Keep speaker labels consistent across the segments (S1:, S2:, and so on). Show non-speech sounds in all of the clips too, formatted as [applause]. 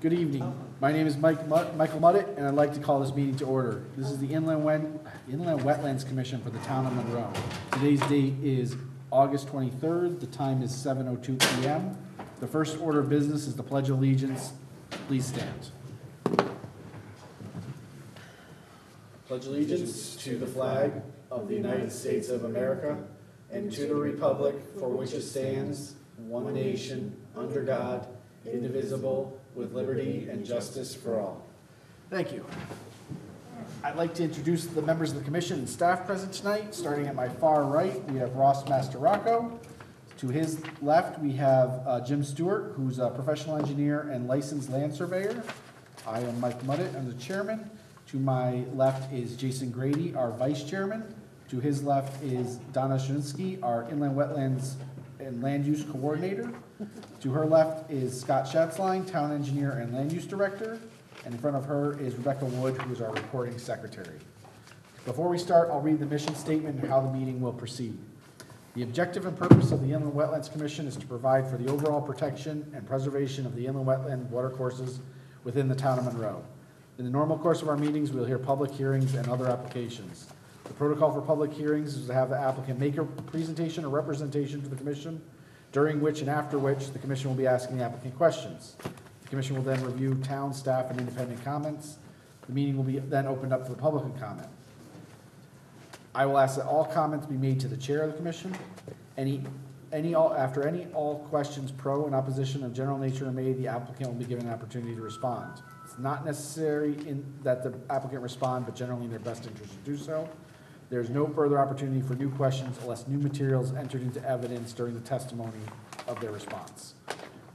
S1: Good evening. My name is Mike, Mu- Michael Muddit, and I'd like to call this meeting to order. This is the Inland Wen, Inland Wetlands Commission for the town of Monroe. Today's date is August twenty-third, the time is seven oh two PM. The first order of business is the Pledge of Allegiance. Please stand. Pledge allegiance to the flag of the United States of America and to the republic for which it stands, one nation, under God, indivisible, with liberty and justice for all. Thank you. I'd like to introduce the members of the commission and staff present tonight. Starting at my far right, we have Ross Mastoracco. To his left, we have uh, Jim Stewart, who's a professional engineer and licensed land surveyor. I am Mike Muddit, I'm the chairman. To my left is Jason Grady, our vice chairman. To his left is Donna Shinsky, our inland wetlands and land use coordinator. To her left is Scott Schatzlein, town engineer and land use director. And in front of her is Rebecca Wood, who is our recording secretary. Before we start, I'll read the mission statement and how the meeting will proceed. The objective and purpose of the Inland Wetlands Commission is to provide for the overall protection and preservation of the inland wetland watercourses within the town of Monroe. In the normal course of our meetings, we'll hear public hearings and other applications. The protocol for public hearings is to have the applicant make a presentation or representation to the commission, during which and after which the commission will be asking the applicant questions. The commission will then review town staff and independent comments. The meeting will be then opened up for the public and comment. I will ask that all comments be made to the chair of the commission. Any, any, all, after any, all questions pro and opposition of general nature are made, the applicant will be given an opportunity to respond. It's not necessary in, that the applicant respond, but generally in their best interest to do so. There's no further opportunity for new questions unless new materials entered into evidence during the testimony of their response.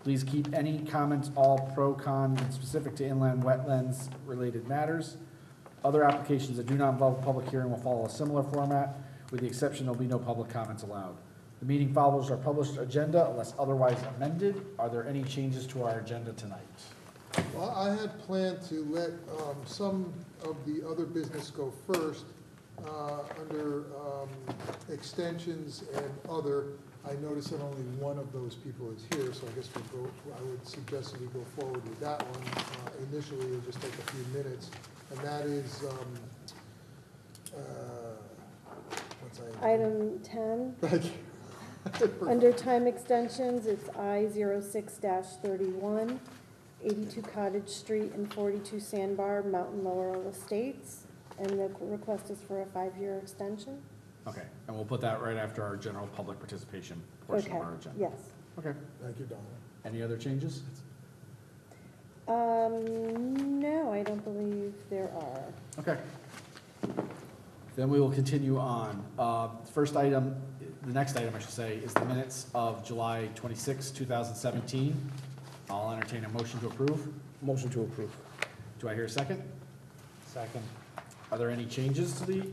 S1: Please keep any comments all pro, con, and specific to inland wetlands related matters. Other applications that do not involve a public hearing will follow a similar format, with the exception there'll be no public comments allowed. The meeting follows our published agenda unless otherwise amended. Are there any changes to our agenda tonight?
S2: Well, I had planned to let um, some of the other business go first, uh, under um, extensions and other. I noticed that only one of those people is here, so I guess we'll go, I would suggest that we go forward with that one. Uh, Initially, it'll just take a few minutes, and that is, um, uh, what's I?
S3: Item 10, [laughs]
S2: Thank you.
S3: under time extensions, it's I 6 31 82 Cottage Street and 42 Sandbar, Mountain Laurel Estates. And the request is for a five-year extension?
S1: Okay, and we'll put that right after our general public participation portion
S3: Okay,
S1: of our agenda.
S3: yes.
S1: Okay,
S2: Thank you, Donna.
S1: any other changes?
S3: Um, no, I don't believe there are.
S1: Okay. Then we will continue on. Uh, First item, the next item, I should say, is the minutes of July 26, 2017. I'll entertain a motion to approve.
S4: Motion to approve.
S1: Do I hear a second?
S4: Second.
S1: Are there any changes to the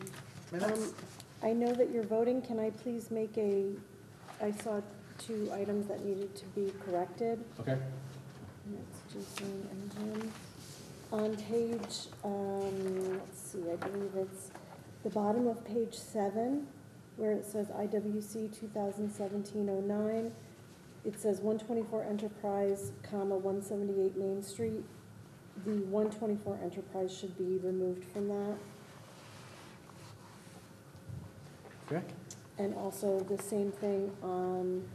S1: minutes?
S3: Um, I know that you're voting, can I please make a, I saw two items that needed to be corrected.
S1: Okay,
S3: And Jason and Jim. On page, um, let's see, I believe it's the bottom of page seven, where it says IWC 2017-09. It says one twenty-four Enterprise, comma, one seventy-eight Main Street. The one twenty-four Enterprise should be removed from that.
S1: okay,
S3: And also the same thing on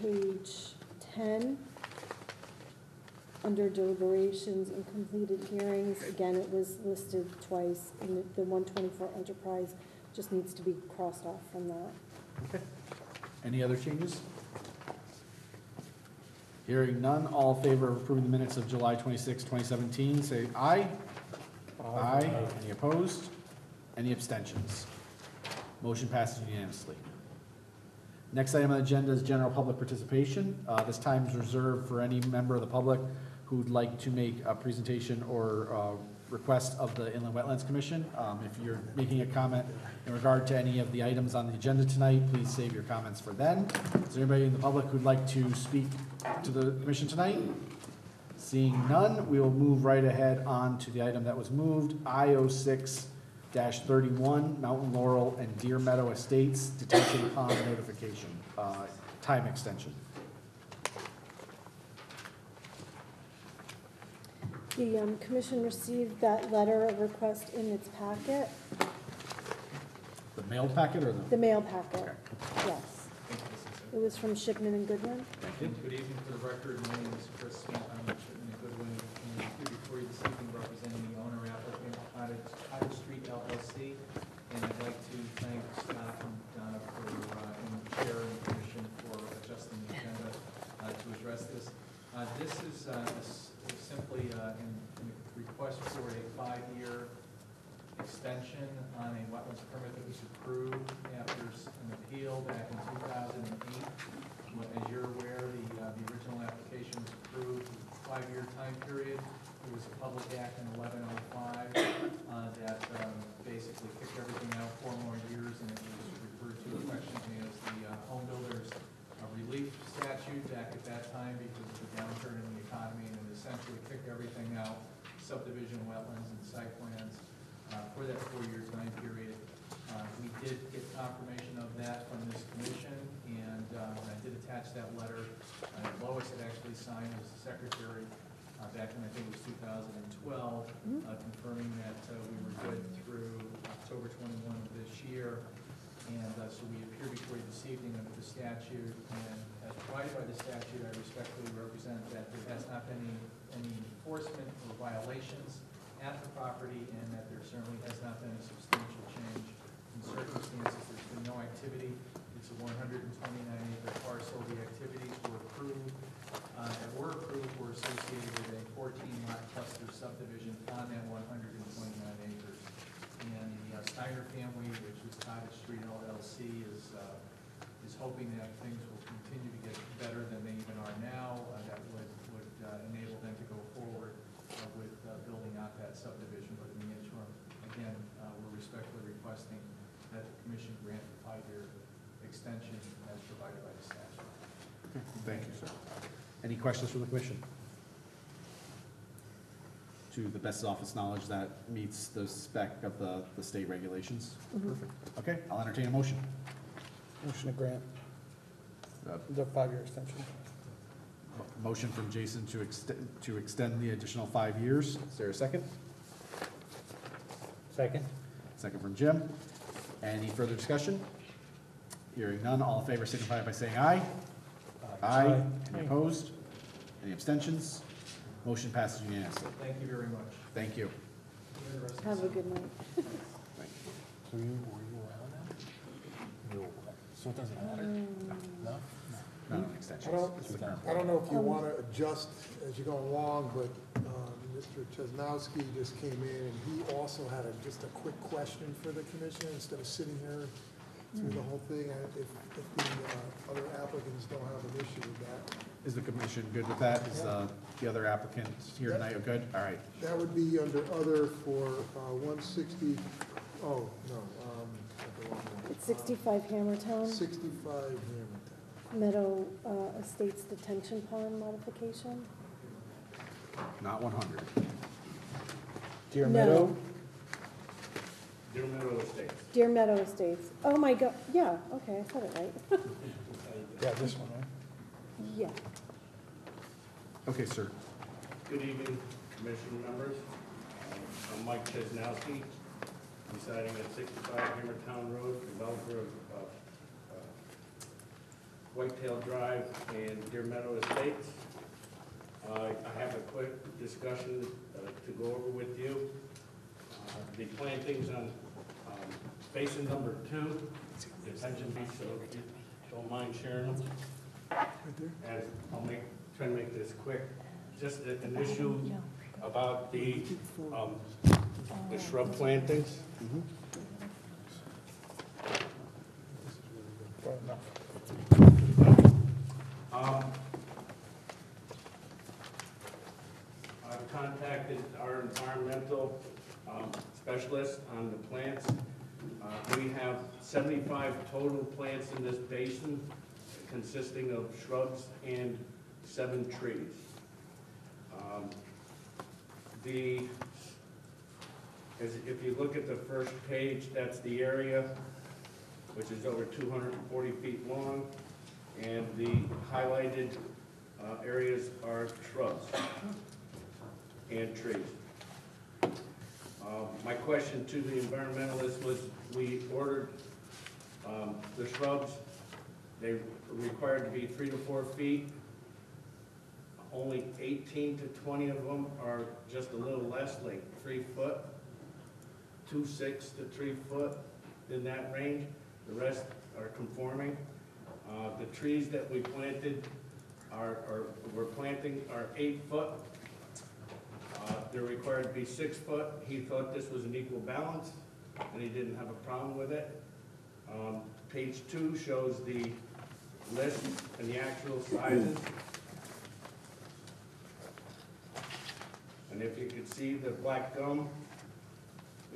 S3: page ten, under deliberations and completed hearings, again, it was listed twice, and the one twenty-four Enterprise just needs to be crossed off from that.
S1: okay. Any other changes? Hearing none, all in favor of approving the minutes of July 26, 2017, say aye. Aye. Any opposed? Any abstentions? Motion passes unanimously. Next item on the agenda is general public participation. Uh, This time is reserved for any member of the public who'd like to make a presentation or uh, request of the Inland Wetlands Commission. Um, If you're making a comment in regard to any of the items on the agenda tonight, please save your comments for then. Is there anybody in the public who'd like to speak to the commission tonight? Seeing none, we will move right ahead on to the item that was moved, IO6-31, Mountain Laurel and Deer Meadow Estates detention pond notification, uh, time extension.
S3: The um, commission received that letter of request in its packet,
S1: The mail packet or the?
S3: the mail packet, yes.
S5: Thank you, Mrs. Smith.
S3: It was from Shipman and Goodwin.
S1: Thank you.
S5: Good evening for the record, my name is Chris Smith, I'm with Shipman and Goodwin, and here before you this evening representing the owner applicant, Cottage, Cottage Street LLC. And I'd like to thank Scott and Donna for, uh, and the chair and the commission for adjusting the agenda, uh, to address this. Uh, this is, uh, is simply, uh, in, in a request for a five-year extension on a wetlands permit that was approved after an appeal back in two thousand and eight. As you're aware, the, uh, the original application was approved, five-year time period. There was a public act in eleven oh five, uh, that, um, basically kicked everything out four more years, and it was referred to affectionately as the, uh, home builders uh, relief statute back at that time because of the downturn in the essentially kicked everything out, subdivision, wetlands, and site plans, uh, for that four-year time period. Uh, We did get confirmation of that from this commission, and uh, I did attach that letter. Uh, Lois had actually signed as the secretary uh, back in, I think it was 2012, uh, confirming that uh, we were good through October 21 of this year. And uh, so we appear before you this evening under the statute, and as provided by the statute, I respectfully represent that there has not been any, any enforcement or violations at the property, and that there certainly has not been a substantial change in circumstances. There's been no activity. It's a one hundred and twenty-nine acre parcel. The activities were approved, uh, that were approved were associated with a fourteen lot cluster subdivision on that one hundred and twenty-nine acres. And the uh, Steiner family, which is Cottage Street LLC, is, uh, is hoping that things will continue to get better than they even are now. uh, That would, enable them to go forward uh, with uh, building out that subdivision. But in the interim, again, uh, we're respectfully requesting that the commission grant a five-year extension as provided by the statute.
S1: Thank you, sir. Any questions from the commission? To the best of office knowledge, that meets the spec of the, the state regulations? Perfect. Okay, I'll entertain a motion.
S4: Motion to grant
S1: Uh,
S4: the five-year extension.
S1: Mo- Motion from Jason to extend, to extend the additional five years. Is there a second?
S4: Second?
S1: Second from Jim. Any further discussion? Hearing none, all in favor signify by saying aye. Aye. Any opposed? Any abstentions? Motion passes unanimously.
S5: Thank you very much.
S1: Thank you.
S5: Enjoy the rest of the
S3: Have a
S5: summer.
S3: good night.
S6: So you, were you around then? You were, so it doesn't matter? No?
S1: Not an
S2: I
S1: extension.
S2: don't,
S6: It's within our-
S2: I don't know if you want to adjust as you go along, but um, Mr. Chesnowski just came in, and he also had a, just a quick question for the commission, instead of sitting here through the whole thing, and if, if the uh, other applicants don't have an issue with that.
S1: Is the commission good with that? Is uh, the other applicant here tonight good? All right.
S2: That would be under other for uh, 160, oh, no, um, got the wrong one.
S3: It's 65 Hammertown,
S2: 65 Hamilton.
S3: Meadow uh, Estates Detention Pond modification.
S1: Not one hundred.
S4: Deer
S3: No.
S4: Meadow?
S7: Deer Meadow Estates.
S3: Deer Meadow Estates. Oh, my God, yeah, okay, I said it right. [laughs]
S4: Yeah, this one, right?
S3: Yeah.
S1: Okay, sir.
S7: Good evening, commission members. Um, I'm Mike Chesnowski, residing at 65 Hammertown Road, developer of Whitetail Drive and Deer Meadow Estates. Uh, I have a quick discussion uh, to go over with you. Uh, The plantings on um, basin number two, detention beach, so if you don't mind sharing them. And I'll make, try to make this quick. Just a- an issue about the, um, the shrub plantings.
S4: Well, enough.
S7: Um, I've contacted our environmental um, specialist on the plants. Uh, We have 75 total plants in this basin consisting of shrubs and seven trees. Um, The, as, if you look at the first page, that's the area, which is over 240 feet long, and the highlighted uh, areas are shrubs. and trees. Uh, My question to the environmentalist was, we ordered um, the shrubs, they required to be three to four feet. Only eighteen to twenty of them are just a little less, like three foot, two six to three foot in that range. The rest are conforming. Uh, The trees that we planted are, are, we're planting are eight foot. Uh, They're required to be six foot. He thought this was an equal balance, and he didn't have a problem with it. Um, Page two shows the list and the actual sizes. And if you could see, the black gum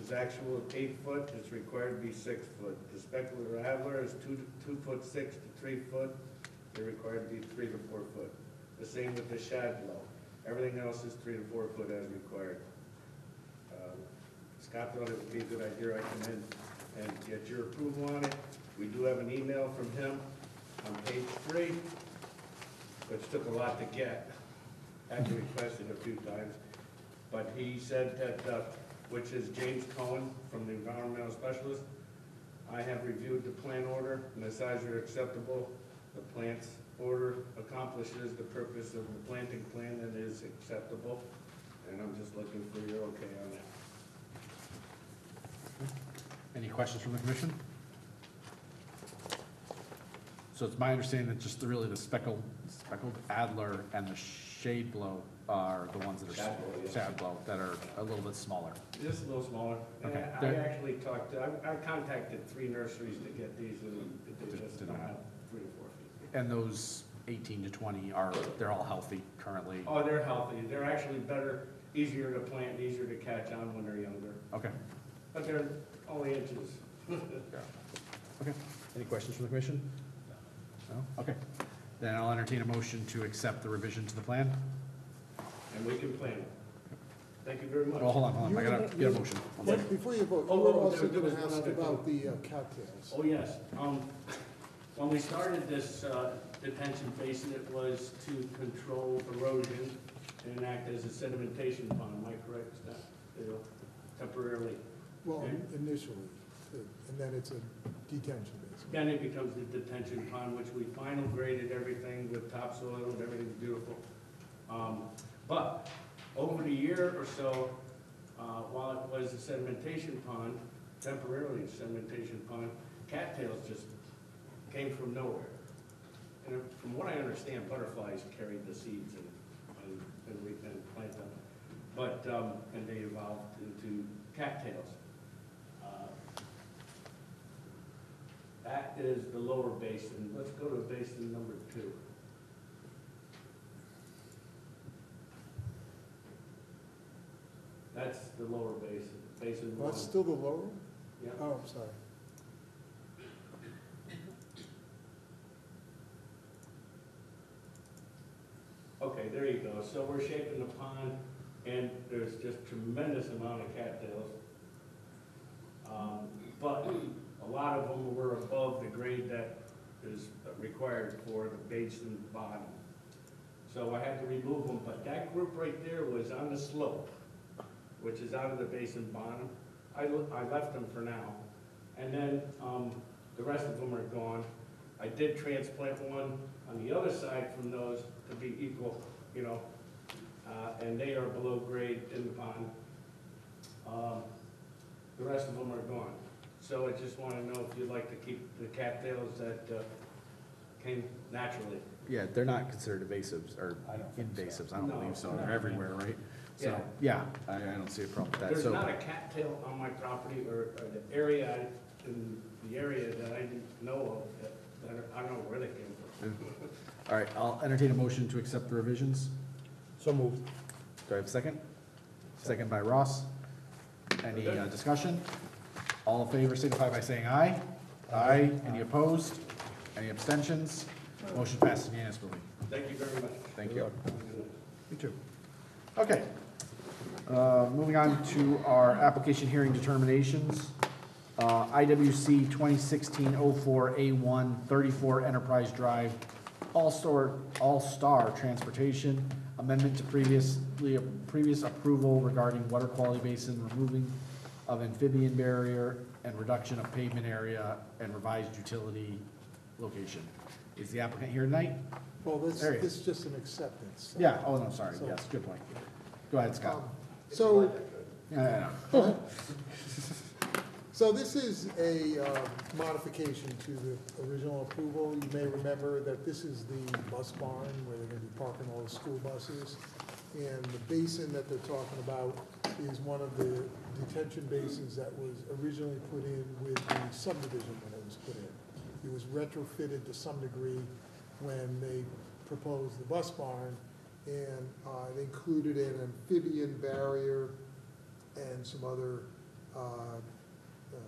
S7: is actual eight foot, it's required to be six foot. The speckled alder is two, two foot six to three foot, they're required to be three to four foot. The same with the shadblow. Everything else is three to four foot as required. Um, Scott thought it would be a good idea I come in and get your approval on it. We do have an email from him on page three, which took a lot to get. Had to request a few times. But he said that, uh, which is James Cohen from the environmental specialist, I have reviewed the plant order and the size are acceptable. The plant's order accomplishes the purpose of the planting plan and is acceptable. And I'm just looking for your okay on that.
S1: Any questions from the commission? So it's my understanding that just really the speckled, speckled adler and the shade blow are the ones that are,
S7: Shadblow, yes.
S1: shad blow, that are a little bit smaller.
S7: Just a little smaller. And
S1: Okay.
S7: I actually talked, to- I I contacted three nurseries to get these and they just
S1: Did
S7: don't
S1: not.
S7: have three to four feet.
S1: And those eighteen to twenty are, they're all healthy currently?
S7: Oh, they're healthy. They're actually better, easier to plant, and easier to catch on when they're younger.
S1: Okay,
S7: But they're only inches. [laughs]
S1: okay. Any questions from the commission? No? Okay. Then I'll entertain a motion to accept the revision to the plan.
S7: And we can plant them. Thank you very much.
S1: Well, hold on, hold on, I gotta get a motion. One
S2: Before you vote, you
S7: Oh,
S2: were
S7: oh,
S2: also
S7: there- there
S2: gonna
S7: was
S2: ask
S7: other
S2: about the uh, cattails.
S7: Oh, yes. Um, when we started this, uh, detention basin, it was to control erosion and act as a sedimentation pond. Am I correct, Scott? You know, Temporarily.
S2: Well, initially, and then it's a detention basin.
S7: Then it becomes the detention pond, which we final graded everything with topsoil, and everything's beautiful. Um, But over the year or so, uh, while it was a sedimentation pond, temporarily a sedimentation pond, cattails just came from nowhere. And from what I understand, butterflies carried the seeds and, and, and we, and plant them. But, um, and they evolved into cattails. Uh, That is the lower basin. Let's go to basin number two. That's the lower basin, basin
S2: Well,
S7: one.
S2: That's still the lower?
S7: Yeah.
S2: Oh, I'm sorry.
S7: Okay, there you go. So we're shaping the pond, and there's just tremendous amount of cattails. Um, But a lot of them were above the grade that is required for the basin bottom. So I had to remove them, but that group right there was on the slope, which is out of the basin bottom. I, I left them for now. And then, um, the rest of them are gone. I did transplant one on the other side from those to be equal, you know, uh, and they are below grade in the pond. Um, The rest of them are gone. So I just want to know if you'd like to keep the cattails that uh, came naturally.
S1: Yeah, they're not considered invasives, or
S8: I don't think so.
S1: invasives, I don't
S7: No.
S1: believe so, they're everywhere, right? So, yeah, I, I don't see a problem with that,
S7: There's
S1: so.
S7: not a cattail on my property or or the area, I- in the area that I didn't know of, that, that I don't know where they came from.
S1: All right, I'll entertain a motion to accept the revisions.
S8: So moved.
S1: Do I have a second? Second by Ross. Any uh, discussion? All in favor signify by saying aye. Aye. Any opposed? Any abstentions? Motion passes unanimously.
S7: Thank you very much.
S1: Thank you.
S7: Have a good night.
S1: You too. Okay. Uh, Moving on to our application hearing determinations. Uh, IWC 2016-04A1, 34 Enterprise Drive, All-Star, All-Star Transportation. amendment to previously, previous approval regarding water quality basin, removing of amphibian barrier and reduction of pavement area and revised utility location. Is the applicant here tonight?
S2: Well, this,
S1: There he is.
S2: this is just an acceptance.
S1: Yeah, oh, no, sorry,
S2: So-
S1: yes, good point. Go ahead, Scott.
S2: Um, So, [laughs]
S1: Yeah, yeah, [laughs] yeah.
S2: So this is a uh, modification to the original approval. You may remember that this is the bus barn where they're gonna be parking all the school buses. And the basin that they're talking about is one of the detention basins that was originally put in with the subdivision when it was put in. It was retrofitted to some degree when they proposed the bus barn. And uh, it included an amphibian barrier and some other uh, uh,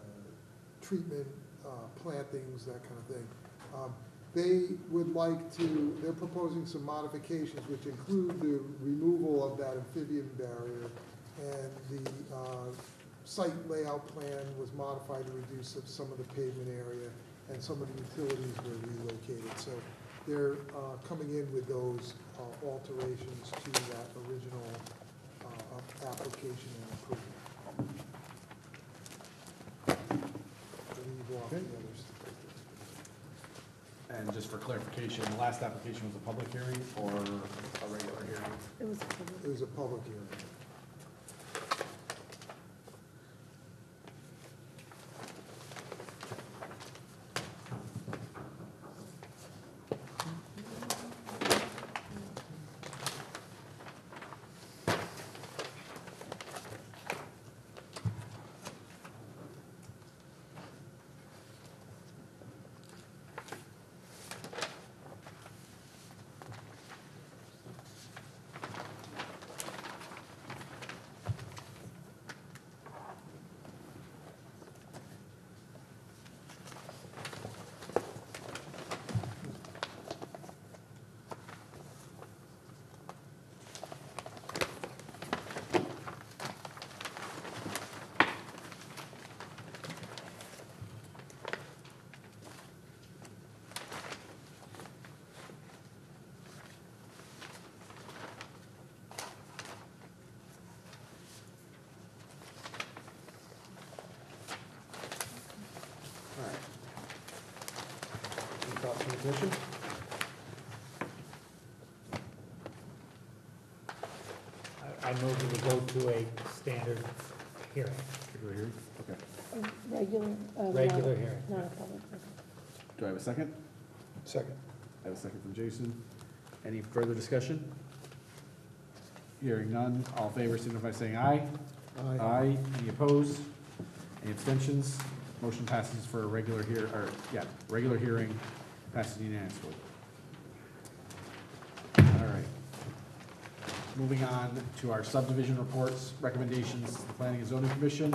S2: treatment, uh, plantings, that kind of thing. Um, They would like to, they're proposing some modifications which include the removal of that amphibian barrier. And the uh, site layout plan was modified to reduce some of the pavement area and some of the utilities were relocated. So they're uh, coming in with those uh, alterations to that original uh, application and approval. Leave off the
S1: Okay.
S2: others.
S1: And just for clarification, the last application was a public hearing or a regular hearing?
S3: It was public.
S2: It was a public hearing.
S1: Commission?
S9: I, I move that we go to a standard hearing,
S1: Regular hearing? Okay.
S3: Regular. uh, not-
S9: regular hearing.
S3: Not a public, okay.
S1: Do I have a second?
S4: Second.
S1: I have a second from Jason. Any further discussion? Hearing none, all in favor signify by saying aye. Aye. Aye. Any opposed? Any abstentions? Motion passes for a regular hear, or, yeah, regular hearing passes unanimously. All right. Moving on to our subdivision reports, recommendations to the Planning and Zoning Commission.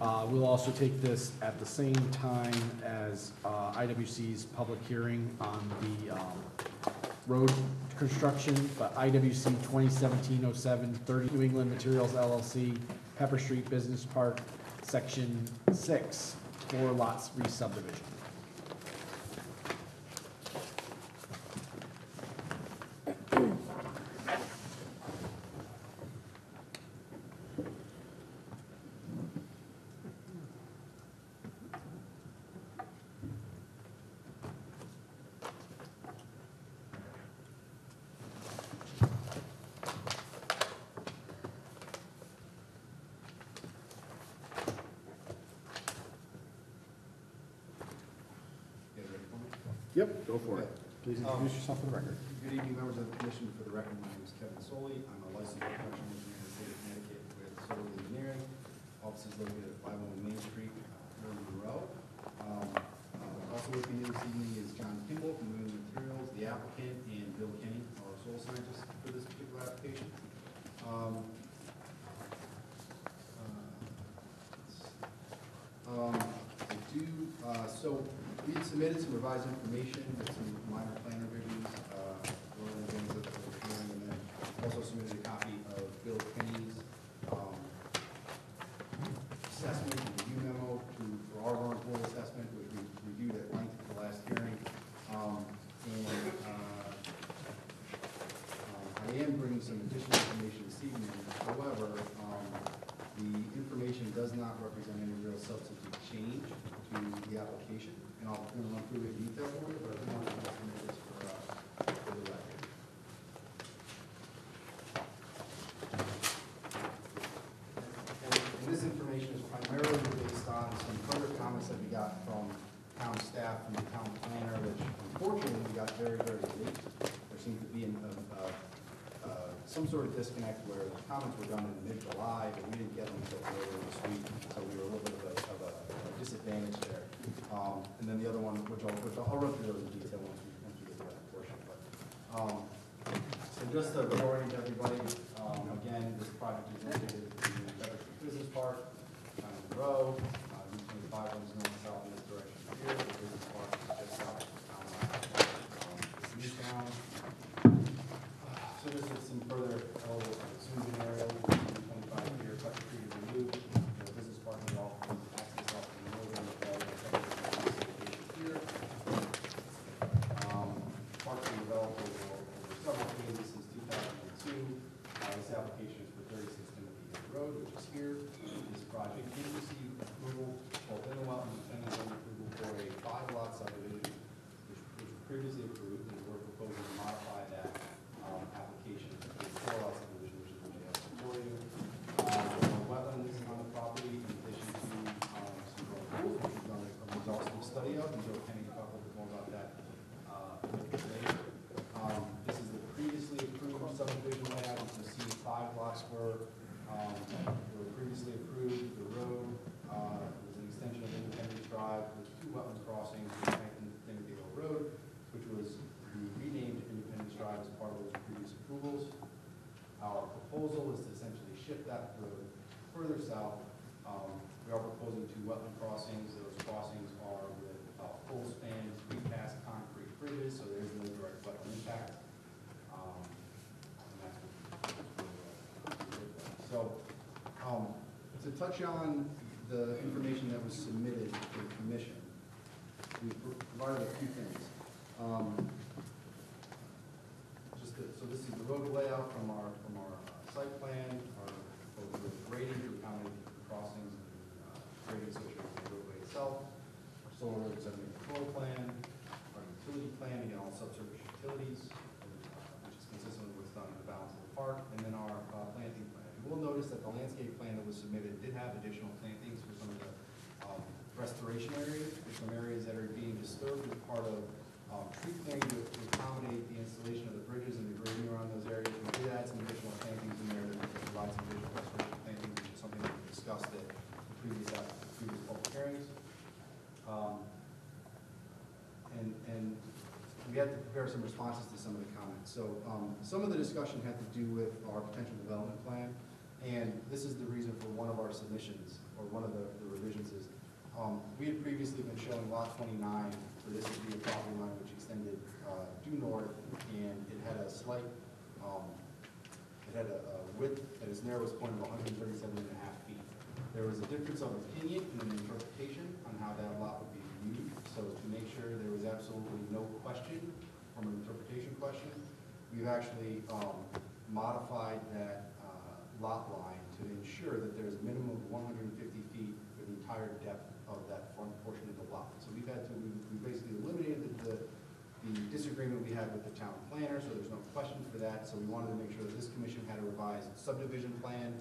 S1: Uh, we'll also take this at the same time as, uh, IWC's public hearing on the, um, road construction, but IWC 2017-07, 30 New England Materials LLC, Pepper Street Business Park, Section Six, four lots re-subdivision. Yep, go for it. Please introduce yourself for the record.
S10: Good evening, members of the commission. For the record, my name is Kevin Solli. I'm a licensed construction engineer in the state of Connecticut with Solli Engineering. Office is located at five oh one Main Street, uh, Northern Monroe. Um, uh, Also with me this evening is John Kimball from New England Materials, the applicant, and Bill Kenny, our soil scientist for this particular application. Um, uh, let's see. Um, I do, uh, so we had submitted some revised information with some minor plan revisions, uh, one of the things that we're hearing, and then also submitted a copy of Bill Kenny's, um, assessment and review memo to, for our vernal pool assessment, which we reviewed at length at the last hearing. Um, and, uh, um, I I am bringing some additional information this evening. However, um, the information does not represent any real substantive change to the application. And I'll, I'm gonna run through it in detail for you, but I do want to submit this for, uh, for the record. And and this information is primarily based on some further comments that we got from town staff and the town planner, which unfortunately we got very, very late. There seemed to be an, uh, uh, some sort of disconnect where the comments were done in mid-July, but we didn't get them until earlier this week, so we were a little bit of a, of a a disadvantage there. Um, and then the other one, which I'll, which I'll run through those in detail once we, get to that portion, but, um, so just to orient everybody, um, again, this project is located in the Street Business Park, kind of row, uh, Route twenty-five runs north, south in this direction here, the business park is just south of town line. Um, This is Newtown. So this is some further, elevation of the Susan area, Route twenty-five here, Cut Creek is removed, the business parking lot, access off the northern, uh, here. Um, Park being developed over, over several phases since two thousand and two. Uh, this application is for thirty-six Timothy Hill Road, which is here. This project did receive approval, both in the wetland and planning zone approval for a five lot subdivision, which, which was previously approved, and we're proposing to modify that, um, application to a four lot subdivision, which is what you have before you. Uh, there are wetlands on the property, in addition to, um, some road rules, which we've done a exhaustive study of, and Joe Kenny can talk a little bit more about that, uh, a little bit later. Um, this is the previously approved subdivision layout, you can see five lots were, um, were previously approved, the road, uh, was an extension of Independence Drive with two wetland crossings, connecting Timothy Hill Road, which was renamed Independence Drive as part of those previous approvals. Our proposal is to essentially shift that road further south. Um, we are proposing two wetland crossings, those crossings are with, uh, full span, precast concrete bridges, so there is no direct wetland impact. Um, and that's what- that's what, uh, So, um, to touch on the information that was submitted to the commission, we provided a few things. Um, just to, so this is the road layout from our, from our uh, site plan, our, proposed grading to accommodate the crossings and, uh, grading associated with the roadway itself. Our soil erosion sediment control plan, our utility plan, again, all subsurface utilities, uh, which is consistent with what's done in the balance of the park, and then our, uh, planting plan. You will notice that the landscape plan that was submitted did have additional plantings for some of the, um, restoration areas, for some areas that are being disturbed as part of, um, tree clearing to to accommodate the installation of the bridges and the grading around those areas. We did add some additional plantings in there that would provide some additional restoration plantings, which is something that we discussed at the previous, app- previous public hearings. Um, and, and we had to prepare some responses to some of the comments. So, um, some of the discussion had to do with our potential development plan, and this is the reason for one of our submissions, or one of the the revisions is, um, we had previously been showing lot twenty-nine, for this to be a property line which extended, uh, due north, and it had a slight, um, it had a a width at its narrowest point of 137 and a half feet. There was a difference of opinion and an interpretation on how that lot would be so to make sure there was absolutely no question from an interpretation question, we've actually, um, modified that, uh, lot line to ensure that there's a minimum of one hundred and fifty feet for the entire depth of that front portion of the lot. So we've had to, we basically eliminated the, the disagreement we had with the town planner, so there's no question for that. So we wanted to make sure that this commission had a revised subdivision plan,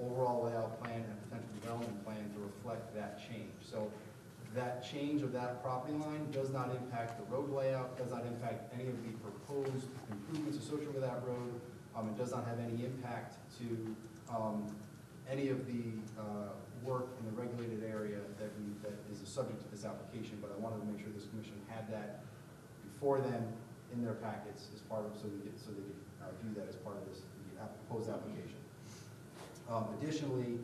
S10: overall layout plan, and potential development plan to reflect that change. So that change of that property line does not impact the road layout, does not impact any of the proposed improvements associated with that road. Um, it does not have any impact to, um, any of the, uh, work in the regulated area that we, that is a subject to this application, but I wanted to make sure this commission had that before them in their packets as part of, so get, so they could, uh, view that as part of this, proposed application. Um, additionally,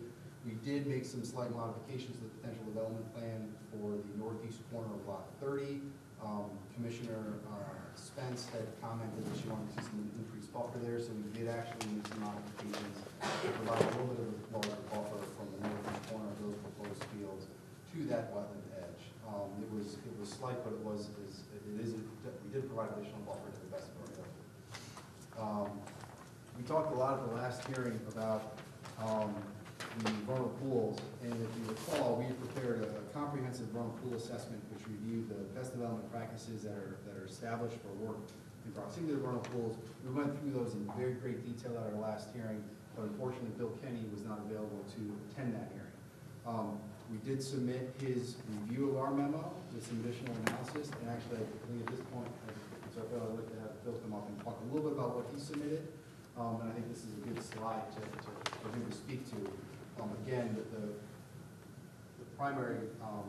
S10: we did make some slight modifications to the potential development plan for the northeast corner of lot thirty. Um, Commissioner, uh, Spence had commented that she wanted to see some increased buffer there, so we did actually make some modifications to provide a little bit of a larger buffer from the northeast corner of those proposed fields to that wetland edge. Um, it was, it was slight, but it was, is, it is, we did provide additional buffer to the best of our ability. Um, we talked a lot at the last hearing about um, the vernal pools, and if you recall, we prepared a comprehensive vernal pool assessment which reviewed the best development practices that are, that are established for work in proximity to vernal pools. We went through those in very great detail at our last hearing, but unfortunately, Bill Kenny was not available to attend that hearing. Um, We did submit his review of our memo with some additional analysis, and actually, I think at this point, so I feel I'd like to have Bill come up and talk a little bit about what he submitted. Um, and I think this is a good slide to, to, for him to speak to. Um, again, the, the the primary, um,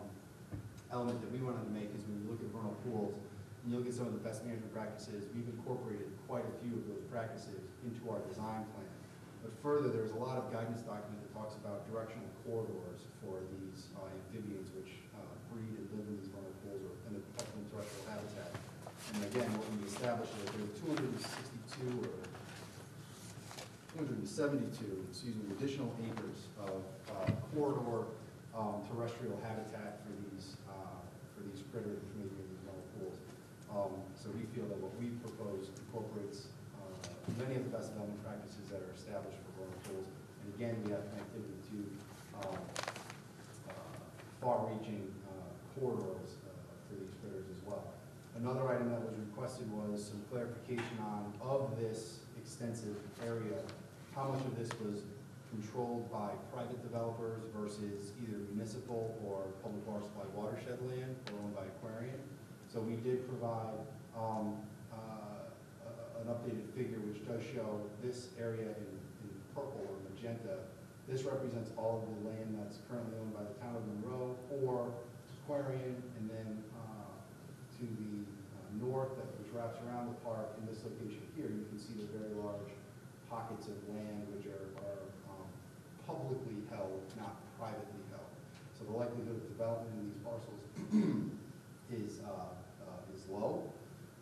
S10: element that we wanted to make is when you look at vernal pools, and you look at some of the best management practices, we've incorporated quite a few of those practices into our design plan. But further, there's a lot of guidance document that talks about directional corridors for these uh, amphibians which uh, breed and live in these vernal pools or in the terrestrial habitat. And again, what we established is hundred and sixty-two or two hundred and seventy-two, excuse me, additional acres of uh, corridor um, terrestrial habitat for these, uh, for these critters which may be in these vernal pools. Um, So we feel that what we propose incorporates uh, many of the best development practices that are established for vernal pools. And again, we have connectivity to um, uh, far-reaching uh, corridors uh, for these critters as well. Another item that was requested was some clarification on, of this extensive area, how much of this was controlled by private developers versus either municipal or public water supply watershed land or owned by Aquarion. So we did provide um, uh, an updated figure which does show this area in in purple or magenta. This represents all of the land that's currently owned by the town of Monroe or Aquarion, and then uh, to the uh, north, that which wraps around the park, in this location here, you can see the very large pockets of land which are, are um, publicly held, not privately held. So the likelihood of development in these parcels [clears throat] is, uh, uh, is low.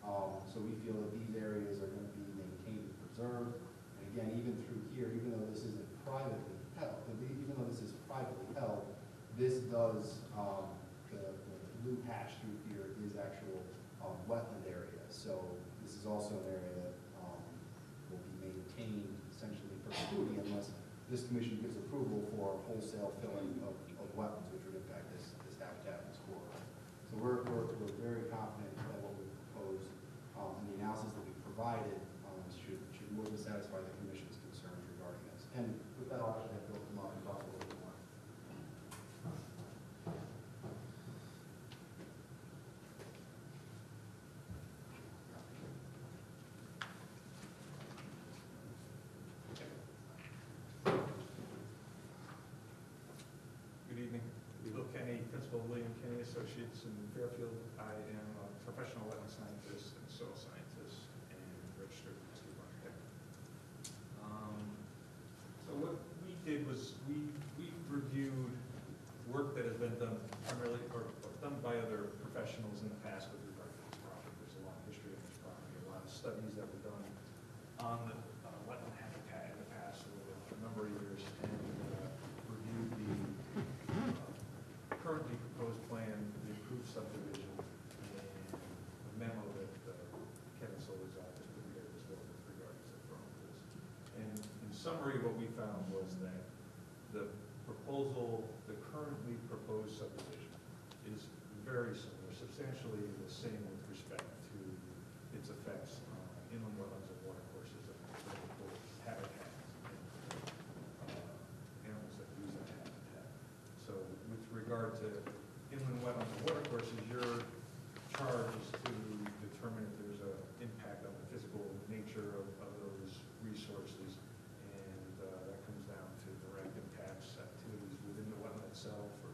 S10: Um, So we feel that these areas are going to be maintained and preserved. And again, even through here, even though this isn't privately held, even though this is privately held, this does, um, the the blue hash through here is actual um, wetland area. So this is also an area that um, will be maintained essentially in unless this commission gives approval for wholesale filling of, of wetlands, which would impact this, this habitat this corridor. So we're, we're, we're very confident that what we propose, um, and the analysis that we provided, um, should, should more than satisfy the commission's concerns regarding this. And with that, I'll actually have Bill come up and talk a little bit more.
S11: Good evening. Bill Kenny, Principal William Kenny Associates in Fairfield. I am a professional wetland scientist and soil scientist and registered landscape architect. Um, So what we did was, we, we reviewed work that has been done primarily, or or done by other professionals in the past with regard to this property. There's a long history of this property, a lot of studies that were done on the uh, wetland habitat in the past over a number of years, and uh, reviewed the uh, currently proposed plan, the approved subdivision, and the memo that uh, Kevin Solli's office together as well with regard to the. And in summary, what we found was that the proposal, proposed subdivision is very similar, substantially the same with respect to its effects on inland wetlands and watercourses and vernal pool habitat and uh, animals that use that habitat. So with regard to inland wetlands and watercourses, your charge is to determine if there's an impact on the physical nature of, of those resources. And uh, that comes down to direct impacts, activities within the wetland itself, or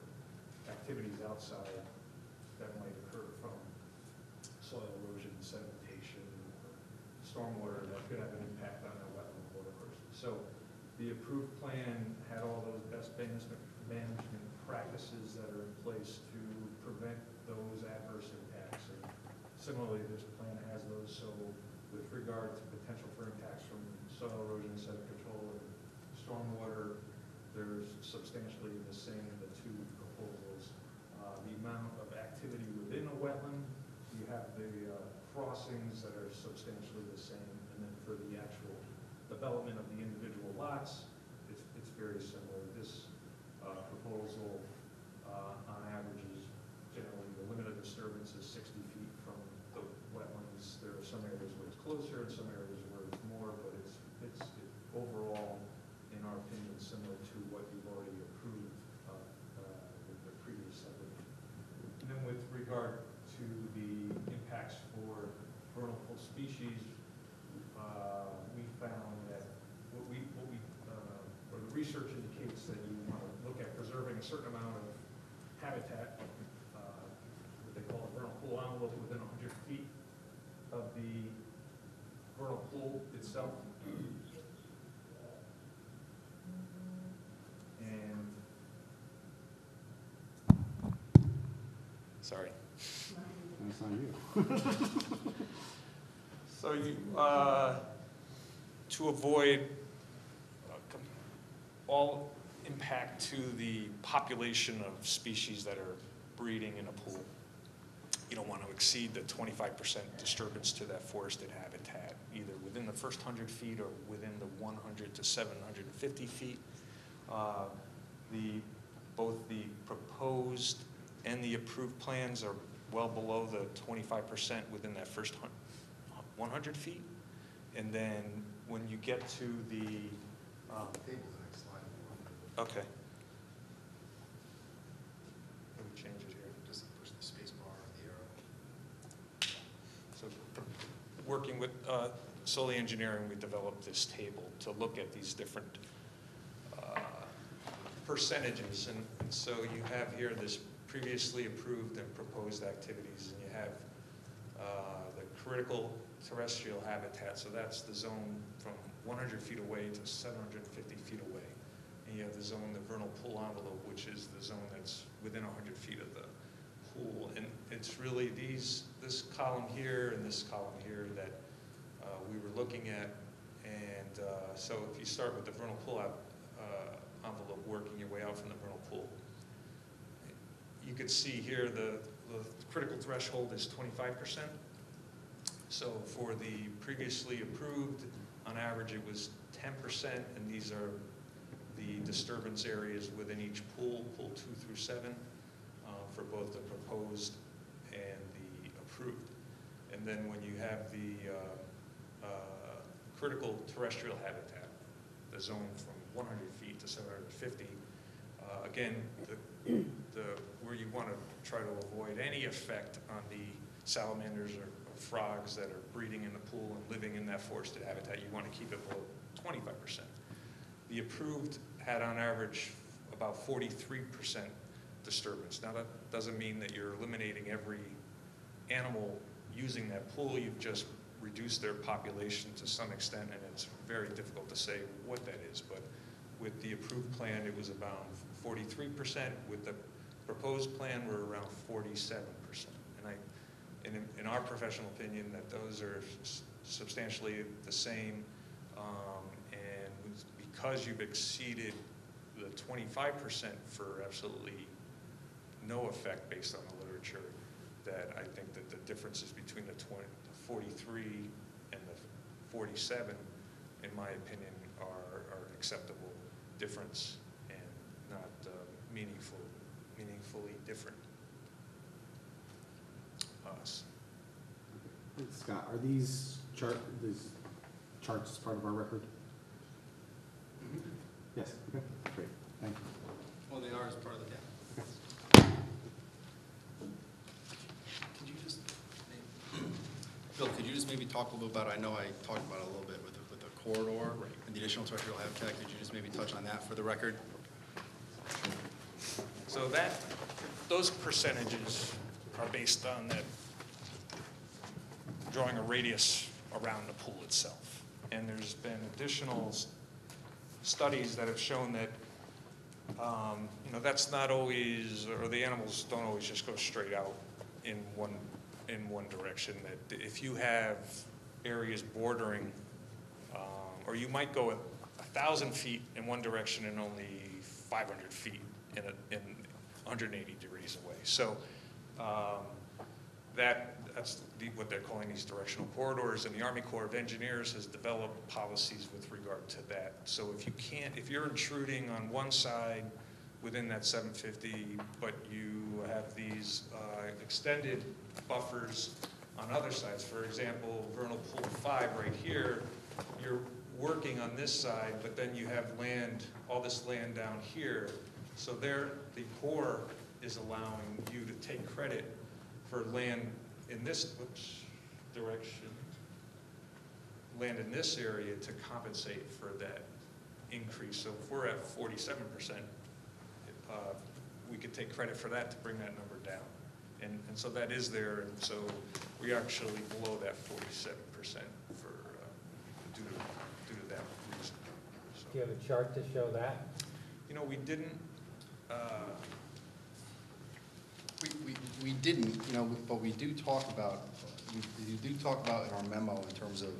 S11: activities outside that might occur from soil erosion, sedimentation, or stormwater that could have an impact on the wetland and watercourses. So the approved plan had all those best management, management practices that are in place to prevent those adverse impacts. And Similarly, this plan has those, so with regard to potential for impacts from soil erosion, sediment control, and stormwater, there's substantially the same the The amount of activity within a wetland, you have the uh, crossings that are substantially the same, and then for the actual development of the individual lots, it's, it's very similar. This uh, proposal, uh, on average, is generally, the limit of disturbance is 60 feet from the wetlands. There are some areas where it's closer and some areas where it's more, but it's, it's it- overall, in our opinion, similar to what you've already approved uh, uh, with the previous subdivision. And then with regard to the impacts for pool species, uh, we found that what we, what we, uh, or the research indicates that you want to look at preserving a certain amount of habitat, uh, what they call a vernal pool envelope within 100 feet of the vernal pool itself. And Sorry.
S1: Not you. [laughs]
S11: So you, uh, to avoid uh, all impact to the population of species that are breeding in a pool, you don't want to exceed the twenty-five percent disturbance to that forested habitat, either within the first hundred feet or within the one hundred to seven hundred and fifty feet. Uh, The, both the proposed and the approved plans are well below the twenty-five percent within that first 100 feet. And then when you get to the, um,
S10: Table the next slide.
S11: okay. Let me change it here.
S10: Just push the space bar or the arrow.
S11: So, working with uh, Solli Engineering, we developed this table to look at these different uh, percentages. And and so you have here this previously approved and proposed activities, and you have uh, the critical terrestrial habitat, so that's the zone from 100 feet away to 750 feet away. And you have the zone, the vernal pool envelope, which is the zone that's within 100 feet of the pool. And it's really these, this column here and this column here that uh, we were looking at. And uh, so if you start with the vernal pool uh, envelope, working your way out from the vernal pool, you could see here the, the critical threshold is 25%. So for the previously approved, on average, it was 10%, and these are the disturbance areas within each pool, pool two through seven, uh, for both the proposed and the approved. And then when you have the uh, uh, critical terrestrial habitat, the zone from 100 feet to 750, uh, again, the, the, where you want to try to avoid any effect on the salamanders or frogs that are breeding in the pool and living in that forested habitat, you want to keep it below 25%. The approved had on average about 43% disturbance. Now, that doesn't mean that you're eliminating every animal using that pool, you've just reduced their population to some extent, and it's very difficult to say what that is. But with the approved plan, it was about 43%. With the proposed plan, we're around 47%. And I, in, in our professional opinion, that those are substantially the same. um, And because you've exceeded the 25% for absolutely no effect based on the literature, that I think that the differences between the 20, the 43 and the 47, in my opinion, are, are an acceptable difference and not uh, meaningful, meaningfully different. Us.
S1: Scott, are these chart, these charts part of our record? Mm-hmm. Yes, okay, great, thank you.
S10: Well, they are as part of the, yeah. Could you just, maybe- Bill, could you just maybe talk a little bit about, I know I talked about it a little bit with, the- with the corridor
S11: Right.
S10: and the additional terrestrial habitat, could you just maybe touch on that for the record?
S11: So that, those percentages are based on that, drawing a radius around the pool itself. And there's been additional studies that have shown that, um, you know, that's not always, or the animals don't always just go straight out in one, in one direction. That if you have areas bordering, um, or you might go a a thousand feet in one direction and only five hundred feet in a, in 180 degrees away. So um, that, that's the- what they're calling these directional corridors, and the Army Corps of Engineers has developed policies with regard to that. So if you can't, if you're intruding on one side within that 750, but you have these uh, extended buffers on other sides, for example, vernal pool five right here, you're working on this side, but then you have land, all this land down here. So there, the Corps is allowing you to take credit for land in this, which direction? Land in this area to compensate for that increase. So if we're at forty-seven percent, uh, we could take credit for that to bring that number down. And, and so that is there, and so we are actually below that forty-seven percent for, uh, due to, due to that reason. So,
S9: Do you have a chart to show that?
S11: You know, we didn't, uh,
S10: We, we, we didn't, you know, but we do talk about, we, we do talk about in our memo in terms of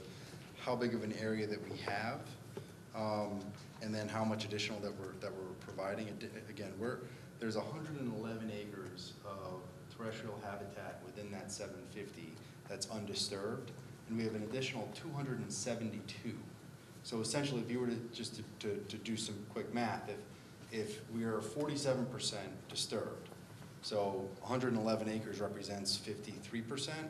S10: how big of an area that we have, um, and then how much additional that we're, that we're providing. Again, we're, there's hundred and eleven acres of terrestrial habitat within that seven fifty that's undisturbed, and we have an additional two hundred and seventy-two. So essentially, if you were to, just to, to, to do some quick math, if, if we are forty-seven percent disturbed, so hundred and eleven acres represents fifty-three percent.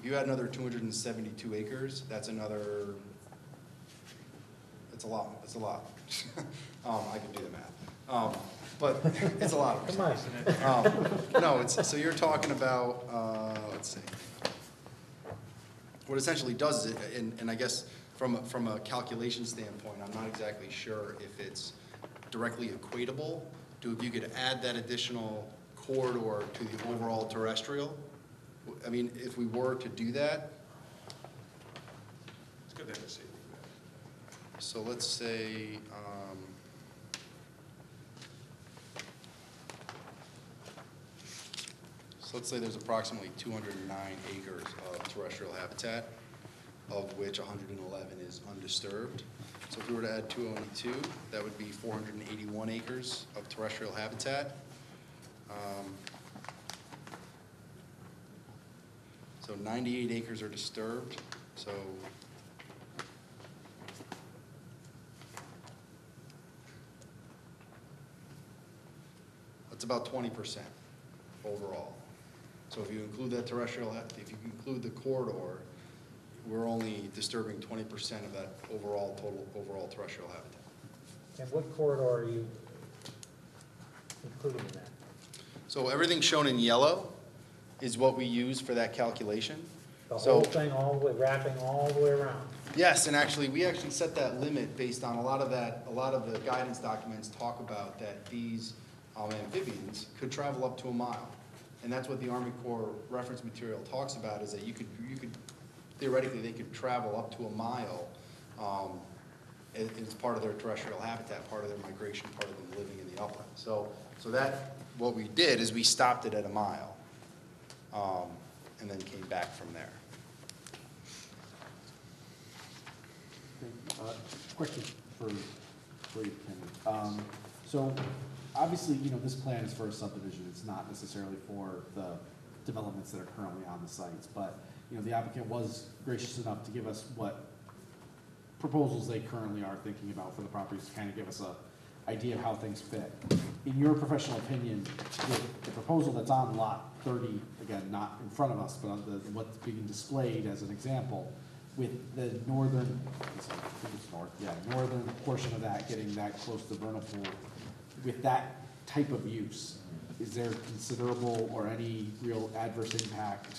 S10: If you add another two hundred and seventy-two acres, that's another, it's a lot, it's a lot. [laughs] Um, I can do the math. Um, but [laughs] it's a lot of percent. Um, No, it's, so you're talking about, uh, let's see. What essentially does is, it, and, and I guess from, a- from a calculation standpoint, I'm not exactly sure if it's directly equatable to if you could add that additional corridor to the overall terrestrial. I mean, if we were to do that,
S11: it's good to have a safety valve.
S10: so let's say, um, so let's say there's approximately two hundred and nine acres of terrestrial habitat, of which hundred and eleven is undisturbed. So if we were to add two oh two, that would be four hundred and eighty-one acres of terrestrial habitat. Um, So ninety-eight acres are disturbed, so That's about twenty percent overall. So if you include that terrestrial, if you include the corridor, we're only disturbing twenty percent of that overall, total, overall terrestrial habitat.
S9: And what corridor are you including in that?
S10: So everything shown in yellow is what we use for that calculation.
S9: The
S10: So-
S9: whole thing, all the way, wrapping all the way around?
S10: Yes, and actually, we actually set that limit based on a lot of that, a lot of the guidance documents talk about that these um, amphibians could travel up to a mile. And that's what the Army Corps reference material talks about, is that you could, you could, theoretically, they could travel up to a mile um, as, as part of their terrestrial habitat, part of their migration, part of them living in the upland. So, so that, what we did is we stopped it at a mile, um, and then came back from there.
S1: Uh, Question for, for you. Um, So, obviously, you know, this plan is for a subdivision, it's not necessarily for the developments that are currently on the sites, but, you know, the applicant was gracious enough to give us what proposals they currently are thinking about for the properties, to kind of give us a idea of how things fit. In your professional opinion, the, the proposal that's on lot thirty, again, not in front of us, but on the, what's being displayed as an example, with the northern, I think it's north, yeah, northern portion of that, getting that close to vernal pool, with that type of use, is there considerable or any real adverse impact,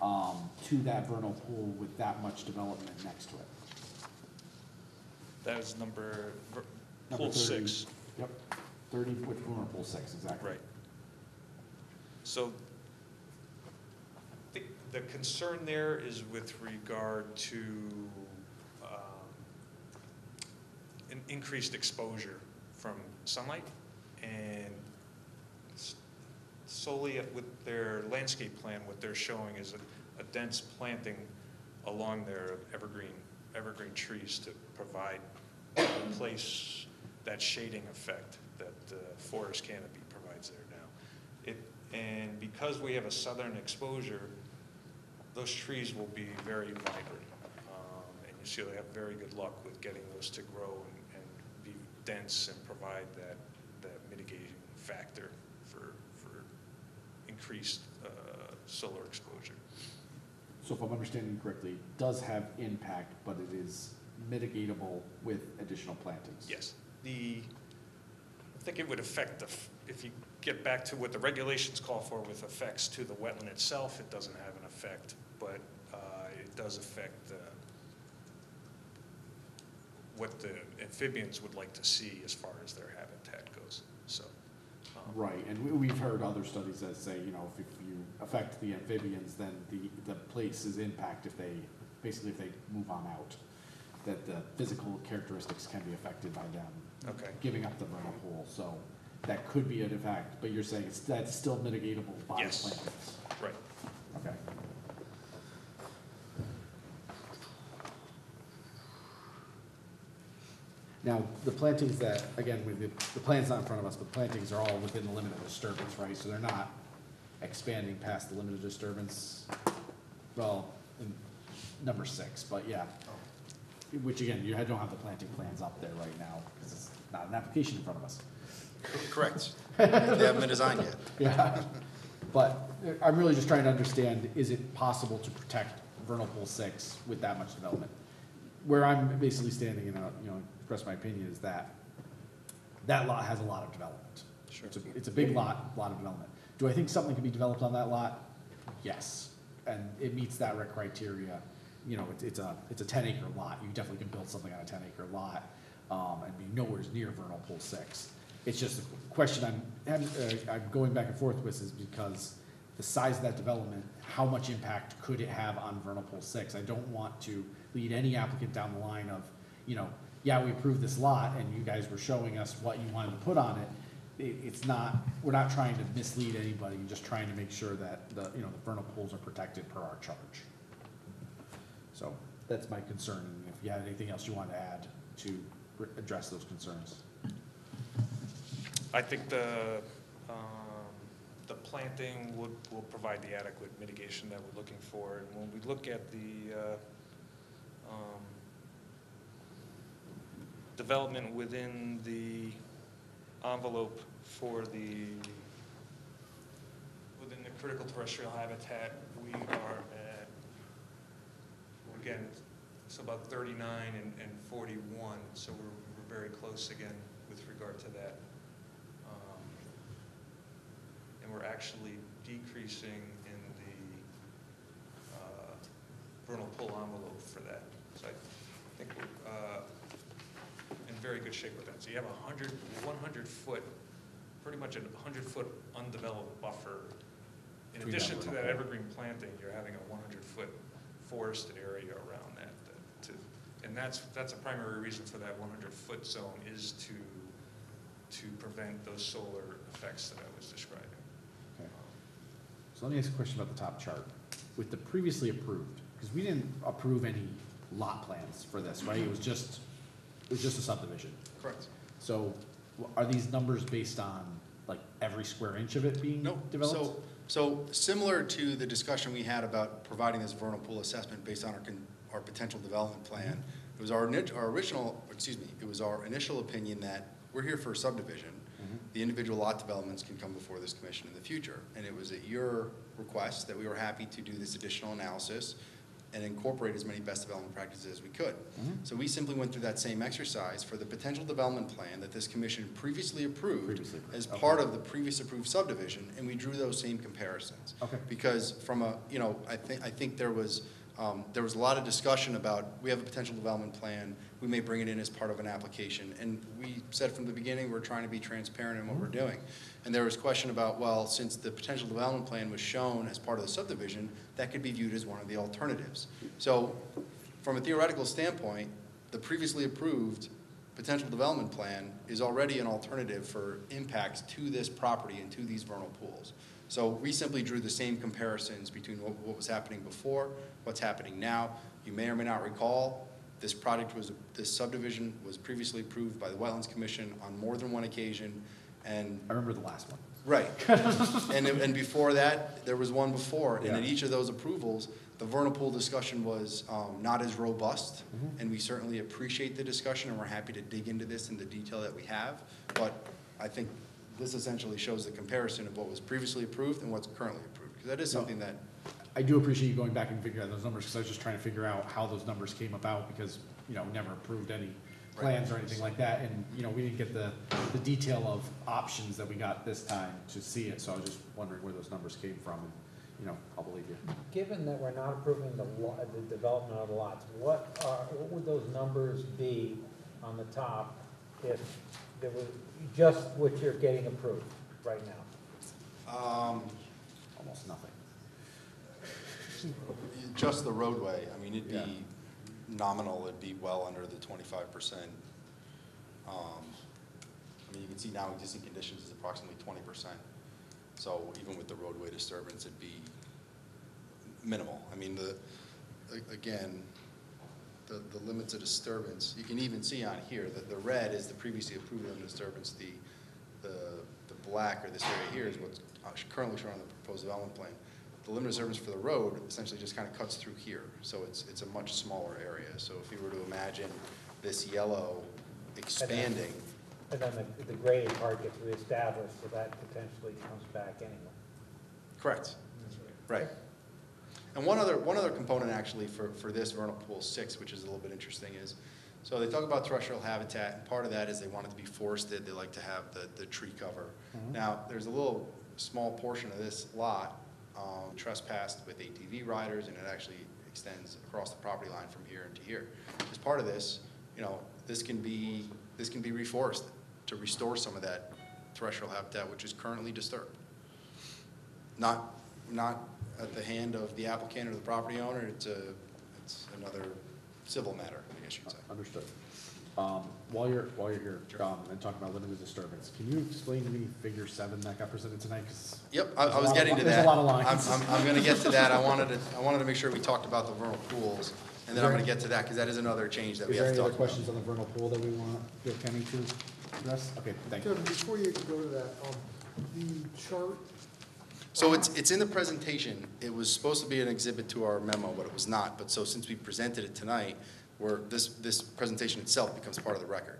S1: um, to that vernal pool with that much development next to it?
S11: That is number,
S1: Number 30.
S11: six.
S1: Yep, thirty, with vernal pool six, exactly.
S11: Right. So the, the concern there is with regard to um, an increased exposure from sunlight and s- solely with their landscape plan, what they're showing is a, a dense planting along there of evergreen, evergreen trees to provide, place that shading effect that the forest canopy provides there now. It, And because we have a southern exposure, those trees will be very vibrant. Um, And you see they have very good luck with getting those to grow and, and be dense and provide that, that mitigating factor for, for increased uh, solar exposure.
S1: So if I'm understanding correctly, it does have impact, but it is mitigatable with additional plantings?
S11: Yes, the, I think it would affect the, if you get back to what the regulations call for with effects to the wetland itself, it doesn't have an effect, but uh, it does affect the, what the amphibians would like to see as far as their habitat goes, so. um,
S1: Right, and we, we've heard other studies that say, you know, if, if you affect the amphibians, then the, the place is impacted if they, basically if they move on out. That the physical characteristics can be affected by them.
S11: Okay.
S1: Giving up the vernal pool, so that could be an effect, but you're saying it's, that's still mitigatable by
S11: Yes.
S1: plantings?
S11: Right.
S1: Okay. Now, the plantings that, again, with the, the plan's not in front of us, but plantings are all within the limit of disturbance, right? So they're not expanding past the limit of disturbance, well, in number six, but yeah. Oh. Which again, you don't have the planting plans up there right now, because it's not an application in front of us.
S10: Correct. [laughs] They haven't been designed yet.
S1: Yeah, but I'm really just trying to understand, is it possible to protect vernal pool six with that much development? Where I'm basically standing and, uh, you know, express my opinion is that that lot has a lot of development.
S10: Sure.
S1: It's a, it's a big lot, lot of development. Do I think something can be developed on that lot? Yes, and it meets that rec criteria. You know, it's, it's a, it's a ten acre lot, you definitely can build something on a ten acre lot, um, and be nowhere near vernal pool six. It's just a question I'm, uh, I'm going back and forth with is because the size of that development, how much impact could it have on vernal pool six? I don't want to lead any applicant down the line of, you know, yeah, we approved this lot and you guys were showing us what you wanted to put on it. It, it's not, we're not trying to mislead anybody, just trying to make sure that the, you know, the vernal pools are protected per our charge. So that's my concern, if you have anything else you want to add to address those concerns.
S11: I think the, um, the planting would, will provide the adequate mitigation that we're looking for. And when we look at the, uh, um, development within the envelope for the, within the critical terrestrial habitat, we are again, it's about thirty-nine and, and forty-one, so we're, we're very close again with regard to that. Um, And we're actually decreasing in the uh, vernal pool envelope for that. So I think we're uh, in very good shape with that. So you have a 100-foot, pretty much a hundred foot undeveloped buffer. In addition to that evergreen planting, you're having a one hundred foot forested area around that. that to- And that's, that's a primary reason for that one hundred foot zone is to, to prevent those solar effects that I was describing.
S1: Okay. So let me ask a question about the top chart. With the previously approved, because we didn't approve any lot plans for this, right? It was just, it was just a subdivision.
S10: Correct.
S1: So are these numbers based on like every square inch of it being
S10: No,
S1: developed?
S10: so, so similar to the discussion we had about providing this vernal pool assessment based on our, con- our potential development plan, it was our, our original, excuse me, it was our initial opinion that we're here for a subdivision.
S1: Mhm.
S10: The individual lot developments can come before this commission in the future. And it was at your request that we were happy to do this additional analysis and incorporate as many best development practices as we could.
S1: Mhm.
S10: So we simply went through that same exercise for the potential development plan that this commission previously approved
S1: Previously approved,
S10: as
S1: okay.
S10: part of the previous approved subdivision, and we drew those same comparisons.
S1: Okay.
S10: Because from a, you know, I think, I think there was, um, there was a lot of discussion about, we have a potential development plan, we may bring it in as part of an application. And we said from the beginning, we're trying to be transparent in what we're doing. And there was question about, well, since the potential development plan was shown as part of the subdivision, that could be viewed as one of the alternatives. So from a theoretical standpoint, the previously approved potential development plan is already an alternative for impacts to this property and to these vernal pools. So we simply drew the same comparisons between what, what was happening before, what's happening now. You may or may not recall, this project was, this subdivision was previously approved by the Wetlands Commission on more than one occasion. And
S1: I remember the last one.
S10: Right. [laughs] And, and before that, there was one before, and in
S1: Yeah.
S10: each of those approvals, the vernal pool discussion was um, not as robust,
S1: Mhm.
S10: and we certainly appreciate the discussion, and we're happy to dig into this in the detail that we have. But I think this essentially shows the comparison of what was previously approved and what's currently approved, because that is
S1: No.
S10: something that,
S1: I do appreciate you going back and figuring out those numbers, because I was just trying to figure out how those numbers came about, because, you know, we never approved any plans or anything like that, and, you know, we didn't get the, the detail of options that we got this time to see it, so I was just wondering where those numbers came from, and, you know, I'll believe you.
S9: Given that we're not approving the lo, the development of the lots, what are, what would those numbers be on the top if there was, just what you're getting approved right now?
S10: um,
S1: Almost nothing.
S10: just the roadway, I mean, it'd
S1: Yeah.
S10: be nominal, it'd be well under the twenty-five percent. Um, I mean, you can see now existing conditions is approximately twenty percent. So even with the roadway disturbance, it'd be minimal. I mean, the, a- again, the, the limits of disturbance, you can even see on here that the red is the previously approved limit of disturbance, the, the, the black or this area here is what's uh, currently shown on the proposed development plan. The limit of disturbance for the road essentially just kind of cuts through here, so it's, it's a much smaller area. So if you were to imagine this yellow expanding,
S9: And then the, the graded part gets reestablished, so that potentially comes back anyway.
S10: correct? Right. And one other, one other component actually for, for this vernal pool six, which is a little bit interesting, is, so they talk about terrestrial habitat, and part of that is they want it to be forested, they like to have the, the tree cover. Now, there's a little, small portion of this lot, um, trespassed with ATV riders, and it actually extends across the property line from here into here. As part of this, you know, this can be, this can be reforested to restore some of that terrestrial habitat, which is currently disturbed not, not at the hand of the applicant or the property owner, it's a, it's another civil matter, I guess you'd say.
S1: Understood. Um, while you're, while you're here, um, and talking about limited disturbance, can you explain to me figure seven that got presented tonight? 'Cause
S10: Yep, I,
S1: there's
S10: I
S1: a
S10: was
S1: lot of
S10: getting
S1: li-
S10: to
S1: there's
S10: that.
S1: a lot of
S10: I'm,
S1: lines.
S10: I'm, I'm gonna get to that, I wanted to, I wanted to make sure we talked about the vernal pools, and then I'm gonna get to that, because that is another change that we
S1: Is there
S10: have to
S1: any
S10: talk
S1: other
S10: about.
S1: questions on the vernal pool that we want Bill Kenny to address? Okay, thank you.
S2: Kevin, before you go to that, um, the chart,
S10: So it's, it's in the presentation, it was supposed to be an exhibit to our memo, but it was not, but so since we presented it tonight, where this, this presentation itself becomes part of the record.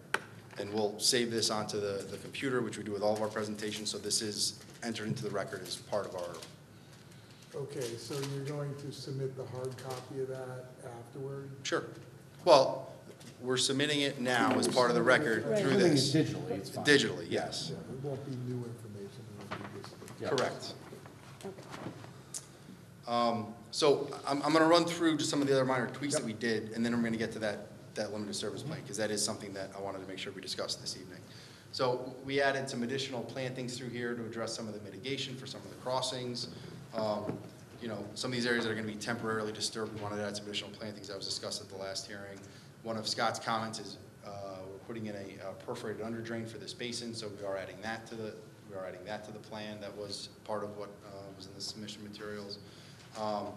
S10: And we'll save this onto the, the computer, which we do with all of our presentations, so this is entered into the record as part of our,
S2: okay, so you're going to submit the hard copy of that afterward?
S10: sure. Well, we're submitting it now as part of the record
S3: Right.
S10: through this.
S1: is digitally, it's fine.
S10: Digitally, yes,
S2: Yeah, it won't be new information, it'll be.
S1: Yeah.
S10: correct. Um, So I'm, I'm gonna run through just some of the other minor tweaks that we did, and then we're gonna get to that, that limited service plan, because that is something that I wanted to make sure we discussed this evening. So we added some additional plantings through here to address some of the mitigation for some of the crossings. Um, You know, some of these areas that are gonna be temporarily disturbed, we wanted to add some additional plantings that was discussed at the last hearing. One of Scott's comments is, uh, we're putting in a uh, perforated under drain for this basin, so we are adding that to the, we are adding that to the plan. That was part of what uh, was in the submission materials. Um,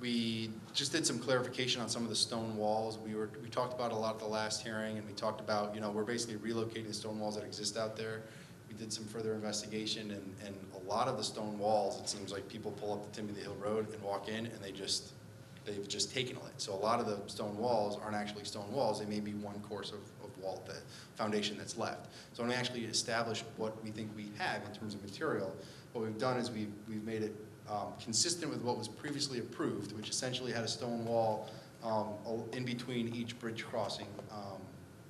S10: We just did some clarification on some of the stone walls. We were, we talked about a lot at the last hearing, and we talked about, you know, we're basically relocating the stone walls that exist out there. We did some further investigation, and, and a lot of the stone walls, it seems like people pull up the Timothy Hill Road and walk in, and they just, they've just taken it. So a lot of the stone walls aren't actually stone walls, they may be one course of, of wall, the foundation that's left. So when we actually establish what we think we have in terms of material, what we've done is we've, we've made it um, consistent with what was previously approved, which essentially had a stone wall um, in between each bridge crossing um,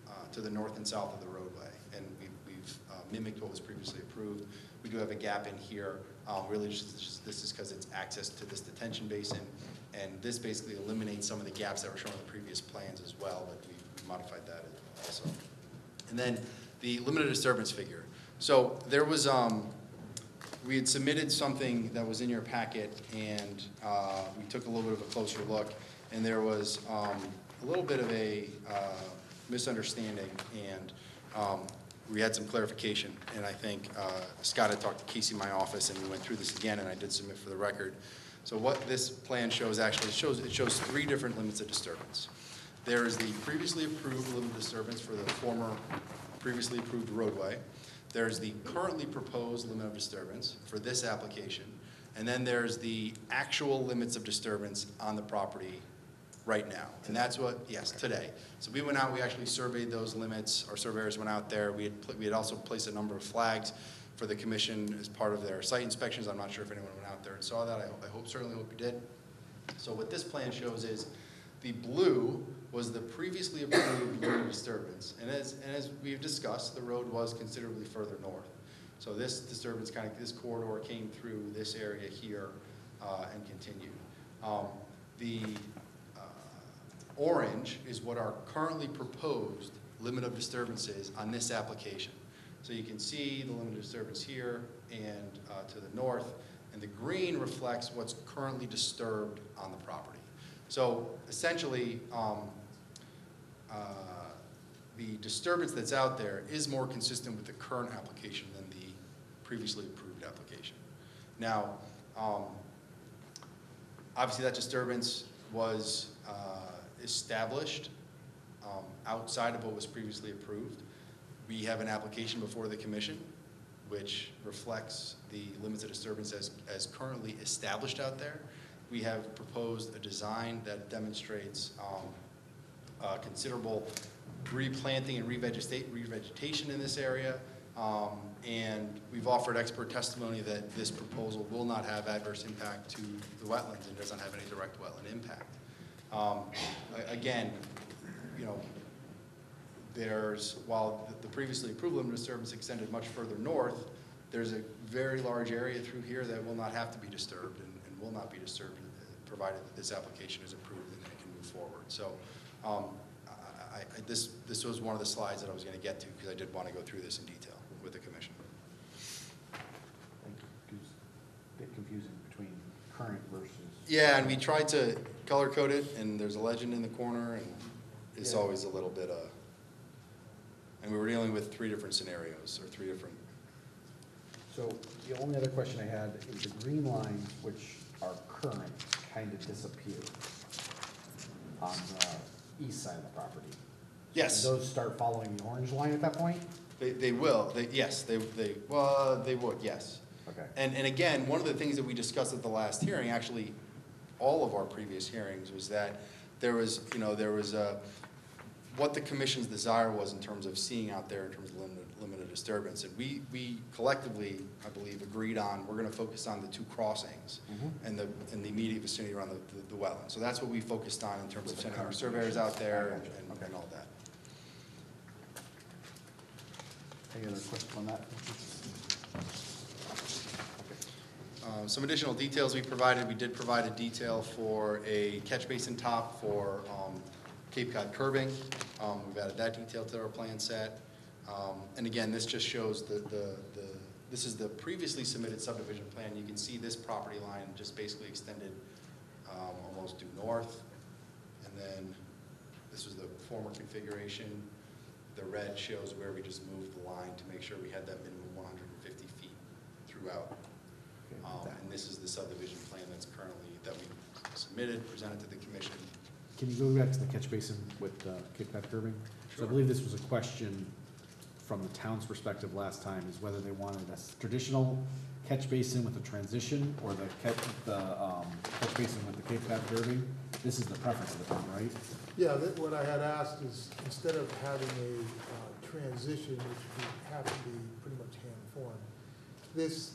S10: uh, to the north and south of the roadway. And we've, we've uh, mimicked what was previously approved. We do have a gap in here, um, really just, just- this is because it's access to this detention basin. And this basically eliminates some of the gaps that were shown in the previous plans as well, but we modified that also. And then the limited disturbance figure. So there was, um, we had submitted something that was in your packet, and uh, we took a little bit of a closer look, and there was um, a little bit of a uh, misunderstanding, and um, we had some clarification. And I think uh, Scott had talked to Casey in my office, and we went through this again, and I did submit for the record. So what this plan shows, actually, it shows, it shows three different limits of disturbance. There is the previously approved limit of disturbance for the former previously approved roadway. There's the currently proposed limit of disturbance for this application, and then there's the actual limits of disturbance on the property right now. And that's what, yes, today. So we went out, we actually surveyed those limits, our surveyors went out there, we had, we had also placed a number of flags for the commission as part of their site inspections. I'm not sure if anyone went out there and saw that, I hope, I hope, certainly hope you did. So what this plan shows is, the blue was the previously approved of disturbance. And as, and as we've discussed, the road was considerably further north. So this disturbance kind of, this corridor came through this area here uh, and continued. Um, The uh, orange is what our currently proposed limit of disturbance is on this application. So you can see the limit of disturbance here and uh, to the north, and the green reflects what's currently disturbed on the property. So essentially, um, the disturbance that's out there is more consistent with the current application than the previously approved application. Now, um, obviously, that disturbance was uh, established um, outside of what was previously approved. We have an application before the commission which reflects the limits of disturbance as, as currently established out there. We have proposed a design that demonstrates um, uh, considerable replanting and revegetation in this area. Um, And we've offered expert testimony that this proposal will not have adverse impact to the wetlands and doesn't have any direct wetland impact. Um, Again, you know, there's, while the- the previously approved limit of disturbance extended much further north, there's a very large area through here that will not have to be disturbed and and will not be disturbed, uh, provided that this application is approved and it can move forward. So um, I, I- this, this was one of the slides that I was going to get to, because I did want to go through this in detail with the commission.
S1: Bit confusing between current versus.
S10: Yeah, and we tried to color code it, and there's a legend in the corner, and it's
S1: Yeah.
S10: always a little bit, uh, and we were dealing with three different scenarios, or three different
S1: So the only other question I had is the green lines, which are current, kind of disappear on the east side of the property.
S10: Yes.
S1: Do those start following the orange line at that point?
S10: They, they will, they, yes, they, they, well, they would, yes.
S1: Okay.
S10: And, and again, one of the things that we discussed at the last hearing, actually, all of our previous hearings, was that there was, you know, there was a, what the commission's desire was in terms of seeing out there in terms of limited disturbance. And we, we collectively, I believe, agreed on, we're gonna focus on the two crossings and the, in the immediate vicinity around the, the- the wetland. So that's what we focused on in terms of sending our surveyors out there and, and- and all that.
S1: Any other questions on that?
S10: Uh, Some additional details we provided, we did provide a detail for a catch basin top for um, Cape Cod curbing. Um, We've added that detail to our plan set. Um, And again, this just shows the, the, the- this is the previously submitted subdivision plan. You can see this property line just basically extended um, almost due north. And then this was the former configuration. The red shows where we just moved the line to make sure we had that minimum 150 feet throughout. Um, And this is the subdivision plan that's currently, that we submitted, presented to the commission.
S1: Can you go back to the catch basin with uh, Cod curbing? So I believe this was a question from the town's perspective last time, is whether they wanted a s- traditional catch basin with a transition, or the catch, the, um, catch basin with the Cape Cod curbing. This is the preference of the town, right?
S2: Yeah, that, what I had asked is, instead of having a uh, transition, which would have to be pretty much hand-formed, this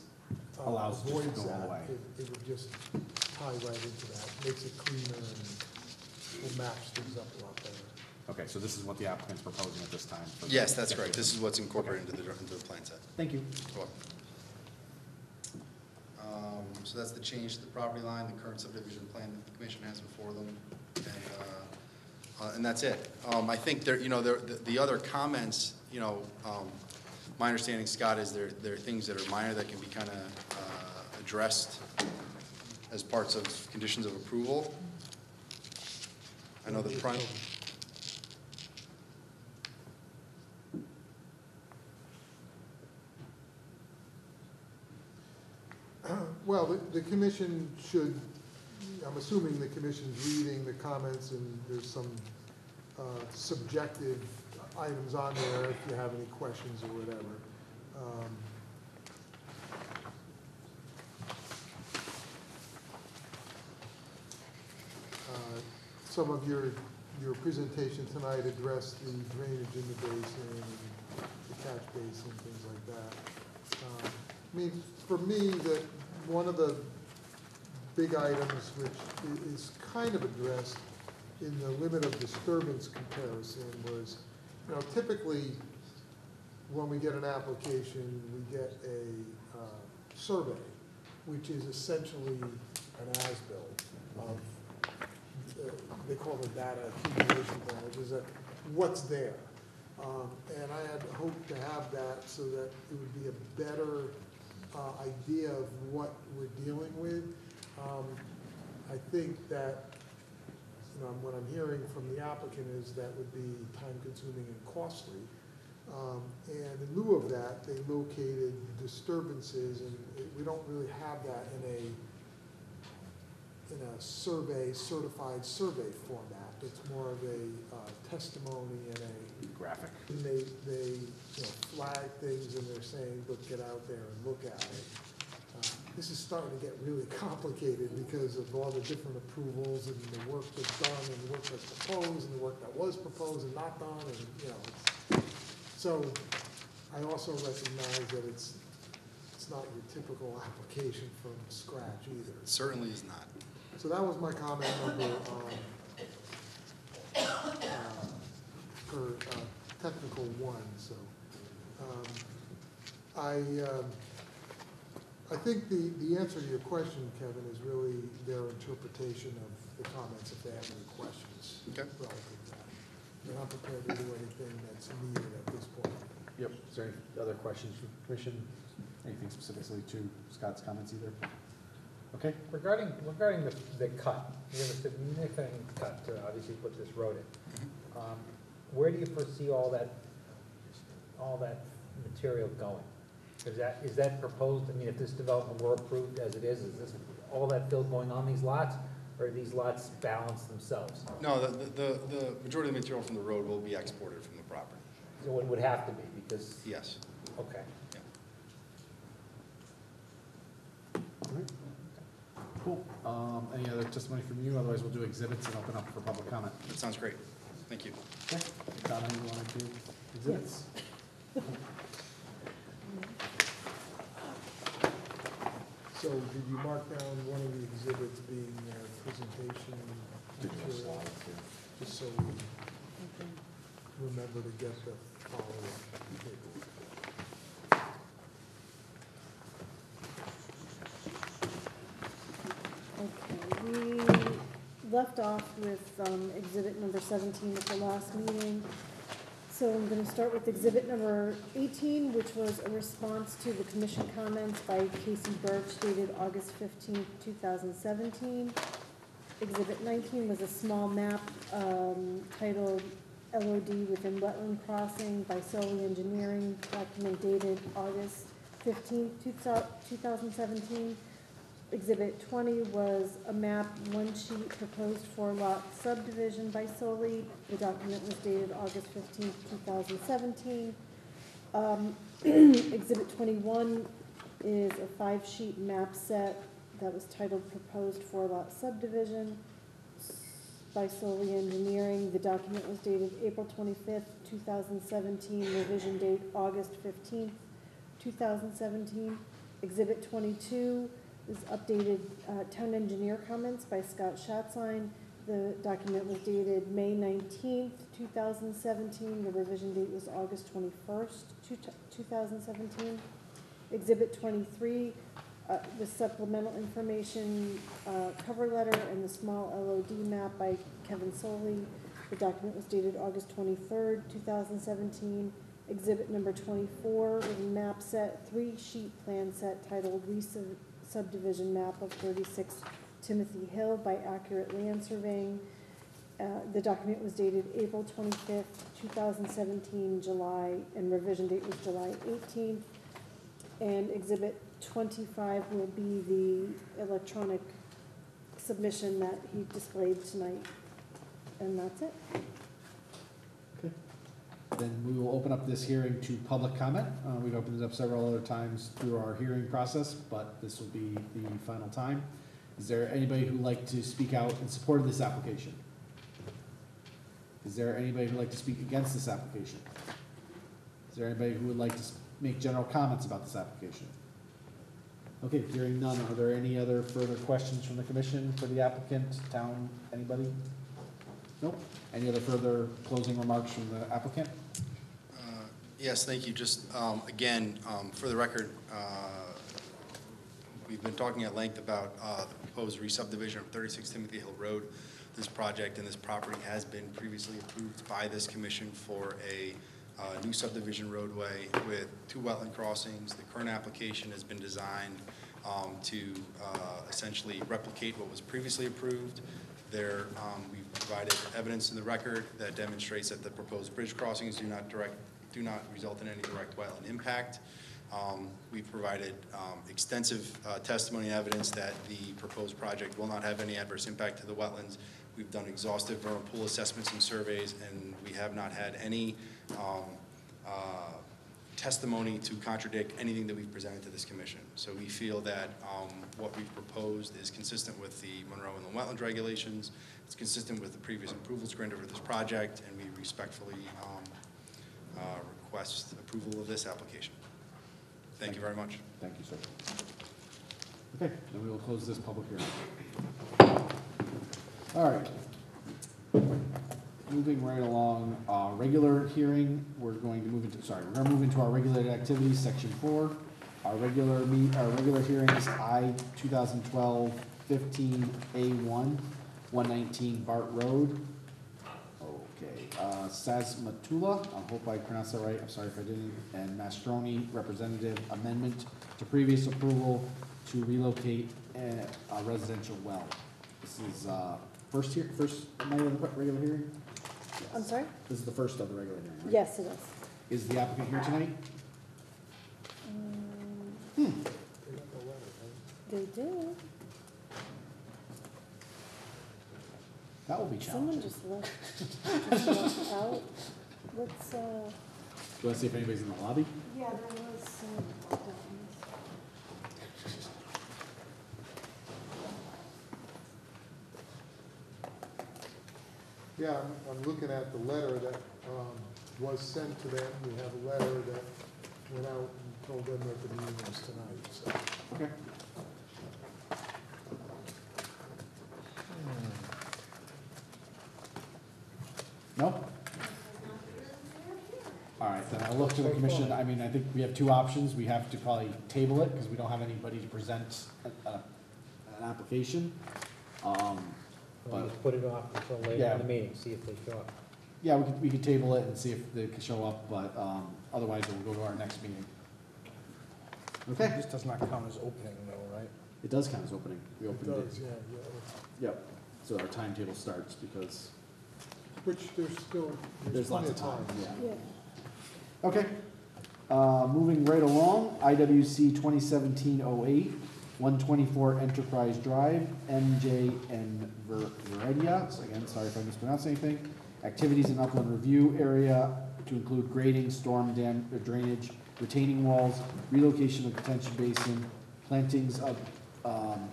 S2: uh,
S1: Allows it to
S2: avoids
S1: go all the
S2: that.
S1: way.
S2: It, it would just tie right into that, makes it cleaner and will match things up a lot better.
S1: Okay, so this is what the applicant's proposing at this time? for the
S10: Yes, that's correct. This is what's incorporated into the, into the plan set.
S1: Thank you.
S10: You're welcome. Um, So that's the change to the property line, the current subdivision plan that the commission has before them, and, uh, uh, and that's it. Um, I think there, you know, there, the, the other comments, you know, um, my understanding, Scott, is there, there are things that are minor that can be kind of addressed as parts of conditions of approval. I know the prime, [clears throat]
S2: Well, the, the commission should, I'm assuming the commission's reading the comments and there's some uh, subjective items on there if you have any questions or whatever. Um, uh, Some of your, your presentation tonight addressed the drainage in the basin and the catch basin, things like that. Um, I mean, for me, the, one of the big items which is kind of addressed in the limit of disturbance comparison was, you know, typically, when we get an application, we get a uh, survey, which is essentially an as-built of, uh, they call it data accumulation plan, which is a, what's there. Um, And I had hoped to have that so that it would be a better uh, idea of what we're dealing with. Um, I think that, you know, what I'm hearing from the applicant is that would be time-consuming and costly. Um, And in lieu of that, they located disturbances, and it- we don't really have that in a, in a survey, certified survey format. It's more of a uh, testimony and a
S1: Graphic.
S2: and they, they, you know, flag things and they're saying, look, get out there and look at it. Uh, This is starting to get really [laughs] complicated because of all the different approvals and the work that's done and the work that's proposed and the work that was proposed and not done and, you know, it's, so I also recognize that it's, it's not your typical [laughs] application from scratch either.
S10: Certainly is not.
S2: So that was my comment number, um, uh, for, uh, technical one, so. um, I, um, I think the, the answer to your question, Kevin, is really their interpretation of the comments, if they have any questions
S10: Okay.
S2: relative to that. They're not prepared to do anything that's needed at this point.
S1: Yep. Is there any other questions from the commission? Anything specifically to Scott's comments either? Okay,
S9: Regarding, regarding the, the cut, you have a significant cut to obviously put this road in. Um, Where do you foresee all that, all that material going? Is that, is that proposed, I mean, if this development were approved as it is, is this, all that fill going on these lots? Or are these lots balance themselves?
S10: No, the, the, the majority of the material from the road will be exported from the property.
S9: So it would have to be, because,
S10: Yes.
S9: okay.
S1: cool. Um, any other testimony from you? Otherwise, we'll do exhibits and open up for public comment.
S10: That sounds great. Thank you.
S1: Okay. Donna, you want to do exhibits?
S2: So did you mark down one of the exhibits being their presentation material? Just so we remember to get the follow-up paperwork.
S3: Okay, we left off with um, exhibit number 17 at the last meeting. So I'm going to start with exhibit number 18, which was a response to the commission comments by Casey Birch dated August 15, 2017. Exhibit 19 was a small map um, titled LOD within wetland crossing by Solli Engineering, document dated August 15, 2017. Exhibit twenty was a map, one sheet proposed for lot subdivision by Solli. The document was dated August 15, two thousand seventeen. Um, [clears throat] Exhibit twenty-one is a five-sheet map set that was titled Proposed for Lot Subdivision by Solli Engineering. The document was dated April 25, two thousand seventeen, revision date August 15, two thousand seventeen. Exhibit twenty-two is updated uh, town engineer comments by Scott Schatzlein. The document was dated May nineteenth, two thousand seventeen. The revision date was August twenty-first, two thousand seventeen. Exhibit twenty-three uh, was supplemental information, uh, cover letter and the small LOD map by Kevin Solli. The document was dated August twenty-third, two thousand seventeen. Exhibit number twenty-four was a map set, three-sheet plan set titled Resub- subdivision map of thirty-six Timothy Hill by Accurate Land Surveying. Uh, the document was dated April twenty-fifth, two thousand seventeen, July, and revision date was July eighteenth. And exhibit twenty-five will be the electronic submission that he displayed tonight. And that's it.
S1: Then we will open up this hearing to public comment. Uh, we've opened it up several other times through our hearing process, but this will be the final time. Is there anybody who'd like to speak out in support of this application? Is there anybody who'd like to speak against this application? Is there anybody who would like to make general comments about this application? Okay, hearing none, are there any other further questions from the commission for the applicant, town, anybody? Nope. Any other further closing remarks from the applicant?
S10: Uh, Yes, thank you. Just, um, again, um, for the record, uh, we've been talking at length about uh, the proposed re-subdivision of 36 Timothy Hill Road. This project and this property has been previously approved by this commission for a uh, new subdivision roadway with two wetland crossings. The current application has been designed um, to uh, essentially replicate what was previously approved. There, um, we've provided evidence in the record that demonstrates that the proposed bridge crossings do not direct, do not result in any direct wetland impact. Um, We've provided um, extensive uh, testimony and evidence that the proposed project will not have any adverse impact to the wetlands. We've done exhaustive vernal pool assessments and surveys, and we have not had any um, uh, testimony to contradict anything that we've presented to this commission. So we feel that um, what we've proposed is consistent with the Monroe and the Wetlands regulations, it's consistent with the previous approvals granted for this project, and we respectfully um, uh, request approval of this application. Thank you very much.
S1: Thank you, sir. Okay, then we will close this public hearing. All right. Moving right along, uh, regular hearing, we're going to move into, sorry, we're gonna move into our regulated activities, section four. Our regular meet, our regular hearings, I 2012-15 A one, one nineteen Bart Road. Okay, uh, Sasmatula, I hope I pronounced that right, I'm sorry if I didn't, and Mastroni Representative Amendment to previous approval to relocate a a residential well. This is, uh, first here, first night of the regular hearing?
S3: I'm sorry?
S1: This is the first of the regular hearing, right?
S3: Yes, it is.
S1: Is the applicant here tonight?
S3: Um, They did.
S1: That will be
S3: Someone
S1: challenging.
S3: just left, just left out. Let's, uh,
S1: Do you wanna see if anybody's in the lobby?
S3: yeah, there was some
S2: Yeah, I'm, I'm looking at the letter that, um, was sent to them. We have a letter that went out and told them that the meeting was tonight, so.
S1: Okay. No? All right, then I'll look to the commission, I mean, I think we have two options, we have to probably table it, because we don't have anybody to present a, a, an application. Um,
S9: We'll
S1: but,
S9: just put it off until later in the meeting, see if they show up.
S1: yeah, we could, we could table it and see if they can show up, but, um, otherwise we'll go to our next meeting. Okay,
S4: This does not count as opening though, right?
S1: it does count as opening, we
S2: It
S1: opened it,
S2: does, yeah, yeah.
S1: yep, so our timetable starts, because
S2: Which there's still, there's
S1: there's
S2: plenty
S1: lots
S2: of
S1: of time,
S2: time.
S1: yeah.
S3: Yeah.
S1: Okay, uh, moving right along, IWC 2017-08, 124 Enterprise Drive, MJ and Ver- Veredia, so again, sorry if I mispronounced anything. Activities in upland review area to include grading, storm dam, uh, drainage, retaining walls, relocation of detention basin, plantings of, um,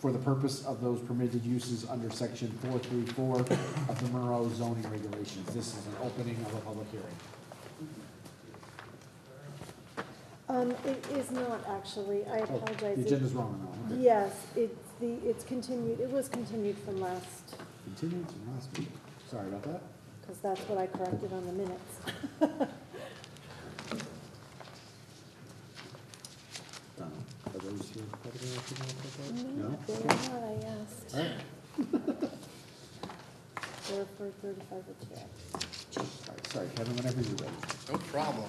S1: for the purpose of those permitted uses under section 434 of the Monroe zoning regulations. This is an opening of a public hearing.
S3: Um, it is not actually, I
S1: Oh,
S3: apologize.
S1: The
S3: It-
S1: agenda's wrong on that one.
S3: Yes, it's the, it's continued, it was continued from last,
S1: Continued to last week. Sorry about that.
S3: because that's what I corrected on the minutes. [laughs]
S1: Done. Are those here? publicly recognized?
S3: No,
S1: No?
S3: they're
S1: Okay.
S3: not, I asked.
S1: All right. [laughs]
S3: They're for thirty-five or two.
S1: All right, sorry, Kevin, whenever you're ready.
S10: No problem.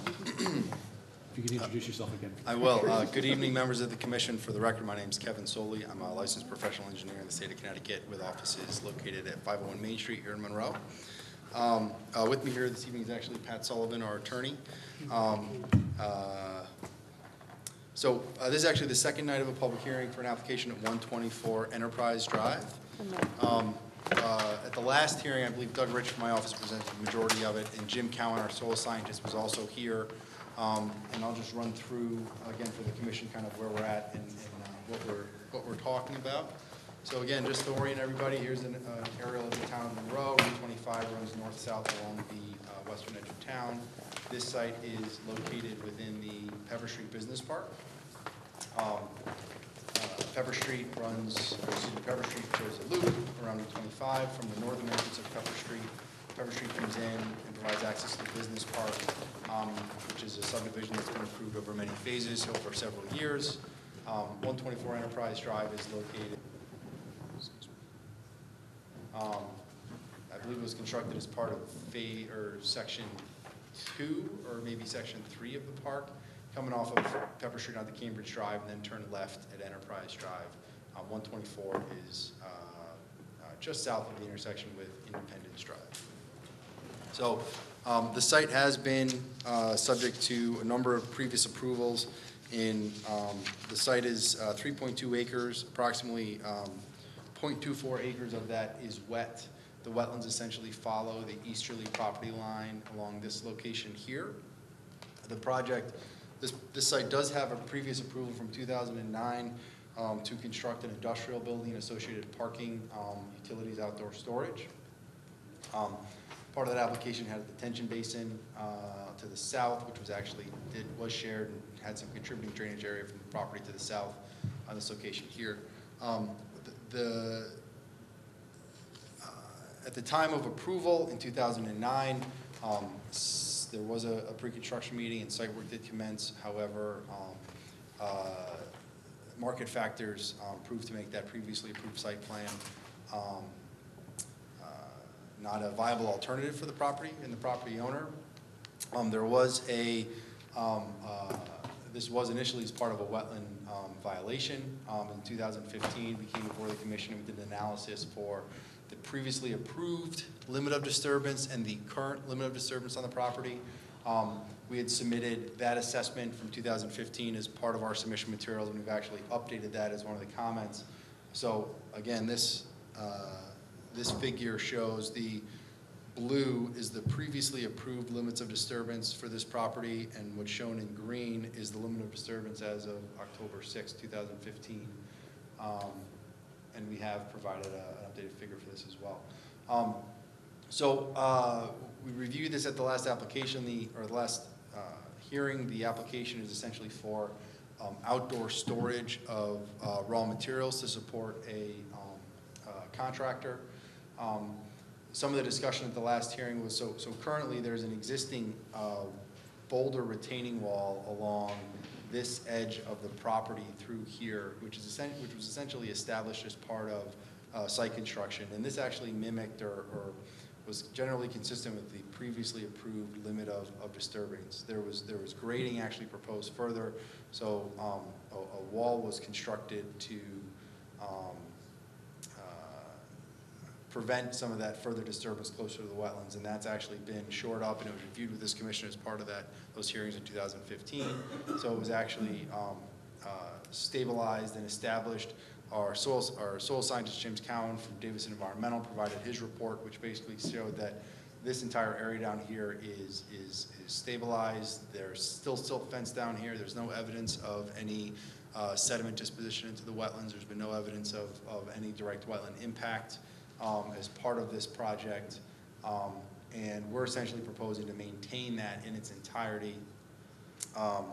S10: [clears throat]
S1: If you could introduce yourself again.
S10: I will. Uh, Good evening, members of the commission. For the record, my name is Kevin Solli. I'm a licensed professional engineer in the state of Connecticut with offices located at 501 Main Street here in Monroe. Um, uh, With me here this evening is actually Pat Sullivan, our attorney. Um, uh, So uh, this is actually the second night of a public hearing for an application at 124 Enterprise Drive. Um, uh, at the last hearing, I believe Doug Rich from my office presented the majority of it, and Jim Cowan, our soil scientist, was also here. Um, And I'll just run through, again, for the commission, kind of where we're at and and, uh, what we're, what we're talking about. So again, just to orient everybody, here's an uh, aerial of the town of Monroe. Route 25 runs north-south along the uh, western edge of town. This site is located within the Pepper Street Business Park. Um, uh, Pepper Street runs, excuse me, Pepper Street shows a loop around Route 25 from the northern entrance of Pepper Street. Pepper Street comes in provides access to the business park, um, which is a subdivision that's been approved over many phases over several years. Um, 124 Enterprise Drive is located. Um, I believe it was constructed as part of phase, or section two, or maybe section three of the park, coming off of Pepper Street onto Cambridge Drive, and then turn left at Enterprise Drive. Uh, 124 is uh, uh, just south of the intersection with Independence Drive. So um, the site has been uh, subject to a number of previous approvals. In, um, the site is uh, 3.2 acres, approximately um, 0.24 acres of that is wet. The wetlands essentially follow the easterly property line along this location here. The project, this, this site does have a previous approval from 2009 um, to construct an industrial building, associated parking, um, utilities, outdoor storage. Um, Part of that application had a detention basin uh, to the south, which was actually, did, was shared and had some contributing drainage area from the property to the south on this location here. Um, the- The, uh, at the time of approval in 2009, um, there was a a pre-construction meeting and site work did commence. However, um, uh, market factors um, proved to make that previously approved site plan um, not a viable alternative for the property and the property owner. Um, There was a, um, uh, this was initially as part of a wetland um, violation. Um, In 2015, we came before the commission did an analysis for the previously approved limit of disturbance and the current limit of disturbance on the property. Um, We had submitted that assessment from 2015 as part of our submission materials, and we've actually updated that as one of the comments. So again, this, uh, this figure shows the blue is the previously approved limits of disturbance for this property, and what's shown in green is the limit of disturbance as of October 6, 2015. Um, And we have provided a- an updated figure for this as well. Um, So uh, we reviewed this at the last application, the, or the last uh, hearing. The application is essentially for um, outdoor storage of uh, raw materials to support a um, uh, contractor. Um, Some of the discussion at the last hearing was, so, so currently there's an existing uh, boulder retaining wall along this edge of the property through here, which is which was essentially established as part of uh, site construction. And this actually mimicked or, or was generally consistent with the previously approved limit of, of disturbance. There was, there was grading actually proposed further, so um, a, a wall was constructed to um, prevent some of that further disturbance closer to the wetlands, and that's actually been shored up, and it was reviewed with this commission as part of that, those hearings in 2015. So it was actually um, uh, stabilized and established. Our soil, our soil scientist, James Cowan from Davison Environmental, provided his report, which basically showed that this entire area down here is, is, is stabilized. There's still silt fence down here. There's no evidence of any uh, sediment disposition into the wetlands. There's been no evidence of, of any direct wetland impact um, as part of this project. Um, And we're essentially proposing to maintain that in its entirety. Um,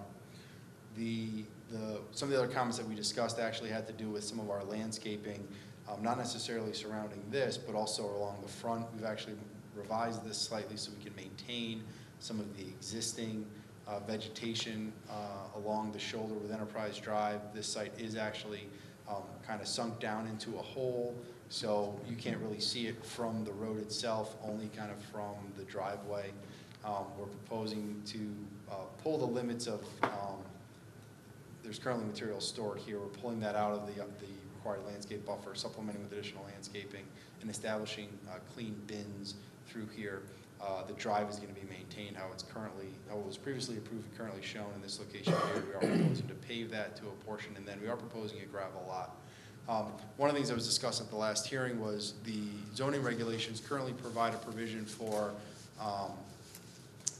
S10: The, the, some of the other comments that we discussed actually had to do with some of our landscaping, um, not necessarily surrounding this, but also along the front. We've actually revised this slightly so we can maintain some of the existing uh, vegetation uh, along the shoulder with Enterprise Drive. This site is actually kind of sunk down into a hole, so you can't really see it from the road itself, only kind of from the driveway. Um, We're proposing to uh, pull the limits of, um, there's currently material stored here, we're pulling that out of the, the required landscape buffer, supplementing with additional landscaping, and establishing uh, clean bins through here. Uh, The drive is going to be maintained how it's currently, how it was previously approved and currently shown in this location here. We are proposing to pave that to a portion, and then we are proposing a gravel lot Um, One of the things that was discussed at the last hearing was the zoning regulations currently provide a provision for um,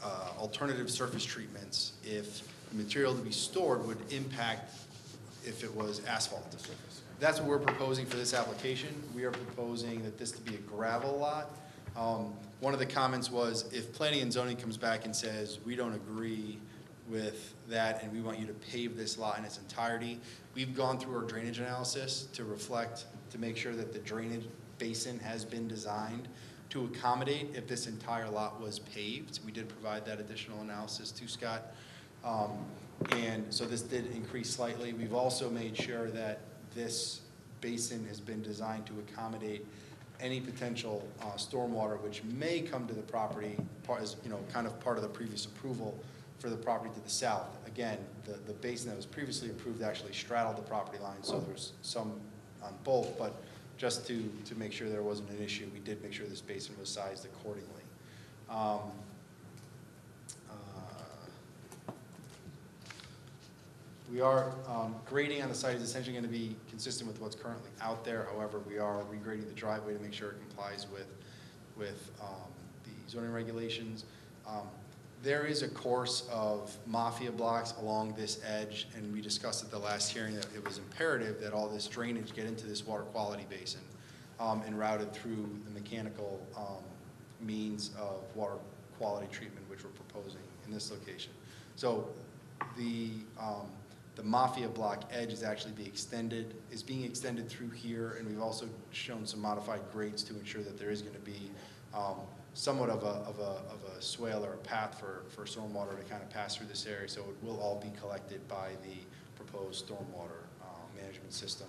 S10: uh, alternative surface treatments if the material to be stored would impact if it was asphalt. That's what we're proposing for this application. We are proposing that this to be a gravel lot. Um, One of the comments was, if planning and zoning comes back and says, we don't agree with that, and we want you to pave this lot in its entirety, we've gone through our drainage analysis to reflect, to make sure that the drainage basin has been designed to accommodate if this entire lot was paved. We did provide that additional analysis to Scott. Um, And so this did increase slightly. We've also made sure that this basin has been designed to accommodate any potential uh, stormwater which may come to the property, part, as, you know, kind of part of the previous approval for the property to the south. Again, the, the basin that was previously approved actually straddled the property line, so there's some on both, but just to, to make sure there wasn't an issue, we did make sure this basin was sized accordingly. Um, uh, We are, um, grading on the site is essentially going to be consistent with what's currently out there. However, we are regrading the driveway to make sure it complies with, with um, the zoning regulations. There is a course of mafia blocks along this edge, and we discussed at the last hearing that it was imperative that all this drainage get into this water quality basin um, and routed through the mechanical um, means of water quality treatment, which we're proposing in this location. So the, um, the mafia block edge is actually be extended, is being extended through here, and we've also shown some modified grades to ensure that there is gonna be, um, somewhat of a, of a, of a swale or a path for, for stormwater to kind of pass through this area, so it will all be collected by the proposed stormwater, uh, management system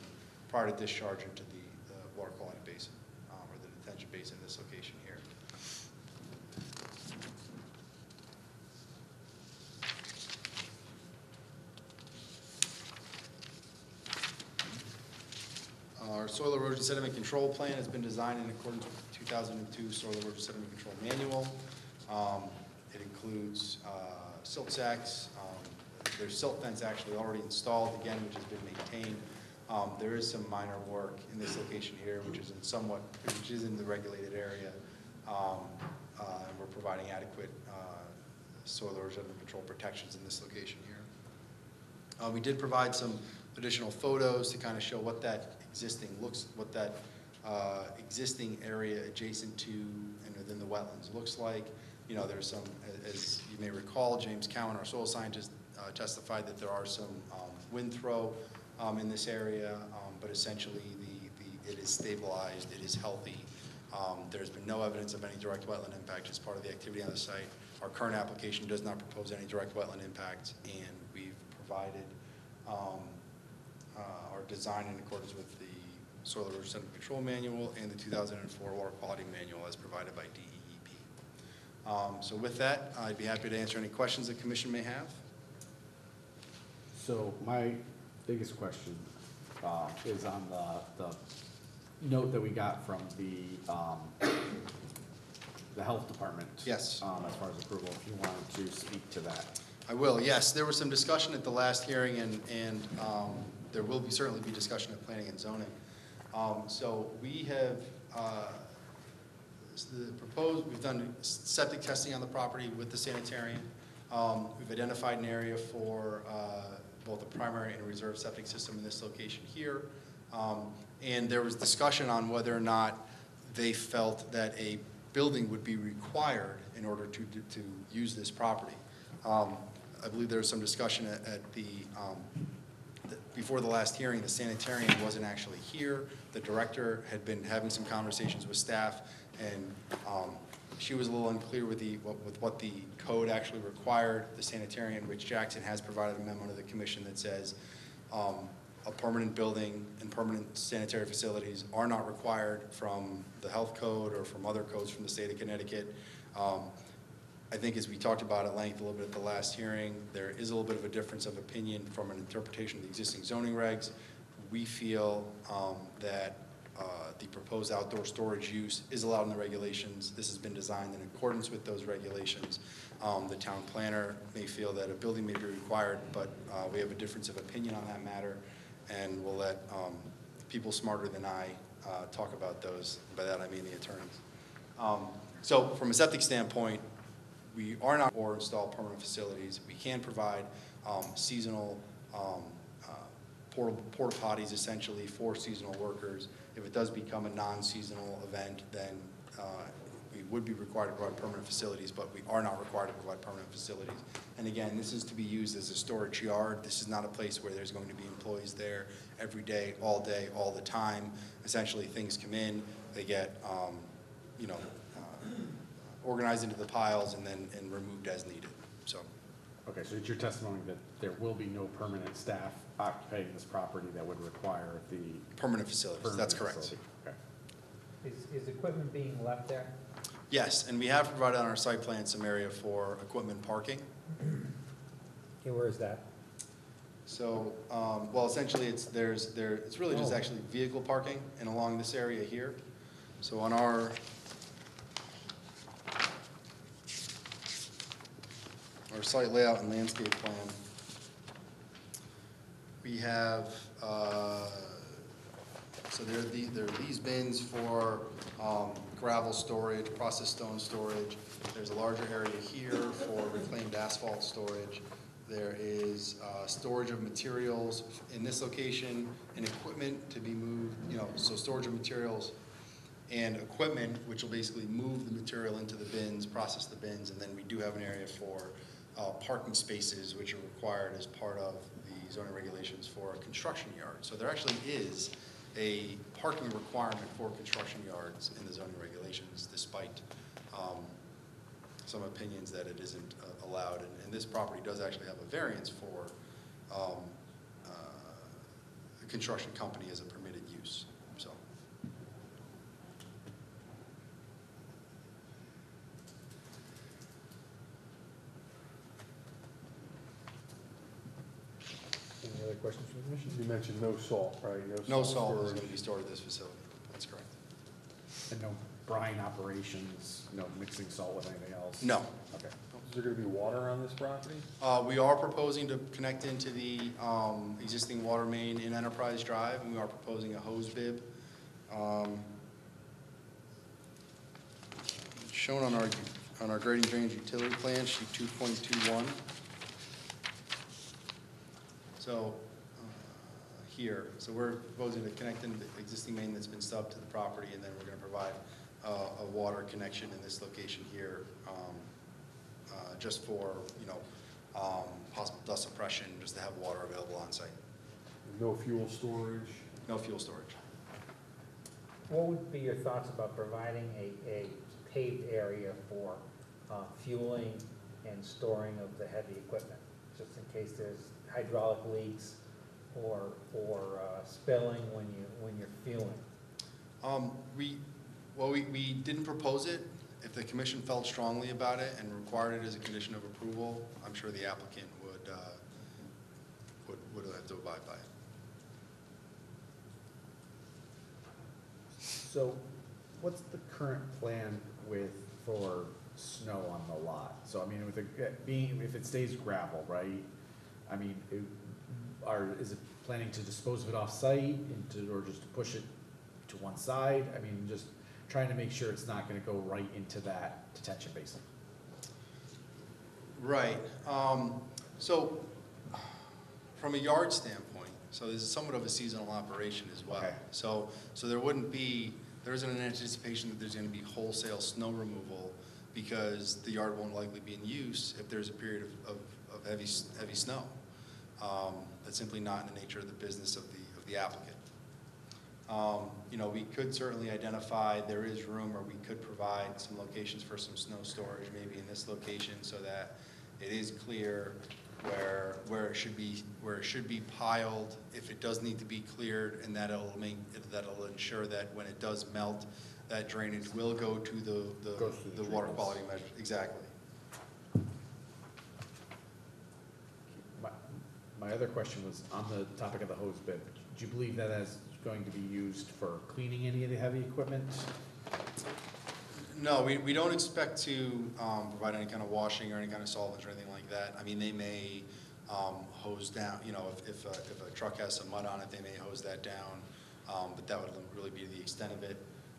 S10: prior to discharge into the, the water quality basin, um, or the detention basin in this location here. Our soil erosion sediment control plan has been designed in accordance with the 2002 Soil Erosion Sediment Control Manual. Um, It includes uh, silt sacks, um, there's silt fence actually already installed, again, which has been maintained. Um, There is some minor work in this location here, which is in somewhat, which is in the regulated area. Um, uh, And we're providing adequate uh, soil erosion control protections in this location here. Uh, We did provide some additional photos to kind of show what that existing looks, what that uh, existing area adjacent to and within the wetlands looks like. You know, there's some, as you may recall, James Cowan, our soil scientist, uh, testified that there are some um, wind throw um, in this area, um, but essentially the, the, it is stabilized, it is healthy. Um, There's been no evidence of any direct wetland impact as part of the activity on the site. Our current application does not propose any direct wetland impact, and we've provided um, uh, our design in accordance with the Soil Erosion Control Manual and the 2004 Water Quality Manual as provided by DEEP. Um, So with that, I'd be happy to answer any questions the commission may have.
S1: So my biggest question uh, is on the, the note that we got from the, um, the health department.
S10: Yes.
S1: um, As far as approval, if you wanted to speak to that.
S10: I will, yes. There was some discussion at the last hearing, and, and um, there will be, certainly be discussion at planning and zoning. Um, So we have, uh, the proposed, we've done septic testing on the property with the sanitarian. Um, We've identified an area for uh, both a primary and a reserve septic system in this location here. Um, And there was discussion on whether or not they felt that a building would be required in order to, to use this property. Um, I believe there was some discussion at, at the, um, the- before the last hearing, the sanitarian wasn't actually here. The director had been having some conversations with staff, and um, she was a little unclear with the, what- with what the code actually required. The sanitarian, Rich Jackson, has provided a memo to the commission that says um, a permanent building and permanent sanitary facilities are not required from the health code or from other codes from the state of Connecticut. Um, I think as we talked about at length a little bit at the last hearing, there is a little bit of a difference of opinion from an interpretation of the existing zoning regs. We feel um, that the proposed outdoor storage use is allowed in the regulations. This has been designed in accordance with those regulations. Um, The town planner may feel that a building may be required, but uh, we have a difference of opinion on that matter, and we'll let um, people smarter than I uh, talk about those. By that, I mean the attorneys. Um, So from a septic standpoint, we are not or install permanent facilities. We can provide um, seasonal um, uh, porta potties essentially for seasonal workers. If it does become a non-seasonal event, then uh, we would be required to provide permanent facilities, but we are not required to provide permanent facilities. And again, this is to be used as a storage yard. This is not a place where there's going to be employees there every day, all day, all the time. Essentially, things come in, they get, um, you know, uh, organized into the piles and then, and removed as needed, so.
S1: Okay, so it's your testimony that there will be no permanent staff occupying this property that would require the.
S10: Permanent facilities, that's
S1: permanent
S10: correct.
S1: facility. Okay.
S9: Is, is equipment being left there?
S10: Yes, and we have provided on our site plan some area for equipment parking.
S9: Okay, where is that?
S10: So, um, well, essentially, it's, there's, there, it's really just
S9: Oh.
S10: actually vehicle parking and along this area here. So on our, our site layout and landscape plan, we have, uh, so there are the, there are these bins for um, gravel storage, processed stone storage. There's a larger area here for reclaimed asphalt storage. There is uh, storage of materials in this location and equipment to be moved, you know, so storage of materials and equipment, which will basically move the material into the bins, process the bins, and then we do have an area for uh, parking spaces, which are required as part of the zoning regulations for a construction yard. So there actually is a parking requirement for construction yards in the zoning regulations, despite um, some opinions that it isn't uh, allowed. And and this property does actually have a variance for um, uh, a construction company as a permitted use, so.
S9: Any other questions from the commission?
S6: You mentioned no salt, right?
S10: No salt is
S6: storage.
S10: going to be stored at this facility, that's correct.
S1: And no brine operations, no mixing salt with anything else?
S10: No.
S1: Okay.
S6: Is there gonna be water on this property?
S10: Uh, We are proposing to connect into the um, existing water main in Enterprise Drive, and we are proposing a hose bib. Um, Shown on our, on our grading drainage utility plan, sheet two point two one. So, uh, here, so we're proposing to connect in the existing main that's been subbed to the property, and then we're gonna provide uh, a water connection in this location here, um, uh, just for, you know, um, possible dust suppression, just to have water available on site.
S6: No fuel storage?
S10: No fuel storage.
S9: What would be your thoughts about providing a, a paved area for uh, fueling and storing of the heavy equipment? Just in case there's hydraulic leaks or, or uh, spilling when you, when you're fueling?
S10: Um, we, well, we, we didn't propose it. If the commission felt strongly about it and required it as a condition of approval, I'm sure the applicant would, uh, would, would have to abide by it.
S1: So what's the current plan with, for snow on the lot? So I mean, with it being, if it stays gravel, right? I mean, it- are, is it planning to dispose of it off-site into, or just to push it to one side? I mean, just trying to make sure it's not gonna go right into that detention basin.
S10: Right, um, so, from a yard standpoint, so this is somewhat of a seasonal operation as well.
S1: Okay.
S10: So, so there wouldn't be, there isn't an anticipation that there's gonna be wholesale snow removal because the yard won't likely be in use if there's a period of, of, of heavy, s- heavy snow. Um, that's simply not in the nature of the business of the, of the applicant. Um, You know, we could certainly identify, there is room, or we could provide some locations for some snow storage, maybe in this location, so that it is clear where, where it should be, where it should be piled, if it does need to be cleared, and that it'll make, that'll ensure that when it does melt, that drainage will go to the, the,
S1: the
S10: water
S1: treatments.
S10: quality measures, exactly.
S1: My, my other question was on the topic of the hose bib. Do you believe that is going to be used for cleaning any of the heavy equipment?
S10: No, we, we don't expect to um, provide any kind of washing or any kind of solvents or anything like that. I mean, they may um, hose down, you know, if, if, a- if a truck has some mud on it, they may hose that down. Um, But that would really be the extent of it.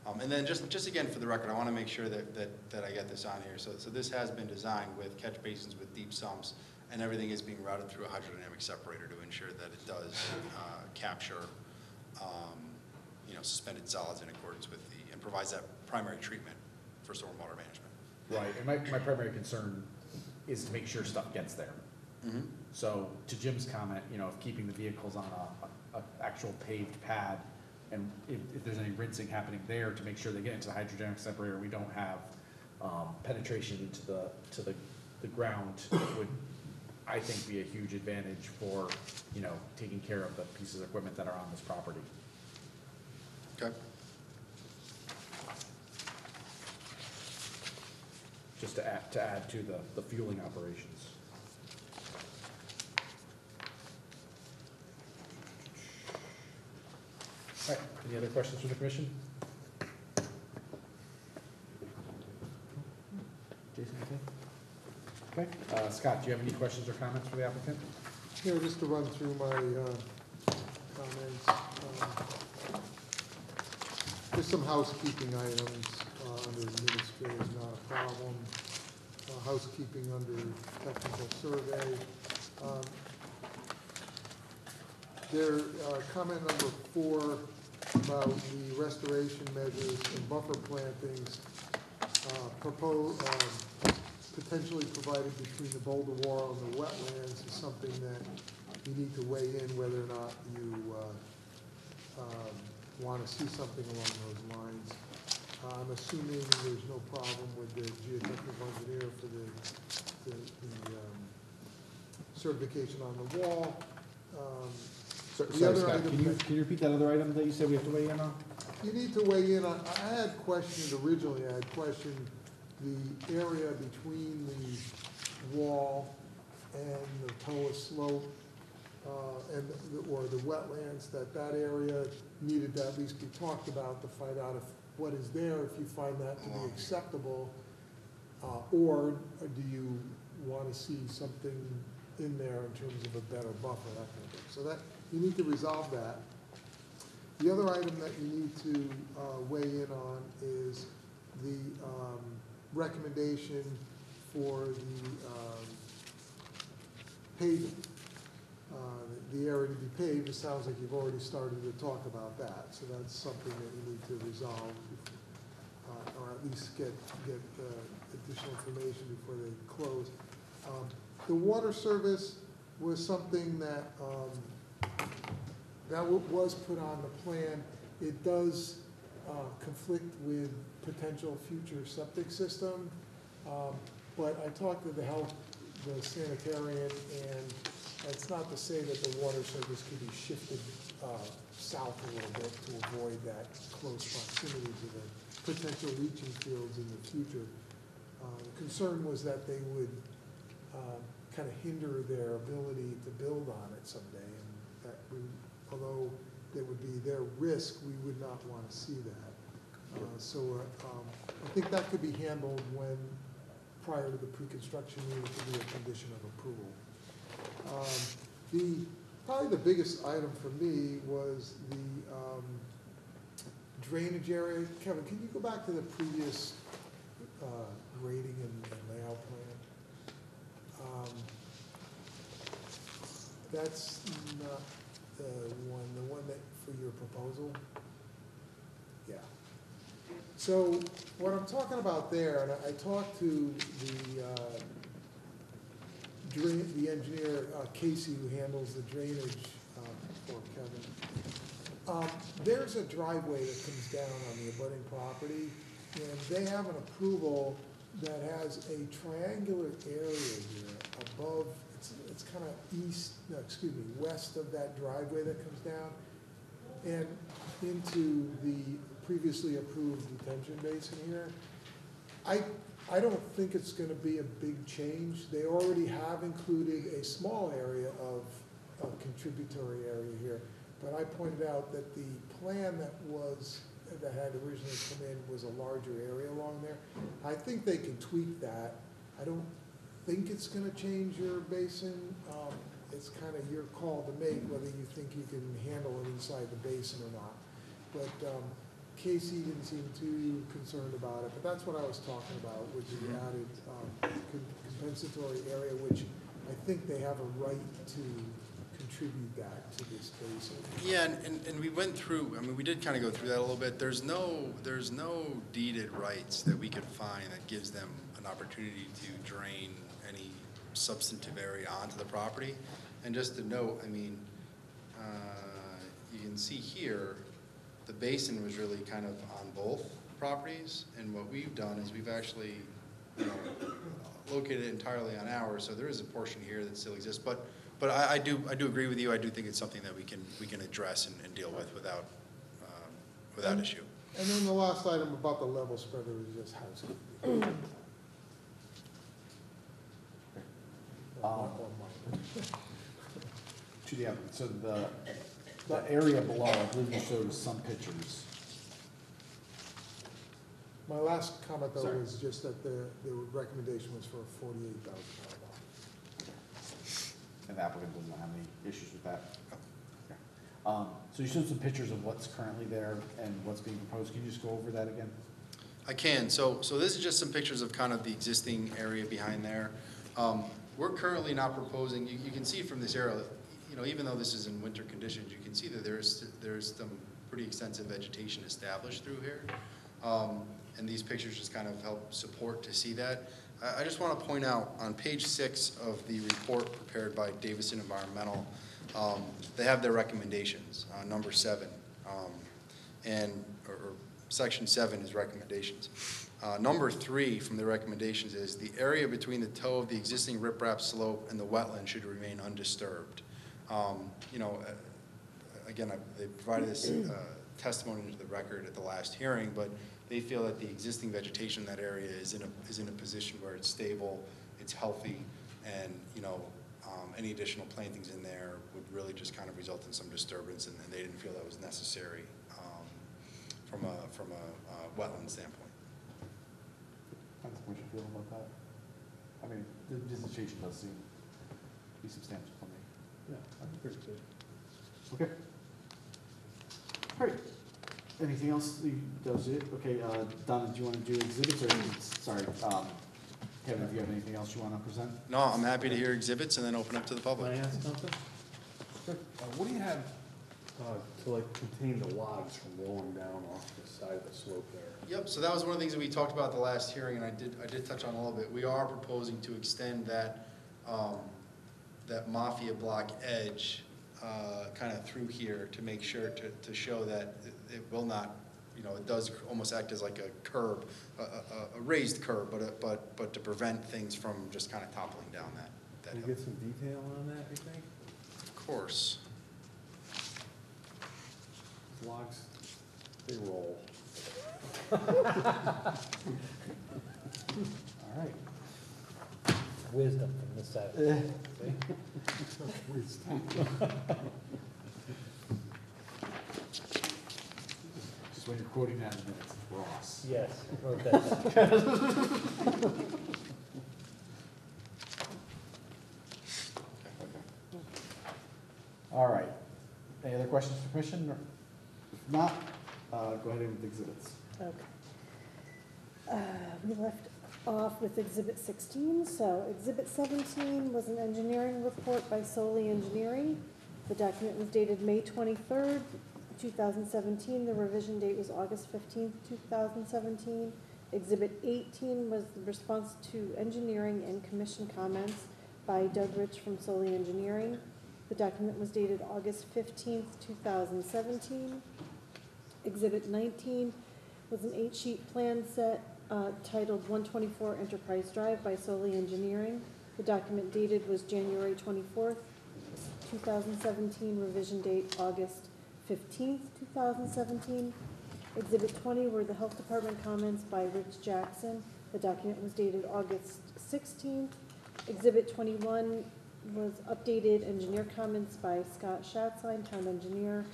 S10: Um, And then just, just again, for the record, I want to make sure that, that, that I get this on here. So, so this has been designed with catch basins with deep sumps, and everything is being routed through a hydrodynamic separator to ensure that it does uh, capture, um, you know, suspended solids in accordance with the, and provides that primary treatment for stormwater management.
S1: Right, and my, my primary concern is to make sure stuff gets there. So to Jim's comment, you know, of keeping the vehicles on a, a, a actual paved pad, and if, if there's any rinsing happening there, to make sure they get into the hydrodynamic separator, we don't have, um, penetration into the, to the, the ground would, I think, be a huge advantage for, you know, taking care of the pieces of equipment that are on this property.
S10: Okay?
S1: Just to add, to add to the, the fueling operations. All right, any other questions from the commission? Jason, anything? Okay, uh, Scott, do you have any questions or comments for the applicant?
S2: Here, just to run through my uh, comments. um, Just some housekeeping items uh, under administrative, not a problem. Uh, Housekeeping under technical survey. Um, There, uh, comment number four about the restoration measures and buffer plantings uh, propose, potentially provided between the boulder wall and the wetlands is something that you need to weigh in whether or not you want to see something along those lines. Uh, I'm assuming there's no problem with the geotechnical engineer for the, the the, um, certification on the wall. Um,
S1: So-
S2: The
S1: Sorry,
S2: other
S1: Scott,
S2: item
S1: can you,
S2: that-
S1: can you repeat that other item that you said we have to weigh in on?
S2: You need to weigh in on, I had questioned originally, I had questioned the area between the wall and the toe slope, uh, and, or the wetlands, that that area needed to at least be talked about to find out if, what is there, if you find that to be acceptable, uh, or do you want to see something in there in terms of a better buffer, that kind of thing. So that, you need to resolve that. The other item that you need to uh, weigh in on is the um, recommendation for the um, paving. Uh, The area to be paved, it sounds like you've already started to talk about that, so that's something that you need to resolve, uh, or at least get, get uh, additional information before they close. Um, The water service was something that um, that wa- was put on the plan. It does uh, conflict with potential future septic system. Um, But I talked to the health, the sanitarian, and it's not to say that the water service could be shifted uh, south a little bit to avoid that close proximity to the potential leaching fields in the future. Uh, The concern was that they would kind of hinder their ability to build on it someday. And that we, although it would be their risk, we would not want to see that. So um, I think that could be handled when, prior to the pre-construction meeting, to be a condition of approval. Um, The, probably the biggest item for me was the um, drainage area. Kevin, can you go back to the previous uh, grading and and layout plan? Um, That's not the one, the one that, for your proposal? So what I'm talking about there, and I I talked to the, uh, drain, the engineer, uh, Casey, who handles the drainage uh, for Kevin. Um, There's a driveway that comes down on the abutting property, and they have an approval that has a triangular area here above, it's, it's kind of east, no, excuse me, west of that driveway that comes down, and into the previously approved detention basin here. I, I don't think it's gonna be a big change. They already have included a small area of, of contributory area here. But I pointed out that the plan that was, that had originally come in was a larger area along there. I think they can tweak that. I don't think it's gonna change your basin. Um, It's kind of your call to make whether you think you can handle it inside the basin or not. but um, Casey didn't seem too concerned about it, but that's what I was talking about, with the added um, con- compensatory area, which I think they have a right to contribute that to this basin.
S10: Yeah, and, and, and we went through, I mean, we did kind of go through that a little bit. There's no, there's no deeded rights that we could find that gives them an opportunity to drain any substantive area onto the property. And just to note, I mean, uh, you can see here, the basin was really kind of on both properties. And what we've done is we've actually, you know, located it entirely on ours, so there is a portion here that still exists. But, but I, I do, I do agree with you, I do think it's something that we can, we can address and, and deal with without, um, without issue.
S2: And then the last item about the level spreader is just housekeeping. [coughs]
S1: Um, To the, applicant. so the, the area below, I believe you showed us some pictures.
S2: My last comment, though,
S1: Sorry.
S2: was just that the, the recommendation was for a forty-eight thousand dollar lot.
S1: And the applicant doesn't have any issues with that? Okay. Um, so you showed some pictures of what's currently there and what's being proposed. Can you just go over that again?
S10: I can, so, so this is just some pictures of kind of the existing area behind there. Um, We're currently not proposing, you, you can see from this area, you know, even though this is in winter conditions, you can see that there's, there's some pretty extensive vegetation established through here. Um, And these pictures just kind of help support to see that. I, I just want to point out, on page six of the report prepared by Davison Environmental, um, they have their recommendations, uh, number seven. Um, And, or, or section seven is recommendations. Uh, number three from the recommendations is the area between the toe of the existing riprap slope and the wetland should remain undisturbed. Um, you know, uh, again, I- they provided this uh, testimony into the record at the last hearing, but they feel that the existing vegetation in that area is in a, is in a position where it's stable, it's healthy, and, you know, um, any additional plantings in there would really just kind of result in some disturbance, and and they didn't feel that was necessary um, from a, from a uh, wetland standpoint.
S1: How the commission feel about that? I mean, the visitation does seem to be substantial. Yeah, I think pretty good. Okay. All right. Anything else? You- That was it? Okay, uh, Donna, do you want to do exhibits or, sorry, um, Kevin, if you have anything else you want to present?
S10: No, I'm happy to hear exhibits and then open up to the public.
S6: ask something? Uh, what do you have, uh, to like contain the logs from rolling down off the side of the slope there?
S10: Yep, so that was one of the things that we talked about at the last hearing, and I did, I did touch on a little bit. We are proposing to extend that, um, that Mafia Block edge, uh, kind of through here to make sure, to, to show that it- it will not, you know, it does almost act as like a curb, a, a, a raised curb, but, a- but, but to prevent things from just kind of toppling down that, that
S6: Can you
S10: hill.
S6: get some detail on that, you think?
S10: Of course.
S6: Logs, they roll. [laughs] [laughs]
S1: All right.
S9: Wisdom from this side. See? [laughs]
S1: Just when you're quoting that in minutes, it's Ross.
S9: Yes, wrote that down. [laughs]
S1: All right. Any other questions for commission? Or If not, uh, go ahead with the exhibits.
S3: Okay. Uh, We left off with Exhibit 16, so Exhibit 17 was an engineering report by Solli Engineering. The document was dated May 23rd, 2017. The revision date was August 15th, 2017. Exhibit 18 was the response to engineering and commission comments by Doug Rich from Solli Engineering. The document was dated August 15th, 2017. Exhibit 19 was an eight-sheet plan set uh, titled 124 Enterprise Drive by Solli Engineering. The document dated was January 24th, 2017, revision date August 15th, 2017. Exhibit 20 were the Health Department comments by Rich Jackson. The document was dated August 16th. Exhibit 21 was updated engineer comments by Scott Schatzlein, town engineer.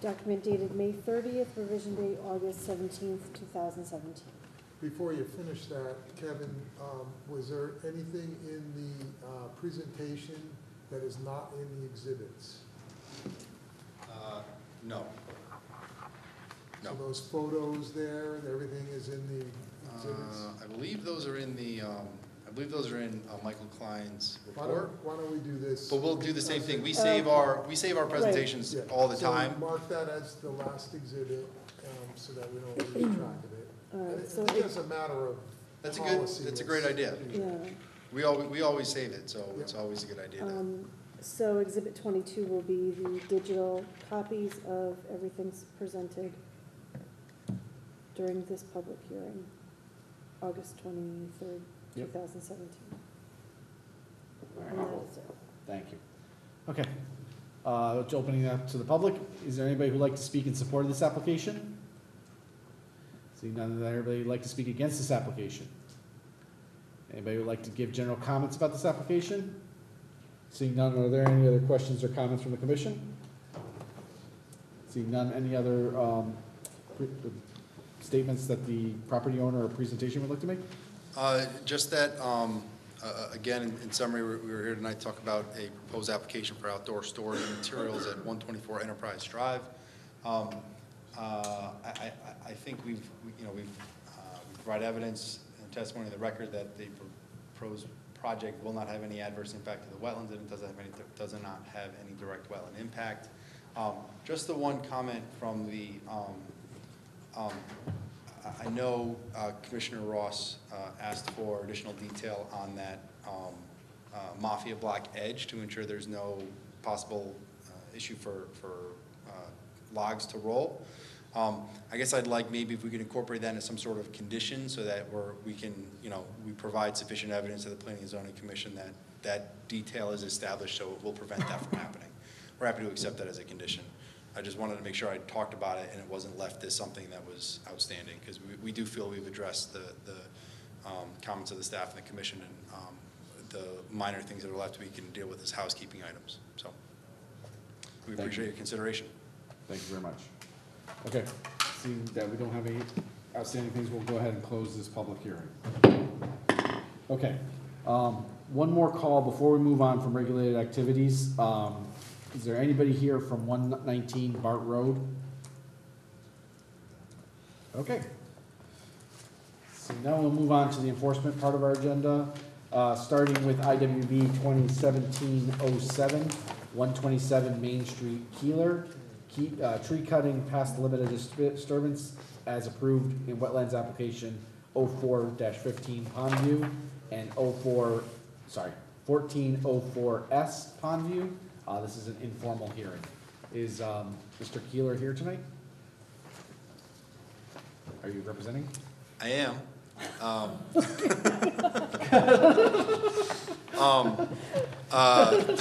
S3: Document dated May 30th, revision date August 17th, 2017.
S2: Before you finish that, Kevin, um, was there anything in the uh, presentation that is not in the exhibits?
S10: Uh, No. No.
S2: So those photos there, and everything is in the exhibits?
S10: Uh, I believe those are in the, um, I believe those are in uh, Michael Klein's
S2: Why
S10: report.
S2: don't, why don't we do this?
S10: But we'll do the same thing. We
S3: Uh,
S10: save our, we save our
S3: Right.
S10: presentations
S2: Yeah,
S10: all the
S2: so
S10: time.
S2: Mark that as the last exhibit, um, so that we don't lose track of it.
S3: All
S2: I think
S3: so
S2: it's
S3: it,
S2: just a matter of
S10: That's a good,
S2: policy.
S10: that's a great idea.
S3: yeah.
S10: We al, we always save it, so it's always a good idea to.
S3: Um, so exhibit twenty-two will be the digital copies of everything's presented during this public hearing, August twenty-third, two
S1: Yep.
S3: thousand seventeen.
S1: All
S3: And
S1: right,
S3: that is it.
S1: Thank you. Okay, uh, it's opening up to the public. Is there anybody who'd like to speak in support of this application? Seeing none, would everybody like to speak against this application? Anybody would like to give general comments about this application? Seeing none, are there any other questions or comments from the commission? Seeing none, any other, um, pre- statements that the property owner or presentation would like to make?
S10: Uh, Just that, um, uh, again, in in summary, we we were here tonight to talk about a proposed application for outdoor storage materials at 124 Enterprise Drive. Um, uh, I I- I think we've, we- you know, we've uh, we provide evidence and testimony in the record that the proposed project will not have any adverse impact to the wetlands, and it doesn't have any, does not have any direct wetland impact. Um, Just the one comment from the, um, um, I- know uh, Commissioner Ross uh, asked for additional detail on that um, uh, Mafia Block edge to ensure there's no possible issue for, for logs to roll. Um, I guess I'd like maybe if we could incorporate that into some sort of condition so that we're, we can, you know, we provide sufficient evidence to the Planning and Zoning Commission that that detail is established, so it will prevent that from happening. We're happy to accept that as a condition. I just wanted to make sure I talked about it and it wasn't left as something that was outstanding, because we, we do feel we've addressed the, the um, comments of the staff and the commission, and um, the minor things that are left we can deal with as housekeeping items, so. We
S1: Thank you.
S10: appreciate your consideration.
S1: Thank you very much. Okay, seeing that we don't have any outstanding things, we'll go ahead and close this public hearing. Okay, um, one more call before we move on from regulated activities. Um, is there anybody here from one nineteen Bart Road? Okay. So now we'll move on to the enforcement part of our agenda, uh, starting with IWB 2017-07, 127 Main Street, Keeler. Key, uh, tree cutting past the limit of dis- disturbance as approved in wetlands application 04-15 Pondview and 04, sorry, 1404S Pondview. Uh, this is an informal hearing. Is, um, Mr. Keeler here tonight? Are you representing?
S10: I am. Um, [laughs] [laughs] um, uh,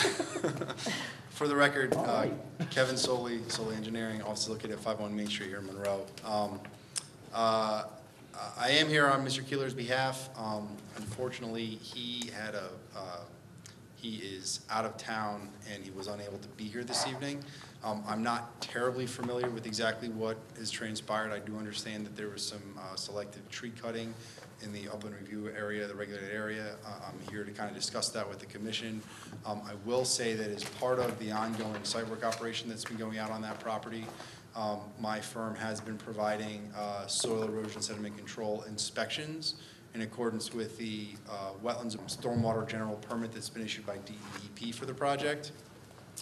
S10: [laughs] For the record, uh. Kevin Solli, Solli Engineering, office located at 51 Main Street here in Monroe. Um, uh, I am here on Mr. Keeler's behalf. Um, Unfortunately, he had a, uh, he is out of town and he was unable to be here this evening. Um, I'm not terribly familiar with exactly what has transpired. I do understand that there was some uh, selective tree cutting in the upland review area, the regulated area. Uh, I'm here to kind of discuss that with the commission. Um, I will say that as part of the ongoing site work operation that's been going out on that property, um, my firm has been providing uh, soil erosion sediment control inspections in accordance with the uh, Wetlands and Stormwater General Permit that's been issued by DEP for the project.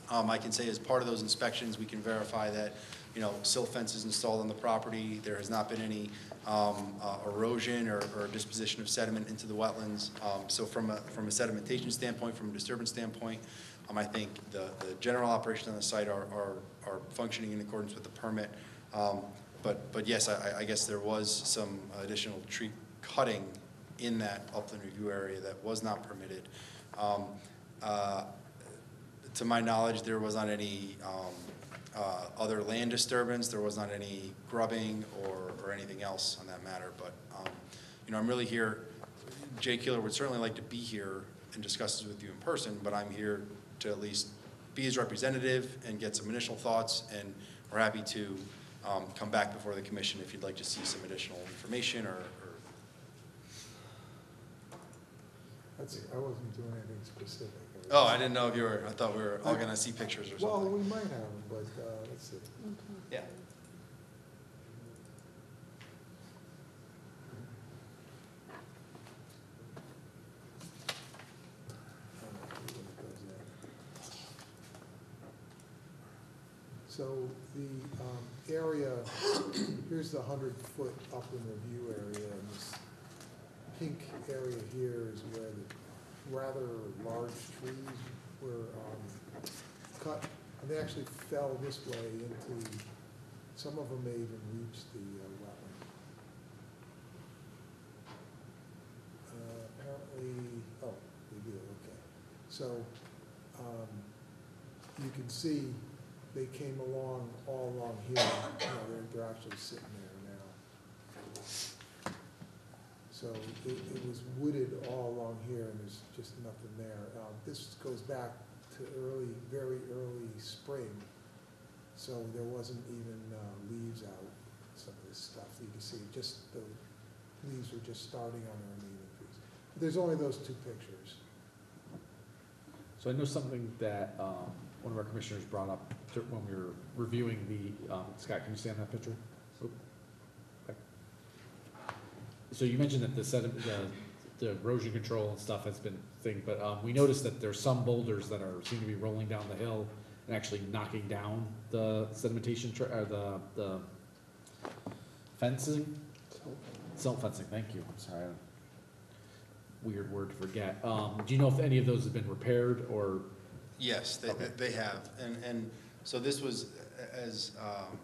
S10: Um, I can say as part of those inspections, we can verify that, you know, silt fence is installed on the property, there has not been any um, uh, erosion or or disposition of sediment into the wetlands. Um, So from a, from a sedimentation standpoint, from a disturbance standpoint, um, I think the, the general operations on the site are, are, are functioning in accordance with the permit. Um, But, but yes, I, I guess there was some additional tree cutting in that upland review area that was not permitted. Um, uh, to my knowledge, there was not any um, uh, other land disturbance, there was not any grubbing or, or anything else on that matter, but, um, you know, I'm really here, Jay Keeler would certainly like to be here and discuss this with you in person, but I'm here to at least be his representative and get some initial thoughts, and we're happy to um, come back before the commission if you'd like to see some additional information or, or
S2: That's, I wasn't doing anything specific.
S10: Oh, I didn't know if you were, I thought we were all gonna see pictures or something.
S2: Well, we might have, but, uh, let's see.
S10: Yeah.
S2: So the um, area, here's the hundred-foot upland review area, and this pink area here is where the rather large trees were um, cut, and they actually fell this way into, some of them may even reach the uh, wetland. Uh, Apparently, oh, they do, okay. So, um, you can see they came along, all along here, you know, they're, they're actually sitting there now. So it, it was wooded all along here, and there's just nothing there. Um, this goes back to early, very early spring, so there wasn't even, uh, leaves out, some of this stuff. You can see, just the leaves were just starting on the remaining trees. But There's only those two pictures.
S1: So I know something that, um, one of our commissioners brought up when we were reviewing the, um, Scott, can you stand that picture? Oop. Okay. So you mentioned that the sediment, the, the erosion control and stuff has been thing, but, um, we noticed that there's some boulders that are, seem to be rolling down the hill and actually knocking down the sedimentation, tr- or the, the fencing? Silt fencing, thank you, I'm sorry. Weird word to forget. Um, do you know if any of those have been repaired or
S10: Yes, they,
S1: Okay.
S10: they have, and, and so this was, as um,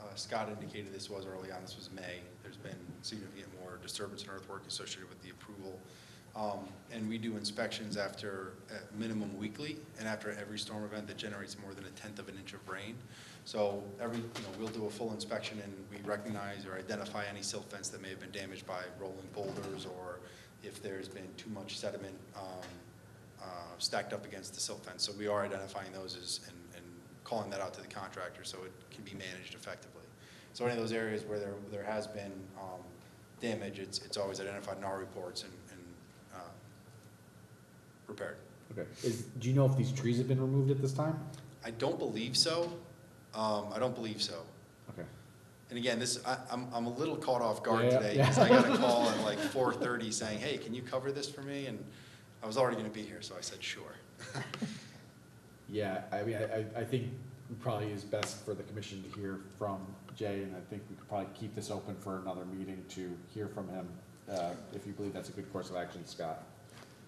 S10: uh, Scott indicated, this was early on, this was May. There's been significant more disturbance and earthwork associated with the approval. Um, And we do inspections after, minimum weekly, and after every storm event that generates more than a tenth of an inch of rain. So every, you know, we'll do a full inspection and we recognize or identify any silt fence that may have been damaged by rolling boulders or if there's been too much sediment um, uh, stacked up against the silt fence. So we are identifying those as, and, and calling that out to the contractor so it can be managed effectively. So any of those areas where there, there has been um, damage, it's, it's always identified in our reports and, and uh, repaired.
S1: Okay, is, do you know if these trees have been removed at this time?
S10: I don't believe so. Um, I don't believe so.
S1: Okay.
S10: And again, this, I, I'm, I'm a little caught off guard
S1: Yeah,
S10: today,
S1: yeah.
S10: because I got a call at like four thirty saying, hey, can you cover this for me? And I was already gonna be here, so I said, sure. [laughs]
S1: Yeah, I mean, I, I, I think it probably is best for the commission to hear from Jay, and I think we could probably keep this open for another meeting to hear from him, uh, if you believe that's a good course of action, Scott.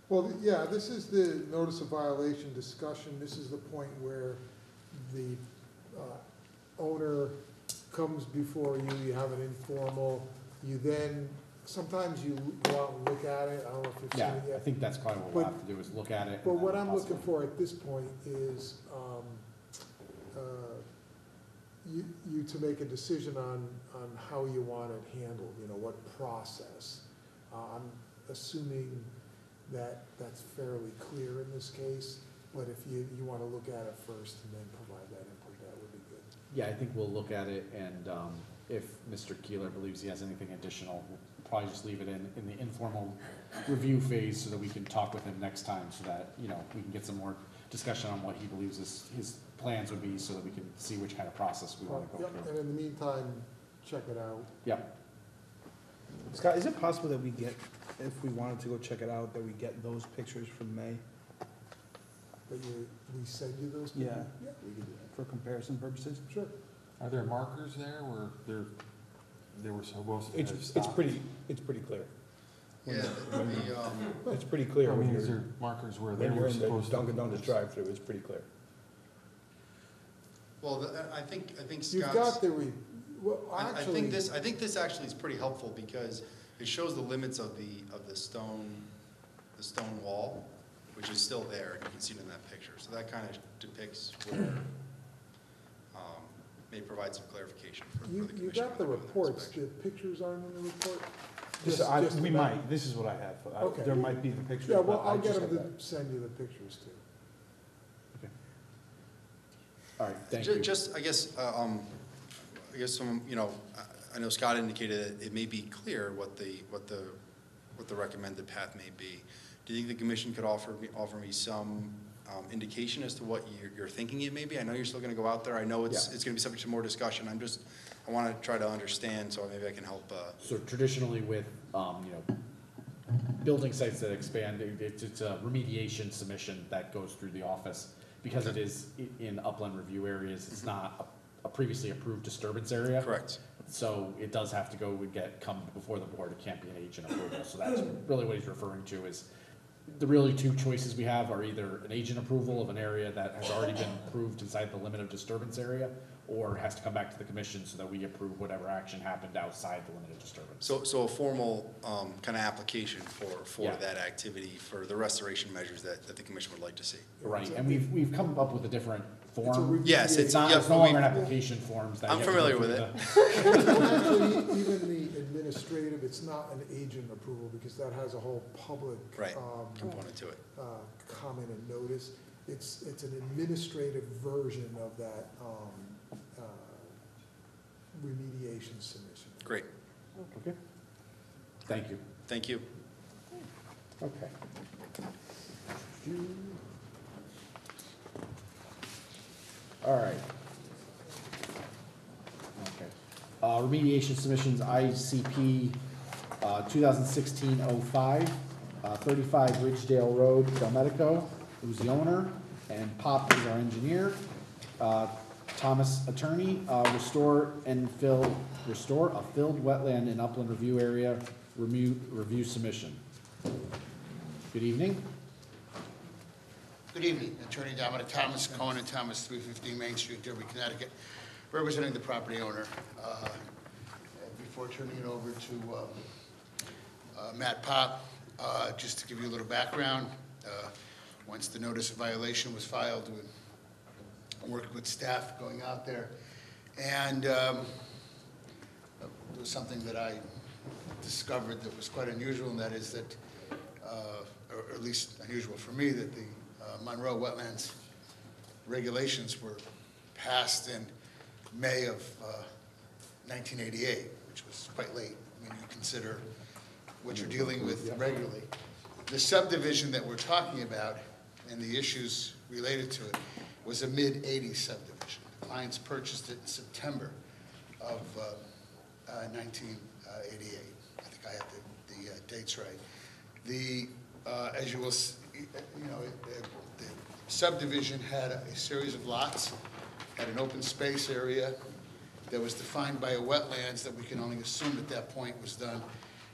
S2: Well, yeah, this is the notice of violation discussion. This is the point where the uh, owner comes before you, you have an informal, you then, sometimes you go out and look at it, I don't know if you've seen
S1: Yeah,
S2: it
S1: I
S2: yet.
S1: think that's probably what we'll have to do, is look at it.
S2: But what I'm looking
S1: possibly-
S2: for at this point is, um, you, you to make a decision on, on how you want it handled, you know, what process. Uh, I'm assuming that that's fairly clear in this case, but if you, you wanna look at it first and then provide that input, that would be good.
S1: Yeah, I think we'll look at it, and, um, if Mr. Keeler believes he has anything additional, we'll probably just leave it in, in the informal review phase, so that we can talk with him next time, so that, you know, we can get some more discussion on what he believes his, his plans would be, so that we can see which kind of process we wanna go
S2: Yep,
S1: through.
S2: And in the meantime, check it out.
S1: Yep,
S4: Scott, is it possible that we get, if we wanted to go check it out, that we get those pictures from May
S2: But you, we send you those?
S4: Yeah.
S2: Yeah, we can do that.
S4: for comparison purposes?
S2: Sure.
S6: Are there markers there where they're, they were supposed to
S4: It's,
S6: have
S4: it's
S6: stopped?
S4: pretty, it's pretty clear.
S10: Yeah, the, the, um,
S4: It's pretty clear
S6: I
S4: when
S6: mean, is
S4: you're,
S6: there markers where they
S4: when you're
S6: were
S4: in the
S6: supposed to?
S4: Dunkin' Donuts drive-through, it's pretty clear.
S10: well, the- I think, I think
S2: You've
S10: Scott's.
S2: got the, re- well,
S10: I, I
S2: actually.
S10: think this, I think this actually is pretty helpful because it shows the limits of the, of the stone, the stone wall, which is still there, you can see it in that picture. So that kind of depicts where, um, may provide some clarification for for the
S2: You,
S10: commission.
S2: you got the
S10: when they're doing their
S2: reports, the
S10: inspection.
S2: pictures aren't in the report?
S4: This,
S2: Just-
S4: I,
S2: just
S4: we
S2: the map?
S4: might, this is what I have. I-
S2: Okay.
S4: There might be the pictures,
S2: Yeah,
S4: but
S2: well,
S4: I
S2: I'll get
S4: just
S2: them
S4: have
S2: to
S4: that.
S2: send you the pictures too.
S1: all right, thank
S10: Ju-
S1: you.
S10: Just, I guess, uh, um, I guess some, you know, I- I know Scott indicated that it may be clear what the, what the, what the recommended path may be. Do you think the commission could offer me, offer me some um, indication as to what you're, you're thinking it may be? I know you're still gonna go out there, I know it's,
S1: Yeah.
S10: it's gonna be subject to more discussion, I'm just, I wanna try to understand, so maybe I can help, uh,
S1: So traditionally with, um, you know, building sites that expand, it- it's, it's a remediation submission that goes through the office. because it is i- in upland review areas, it's not a a previously approved disturbance area.
S12: Correct.
S1: So it does have to go, would get, come before the board, it can't be an agent approval, so that's really what he's referring to is, the really two choices we have are either an agent approval of an area that has already been approved inside the limit of disturbance area, or has to come back to the commission so that we approve whatever action happened outside the limited disturbance.
S12: So, so a formal, um, kind of application for, for
S1: Yeah.
S12: that activity, for the restoration measures that, that the commission would like to see.
S1: Right, and we've, we've come up with a different form.
S12: Yes,
S1: It's not,
S12: yeah,
S1: it's no
S12: we-
S1: longer an application forms that.
S12: I'm
S1: you have to go
S12: familiar with
S1: through
S12: it.
S1: the-
S2: Actually, [laughs] even the administrative, it's not an agent approval, because that has a whole public.
S12: Right,
S2: um,
S12: component to it.
S2: uh, comment and notice. It's, it's an administrative version of that um, remediation submission.
S12: Great,
S1: Okay. Thank you.
S12: thank you.
S1: Okay. All right. Okay. Uh, remediation submissions, ICP, uh, 2016-05, uh, 35 Ridgedale Road, Delmedico, who's the owner, and Popp is our engineer. Uh, Thomas Attorney, uh, restore and fill, restore a filled wetland and upland review area, review, review submission. Good evening.
S13: Good evening, Attorney Dominic Thomas, Cohen and Thomas, 315 Main Street, Derby, Connecticut, representing the property owner. Uh, Before turning it over to um, uh, Matt Popp, uh, just to give you a little background, uh, once the notice of violation was filed, worked with staff going out there, and um, there was something that I discovered that was quite unusual, and that is that, uh, or at least unusual for me, that the uh, Monroe Wetlands regulations were passed in May of uh, 1988, which was quite late. When you consider what you're dealing with regularly. The subdivision that we're talking about and the issues related to it was a mid-'80s subdivision. The Clients purchased it in September of uh, uh, 1988. I think I have the, the uh, dates right. The, uh, as you will, s- you know, the subdivision had a series of lots, had an open space area that was defined by a wetlands that we can only assume at that point was done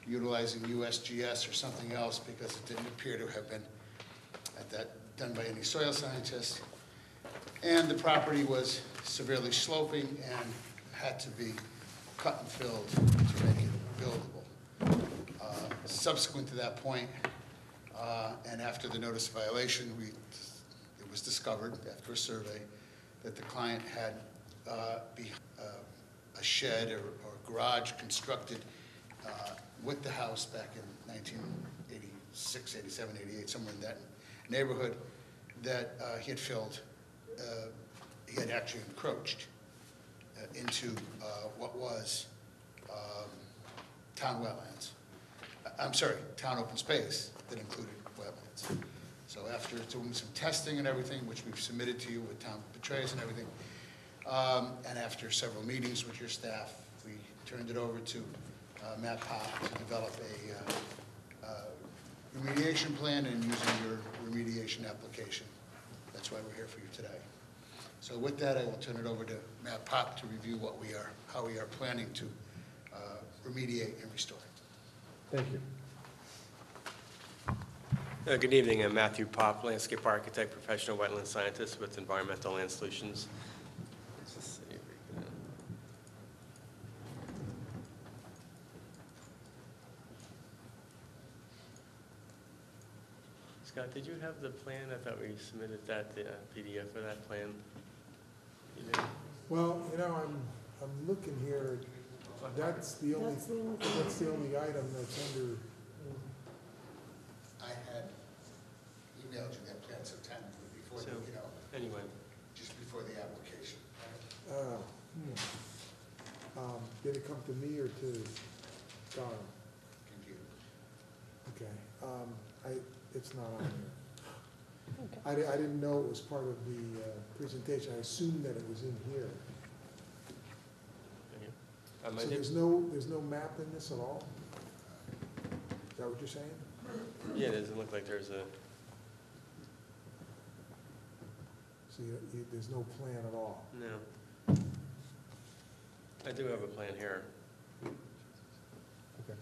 S13: utilizing USGS or something else because it didn't appear to have been at that, done by any soil scientist. And the property was severely sloping and had to be cut and filled to make it buildable. Uh, Subsequent to that point, uh, and after the notice of violation, we, it was discovered after a survey that the client had uh, uh, a shed or or garage constructed uh, with the house back in 1986, 87, 88, somewhere in that neighborhood, that uh, he had filled, he had actually encroached uh, into uh, what was um, town wetlands. I'm sorry, town open space that included wetlands. So after doing some testing and everything, which we've submitted to you with Tom Pietras and everything, um, and after several meetings with your staff, we turned it over to uh, Matt Popp to develop a uh, uh, remediation plan and using your remediation application. That's why we're here for you today. So with that, I will turn it over to Matt Popp to review what we are, how we are planning to uh, remediate and restore.
S1: Thank you.
S7: Uh, Good evening, I'm Matthew Popp, landscape architect, professional wetland scientist with Environmental Land Solutions. Just see if we can- Scott, did you have the plan? I thought we submitted that, the uh, PDF for that plan. You did?
S2: Well, you know, I'm, I'm looking here, that's the only,
S3: That's the only thing.
S2: that's the only item that's under,
S13: I had emailed you that plan sometime before,
S7: So-
S13: you know,
S7: Anyway,
S13: just before the application.
S2: uh, hmm. Um, did it come to me or to Donna?
S13: Computer.
S2: Okay, um, I, it's not on here.
S3: Okay.
S2: I, I didn't know it was part of the, uh, presentation, I assumed that it was in here.
S7: um,
S2: So there's no, there's no map in this at all? Is that what you're saying?
S7: yeah, it doesn't look like there's a,
S2: So you, you, there's no plan at all.
S7: No. I do have a plan here.
S1: Okay.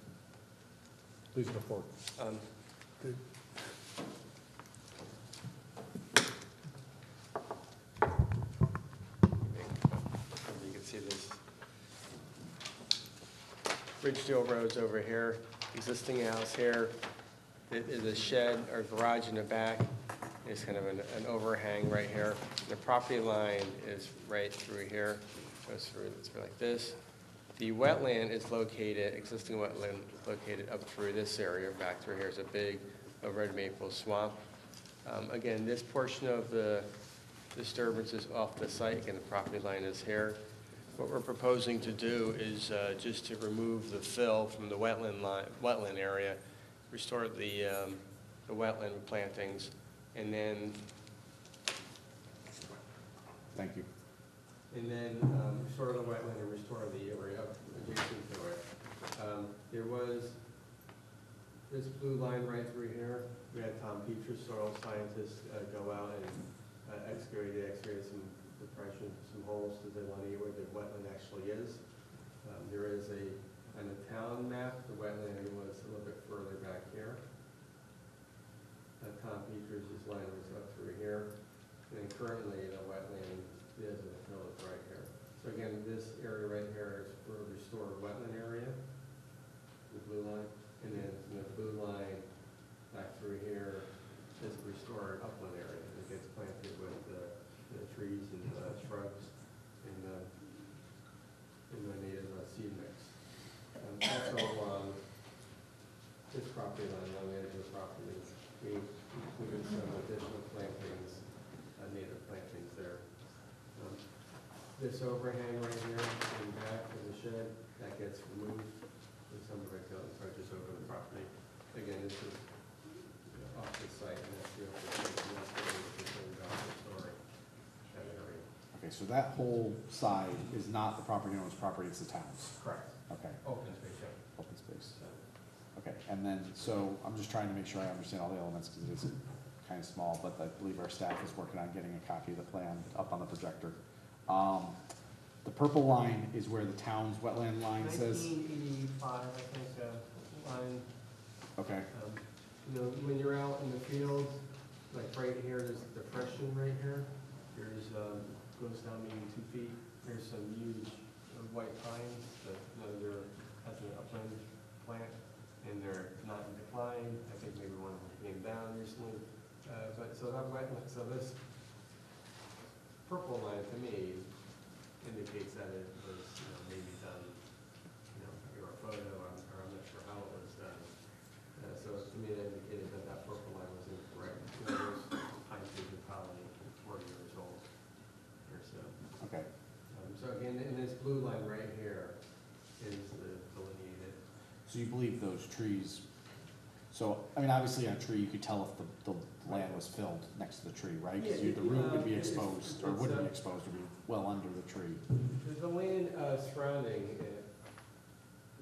S1: Please go forward.
S7: Um,
S2: Good.
S7: You can see this. Ridgedale Road's over here, existing house here. It is a shed or garage in the back. There's kind of an an overhang right here. The property line is right through here, goes through, it's like this. The wetland is located, existing wetland located up through this area, back through here is a big uh, red maple swamp. Um, Again, this portion of the disturbance is off the site, again, the property line is here. What we're proposing to do is uh, just to remove the fill from the wetland line, wetland area, restore the, um, the wetland plantings, and then,
S1: Thank you.
S7: and then um, restore the wetland and restore the area adjacent to it. Um, There was this blue line right through here. We had Tom Pietras, soil scientist, uh, go out and uh, excavate, they excavated some depression, some holes to delineate where the wetland actually is. Um, There is a, on the town map, the wetland was a little bit further back here. Uh, Tom Pietras's line was up through here, and currently the wetland is in the fill right here. So again, this area right here is for restored wetland area, the blue line, and then the blue line back through here is restored upland area. It gets planted with uh, the trees and uh, shrubs and, uh, and the native uh, seed mix. Um, Also, um, this property line, along the edge of the property, we included some additional plantings, uh, native plantings there. Um, This overhang right here in back of the shed, that gets removed, and some of it goes, approaches over the property. Again, this is off the site, and that's the open space, and that's where we're concerned about restoring that area.
S1: Okay, so that whole side is not the property owner's property, it's the town's.
S7: Correct.
S1: Okay,
S7: Open space, yeah.
S1: open space. Okay, and then, so I'm just trying to make sure I understand all the elements, because it is kind of small, but I believe our staff is working on getting a copy of the plan up on the projector. Um, The purple line is where the town's wetland line says,
S7: Nineteen eighty-five, I think, uh, line,
S1: okay,
S7: um, you know, when you're out in the field, like right here, there's a depression right here. There's, um, goes down maybe two feet, there's some huge uh, white pines that, you know, they're, that's an upland plant, and they're not in decline. I think maybe one of them came down recently, uh, but, so that wetland, so this purple line to me indicates that it was, you know, maybe done, you know, a photo, or I'm, or I'm not sure how it was done. Uh, so to me, that indicated that that purple line was incorrect. You know, those pine trees are probably forty years old or so.
S1: okay.
S7: Um, so again, in this blue line right here is the delineated.
S1: So you believe those trees, so, I mean, obviously on a tree, you could tell if the, the land was filled next to the tree, right? Because
S7: Yeah,
S1: the root would be exposed, or
S7: it's,
S1: wouldn't
S7: uh,
S1: be exposed, would be well under the tree.
S7: The- land uh, surrounding it,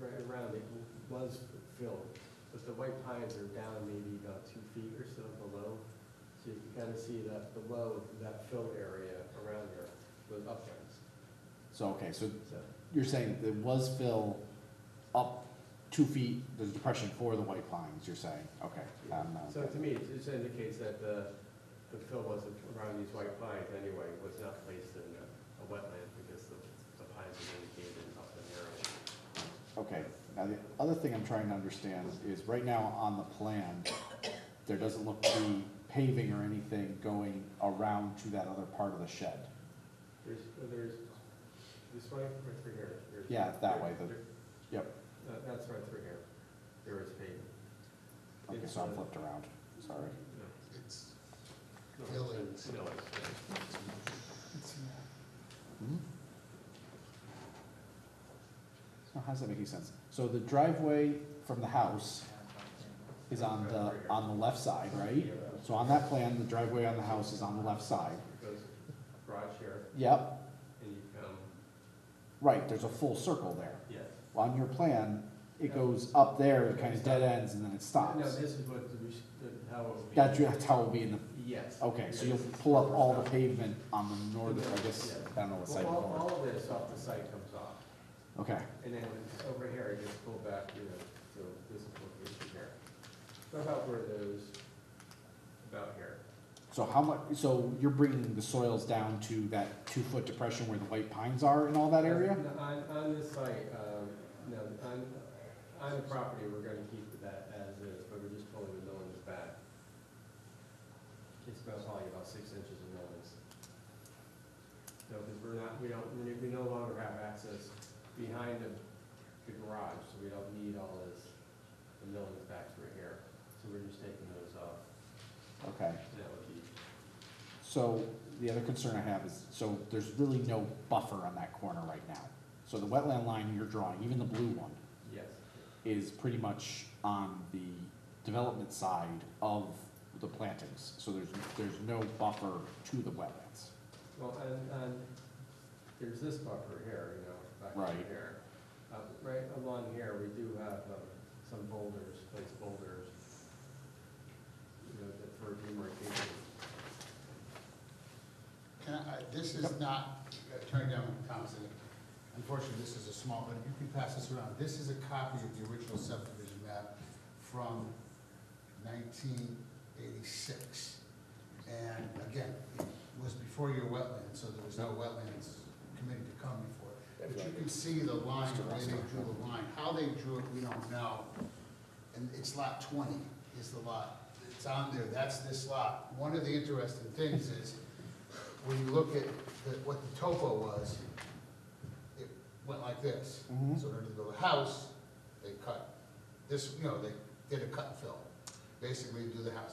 S7: right around it was filled, but the white pines are down maybe about two feet or so below. So you can kind of see that below that fill area around here was uplands.
S1: So, okay, so
S7: So,
S1: you're saying there was fill up two feet, there's depression for the white pines, you're saying, okay. um,
S7: so to me, it just indicates that the, the fill wasn't around these white pines anyway, was not placed in a a wetland because the, the pines are indicated up in the area.
S1: Okay, now the other thing I'm trying to understand is, right now on the plan, there doesn't look to be paving or anything going around to that other part of the shed.
S7: There's, there's, this way, right through here. There's-
S1: Yeah, that way, the- Yep,
S7: Uh, that's right through here. There is pavement.
S1: okay,
S7: It's,
S1: so I'm
S7: uh,
S1: flipped around, sorry.
S7: no,
S13: It's
S7: no,
S13: millings.
S7: no,
S1: Hmm? So how does that make any sense? So the driveway from the house is on the, on the left side, right? So on that plan, the driveway on the house is on the left side.
S7: It goes garage here,
S1: Yep,
S7: and you come,
S1: right, there's a full circle there. On your plan, it goes up there, it kind of dead ends, and then it stops.
S7: No, this is what the, res- the- how it would be.
S1: That's, that's how it'll be in the,
S7: Yes.
S1: Okay, so you'll pull up all the pavement on the northern, I guess, I don't know what
S7: Well,
S1: side.
S7: all,
S1: north.
S7: all of this off the site comes off,
S1: Okay,
S7: and then over here, it gets pulled back, you know, to this location here. So about where those, about here.
S1: so how much, so you're bringing the soils down to that two-foot depression where the white pines are and all that area?
S7: On, on this site, no, on, on the property, we're gonna keep that as is, but we're just pulling the millings back. It's about probably about six inches of millings. No, because we're not, we don't, we we no longer have access behind the, the garage, so we don't need all this, the millings back through here. So we're just taking those off,
S1: Okay,
S7: that would be,
S1: so the other concern I have is, so there's really no buffer on that corner right now. So the wetland line you're drawing, even the blue one,
S7: yes.
S1: is pretty much on the development side of the plantings. So there's, there's no buffer to the wetlands.
S7: Well, and, and there's this buffer here, you know, back
S1: Right.
S7: here. Uh, right along here, we do have, um, some boulders, placed boulders, you know, that for demarcation.
S13: Can I, this is not, Attorney General Thompson, unfortunately, this is a small, but you can pass this around. This is a copy of the original subdivision map from nineteen eighty-six. And again, it was before your wetlands, so there was no wetlands committee to come before. It. But you can see the line, the way they drew the line. How they drew it, we don't know. And it's lot twenty is the lot. It's on there, that's this lot. One of the interesting things is, when you look at the- what the topo was, went like this.
S1: Mhm.
S13: So in order to build a house, they cut this, you know, they did a cut and fill, basically to do the house.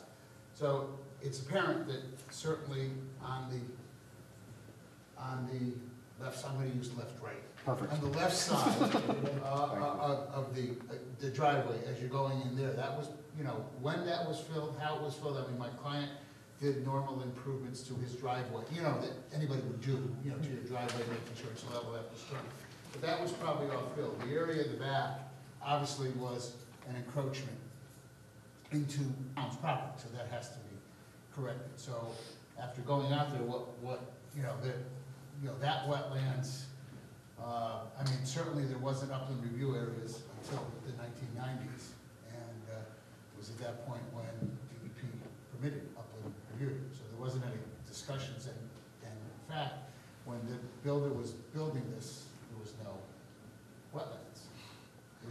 S13: So it's apparent that certainly on the, on the left, I'm gonna use left, right.
S1: Perfect.
S13: On the left [laughs] side uh, of, of the, the driveway, as you're going in there, that was, you know, when that was filled, how it was filled, I mean, my client did normal improvements to his driveway, you know, that anybody would do, you know, to your driveway, making sure it's level after storm. But that was probably all filled. The area in the back obviously was an encroachment into town's property, so that has to be corrected. So after going out there, what, what, you know, the, you know, that wetlands, uh, I mean, certainly there wasn't upland review areas until the nineteen nineties. And, uh, it was at that point when DEP permitted upland review. So there wasn't any discussions and, and in fact, when the builder was building this, there was no wetlands.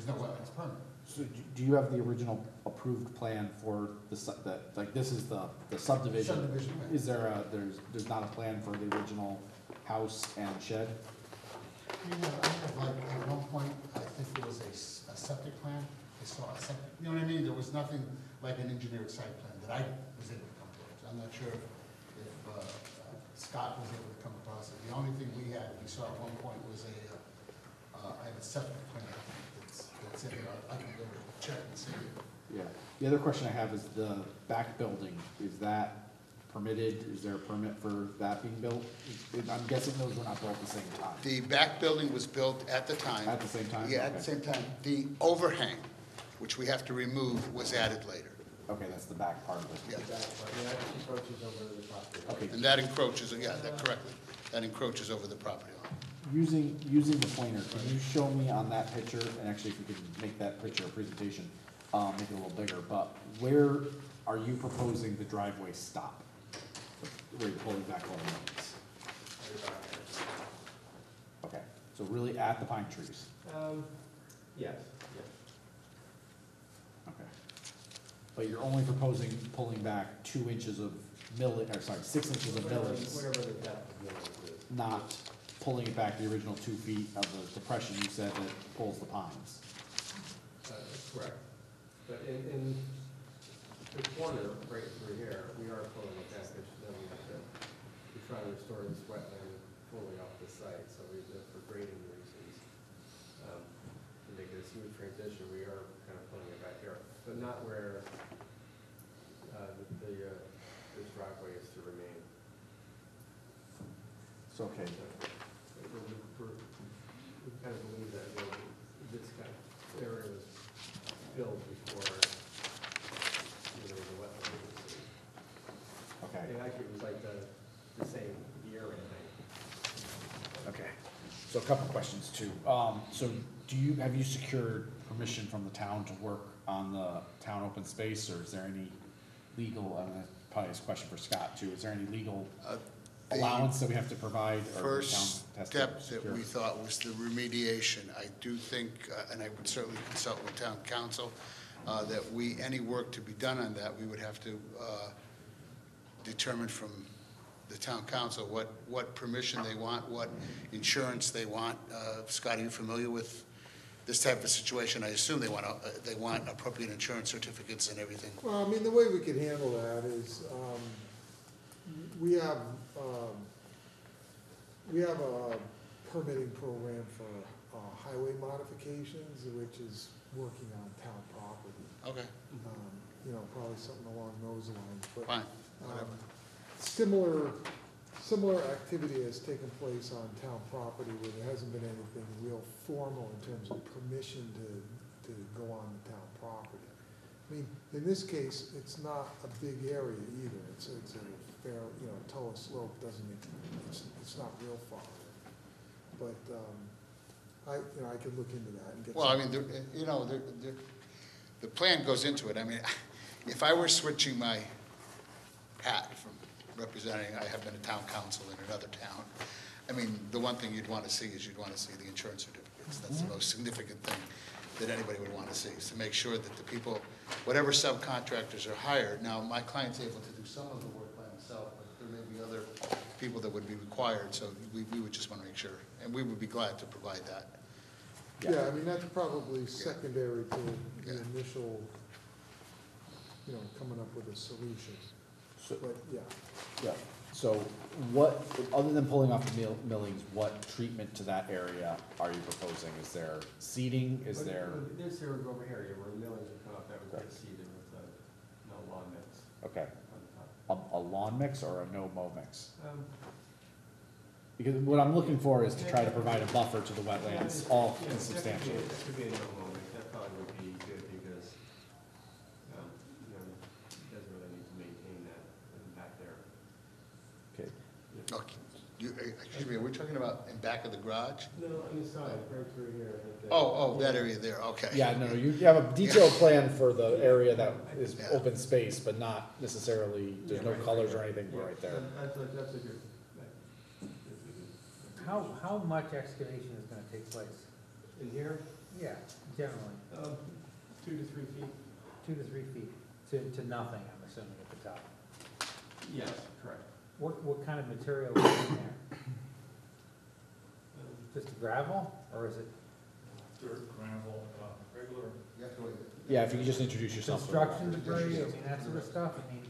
S13: There was no wetlands permit.
S1: So do- do you have the original approved plan for the, su- the, like, this is the, the subdivision?
S13: Subdivision plan.
S1: Is there a, there's, there's not a plan for the original house and shed?
S13: You know, I have like, at one point, I think there was a, s- a septic plan, I saw a septic, you know what I mean? There was nothing like an engineered site plan that I was able to come across. I'm not sure if, uh, uh, Scott was able to come across it. The only thing we had, we saw at one point was a, uh, uh, I have a septic plan that's, that's in there. I can go check and see.
S1: Yeah. The other question I have is the back building, is that permitted? Is there a permit for that being built? I'm guessing those were not built at the same time.
S13: The back building was built at the time.
S1: At the same time?
S13: Yeah, at the
S1: Okay.
S13: same time. The overhang, which we have to remove, was added later.
S1: Okay, that's the back part of it.
S13: Yeah.
S7: That's right, yeah, that encroaches over the property.
S1: Okay,
S13: And that encroaches, yeah, that correctly, that encroaches over the property line.
S1: Using, using the pointer, can you show me on that picture, and actually if you can make that picture a presentation, um, make it a little bigger, but where are you proposing the driveway stop? Where you're pulling back all the lanes? Okay, so really at the pine trees,
S7: Um, yes, yes.
S1: okay. But you're only proposing pulling back two inches of mill, or sorry, six inches of
S7: Whatever,
S1: millings,
S7: whatever the depth of millings is.
S1: not pulling it back the original two feet of the depression you said that pulls the pines.
S7: Uh, Correct. But in, in the corner, right through here, we are pulling it back, which then we have to, we try to restore this wetland fully off the site, so we, for grading reasons, um, to make it a smooth transition, we are kind of pulling it back here, but not where, uh, the, the, uh, this driveway is to remain.
S1: So, okay,
S7: So, we, we're, we kind of believe that, you know, this kind of area was filled before, you know, the wetland was.
S1: okay.
S7: And actually, it was like the, the same year, I think.
S1: Okay, so a couple questions too. Um, so do you, have you secured permission from the town to work on the town open space, or is there any legal, and that's probably this question for Scott too, is there any legal
S13: Uh, the
S1: allowance that we have to provide, or the town
S13: First
S1: has to
S13: step that
S1: secure?
S13: we thought was the remediation. I do think, uh, and I would certainly consult with town council, uh, that we, any work to be done on that, we would have to uh, determine from the town council what, what permission they want, what insurance they want. Uh, Scott, are you familiar with this type of situation? I assume they want, uh, they want appropriate insurance certificates and everything.
S2: Well, I mean, the way we could handle that is, um, we have, um, we have a permitting program for, uh, highway modifications, which is working on town property.
S13: Okay,
S2: Um, You know, probably something along those lines, but.
S13: fine,
S2: um,
S13: whatever.
S2: Similar, similar activity has taken place on town property where there hasn't been anything real formal in terms of permission to, to go on the town property. I mean, in this case, it's not a big area either, it's, it's a fair, you know, toe slope doesn't, it's, it's not real far. But, um, I, you know, I could look into that and get.
S13: Well, I mean, there- you know, the, the, the plan goes into it. I mean, [laughs] if I were switching my hat from representing, I have been a town council in another town, I mean, the one thing you'd want to see is you'd want to see the insurance certificates. That's the mm-hmm. most significant thing that anybody would want to see, is to make sure that the people, whatever subcontractors are hired, now, my client's able to do some of the work by himself, but there may be other people that would be required, so we, we would just want to make sure, and we would be glad to provide that.
S2: Yeah, I mean, that's probably secondary to the
S13: Yeah.
S2: initial, you know, coming up with a solution.
S1: So-
S2: But, yeah,
S1: Yeah, so what, other than pulling off the mill, millings, what treatment to that area are you proposing? Is there seating, is
S7: But-
S1: there,
S7: but This area over here, yeah, where the millings would come up, that would get seeded with, uh, no lawn mix
S1: okay,
S7: on top.
S1: a, a lawn mix or a no-mow mix?
S7: Um,
S1: Because what I'm looking for is to try to provide a buffer to the wetlands, all
S7: Yeah, that could be
S1: insubstantial.
S7: That could be a no moment, that probably would be good because, um, you know, he doesn't really need to maintain that in back there.
S1: Okay,
S13: Okay, you, eh, excuse me, are we talking about in back of the garage?
S7: No, on the side, right through here. right there.
S13: Oh, oh, that area there, okay.
S1: yeah, no, you you have a detailed plan for the area that [laughs] is
S13: Yeah.
S1: open space, but not necessarily, there's no colors or anything right there.
S7: That's, a- that's a good, that- that's a good.
S9: How, how much excavation is gonna take place?
S7: In here,
S9: Yeah, generally,
S7: um, two to three feet?
S9: two to three feet, to, to nothing, I'm assuming at the top.
S7: Yes, correct.
S9: What, what kind of material is in there? Just gravel, or is it
S11: Dirt, gravel, uh, regular
S13: You have to wait.
S1: Yeah, if you could just introduce yourself.
S9: construction debris, I mean, that sort of stuff, I mean,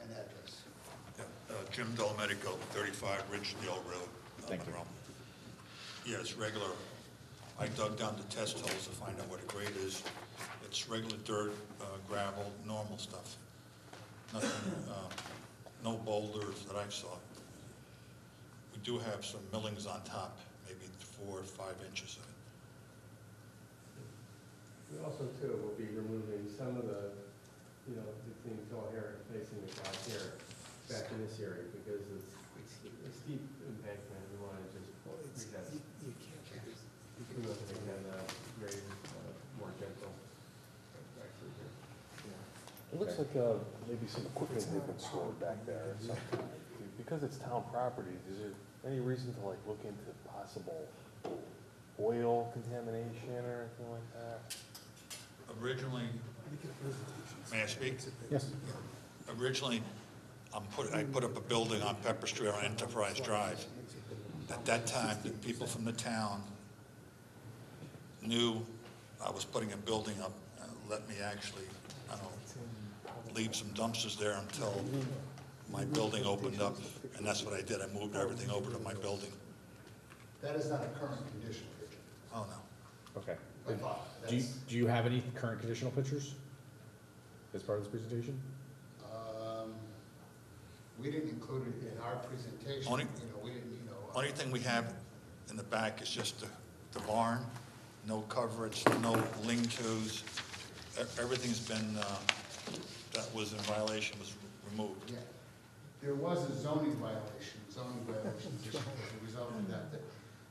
S13: And address.
S14: Uh, Jim Delmedico, 35 Ridgedale Road. uh,
S1: Thank you.
S14: Monroe. Yes, regular, I dug down the test holes to find out what the grade is. It's regular dirt, uh, gravel, normal stuff. Nothing, uh, no boulders that I saw. We do have some millings on top, maybe four or five inches of it.
S7: We also too will be removing some of the, you know, the thing tall here facing the cloud here, back in this area, because it's, it's a steep embankment, we wanna just,
S2: well, it's,
S7: Yes.
S2: you, you can't, because
S7: we want to make that, uh, very, uh, more gentle. back through here.
S6: It looks like, uh, maybe some equipment they've been stored back there or something. Because it's town property, is there any reason to like look into possible oil contamination or anything like that?
S14: Originally, may I speak?
S1: Yes.
S14: Originally, I'm put, I put up a building on Pepper Street on Enterprise Drive. At that time, the people from the town knew I was putting a building up, and let me actually, I don't know, leave some dumpsters there until my building opened up, and that's what I did, I moved everything over to my building.
S13: That is not a current condition, Richard.
S14: Oh, no.
S1: Okay.
S13: I thought,
S1: Do you,
S13: that's,
S1: do you have any current conditional pictures as part of this presentation?
S13: um, we didn't include it in our presentation,
S14: Only-
S13: you know, we didn't, you know. uh,
S14: Only thing we have in the back is just the, the barn, no coverage, no lean-tos. E- Everything's been, uh, that was in violation was removed.
S13: Yeah. There was a zoning violation, zoning violations [laughs] as a result of that, that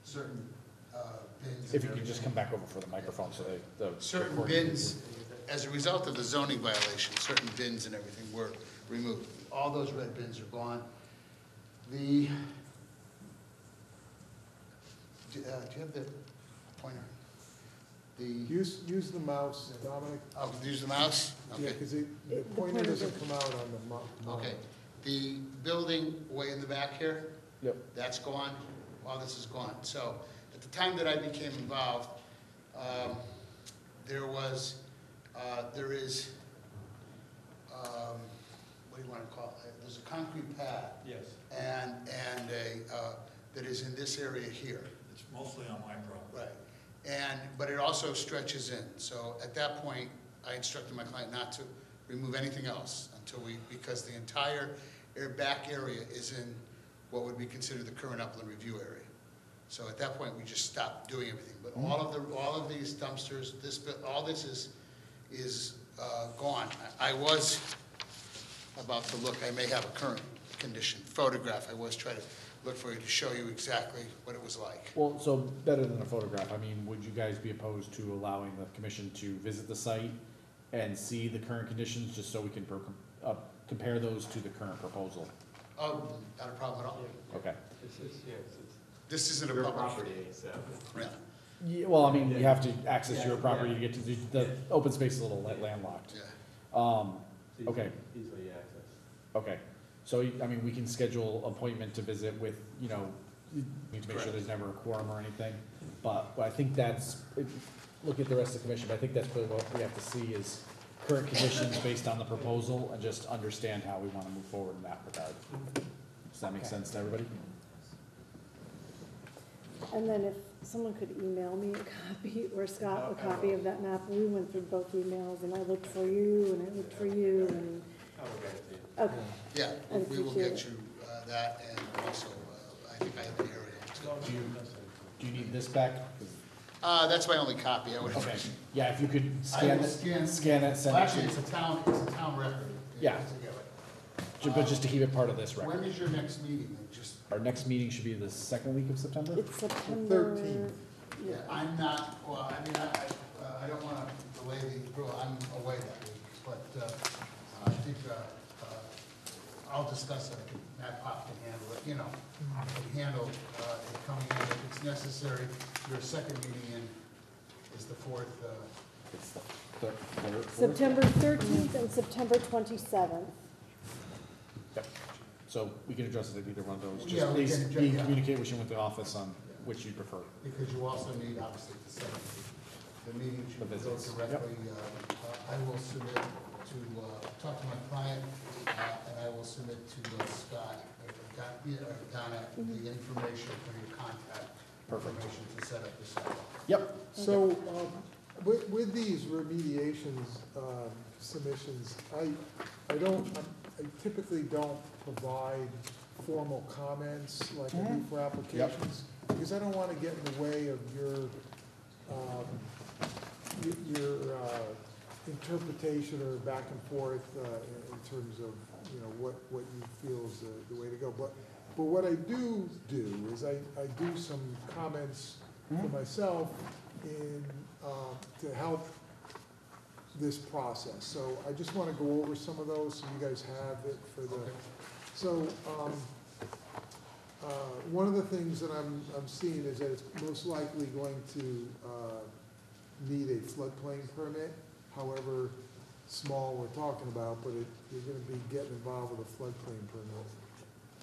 S13: certain uh, bins.
S1: If you could just come back over for the microphone so they, the.
S13: Certain
S1: recording-
S13: bins, as a result of the zoning violation, certain bins and everything were removed. All those red bins are gone. The, do uh, do you have the pointer? The,
S2: Use, use the mouse, Dominic.
S13: oh, use the mouse?
S2: Yeah,
S13: Okay.
S2: because the
S3: The
S2: pointer
S3: pointer
S2: doesn't
S3: doesn't-
S2: come out on the mo-
S13: Okay.
S2: monitor.
S13: The building way in the back here?
S1: Yep.
S13: That's gone, all this is gone. So at the time that I became involved, um, there was, uh, there is, um, what do you want to call it? There's a concrete pad
S7: Yes.
S13: and, and a, uh, that is in this area here.
S14: It's mostly on my property.
S13: Right. And, but it also stretches in. So at that point, I instructed my client not to remove anything else until we, because the entire air back area is in what would be considered the current upland review area. So at that point, we just stopped doing everything. But all of the, all of these dumpsters, this, all this is, is uh, gone. I I was about to look, I may have a current condition photograph. I was trying to look for you to show you exactly what it was like.
S1: Well, so better than a photograph, I mean, would you guys be opposed to allowing the commission to visit the site and see the current conditions, just so we can, per- uh, compare those to the current proposal?
S13: Oh, not a problem at all.
S1: Okay.
S7: It's, it's, yeah, it's, it's
S13: This isn't a
S7: your
S13: public.
S7: property, so.
S13: Yeah.
S1: Yeah, well, I mean, you have to access
S7: Yeah,
S1: your property
S7: yeah.
S1: to get to, the, the open space is a little landlocked.
S13: Yeah.
S1: Um,
S7: it's
S1: Okay.
S7: Easily accessed.
S1: okay, so, I mean, we can schedule appointment to visit with, you know, we need to make sure there's never a quorum or anything, but, but I think that's, if- look at the rest of the commission, but I think that's really what we have to see is current conditions based on the proposal and just understand how we wanna move forward in that regard. Does that make sense to everybody?
S3: And then if someone could email me a copy, or Scott a oh, copy of that map, we went through both emails, and I looked for you, and I looked for you, and,
S7: I'll get it to you.
S3: okay.
S13: Yeah,
S3: I
S13: we will get you uh, that and also, uh, I think I have the area.
S1: Do you, do you need this back? 'Cause-
S13: Uh, that's my only copy. I would.
S1: Okay, yeah, if you could scan
S13: will
S1: it,
S13: scan.
S1: scan it, send
S13: Well,
S1: it
S13: Actually,
S1: to,
S13: it's a town, it's a town record.
S1: Yeah.
S13: Together.
S1: ju- but just to keep it part of this
S13: When
S1: record.
S13: is your next meeting? Just,
S1: Our next meeting should be the second week of September?
S3: It's September.
S2: 13th.
S13: yeah, I'm not, well, I mean, I, I, uh, I don't want to delay the, well, I'm away that week, but, uh, I think, uh, I'll discuss it. I Matt Popp can handle it, you know, can handle, uh, it coming in if it's necessary. Your second meeting in is the fourth, uh,
S1: It's the third, third, fourth?
S3: September thirteenth and September twenty-seventh.
S1: Yep. So we can address it at either one of those.
S13: Yeah,
S1: Just
S13: we
S1: please
S13: can adju-
S1: be in
S13: yeah.
S1: communication with the office on which you prefer.
S13: Because you also need, obviously, the second, the meeting should
S1: The
S13: go
S1: visits.
S13: directly, uh, uh, I will submit to, uh, talk to my client, uh, and I will submit to uh, Scott, or Don- yeah, or Donna, the information for your contact
S1: Perfect.
S13: information to set up the site.
S1: Yep.
S2: So, um, with, with these remediations, um, submissions, I, I don't, I typically don't provide formal comments like I do for applications, because I don't wanna get in the way of your, um, y- your, uh, interpretation or back and forth, uh, in, in terms of, you know, what, what you feel is the, the way to go. But, but what I do do is I, I do some comments for myself in, uh, to help this process. So I just want to go over some of those, so you guys have it for the, so, um, uh, one of the things that I'm, I'm seeing is that it's most likely going to, uh, need a floodplain permit, however small we're talking about, but it, you're gonna be getting involved with a floodplain permit.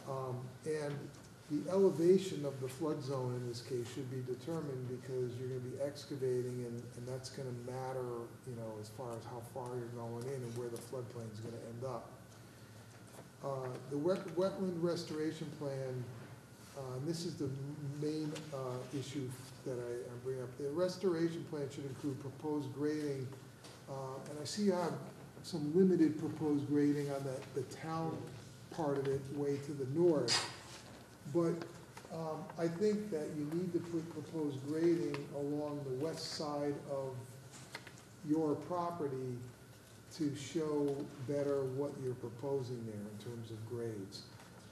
S2: Um, and the elevation of the flood zone in this case should be determined because you're gonna be excavating and, and that's gonna matter, you know, as far as how far you're going in and where the floodplain's gonna end up. Uh, the wet, wetland restoration plan, uh, and this is the main, uh, issue that I, I bring up. The restoration plan should include proposed grading, and I see you have some limited proposed grading on the, the town part of it, way to the north. But, um, I think that you need to put proposed grading along the west side of your property to show better what you're proposing there in terms of grades.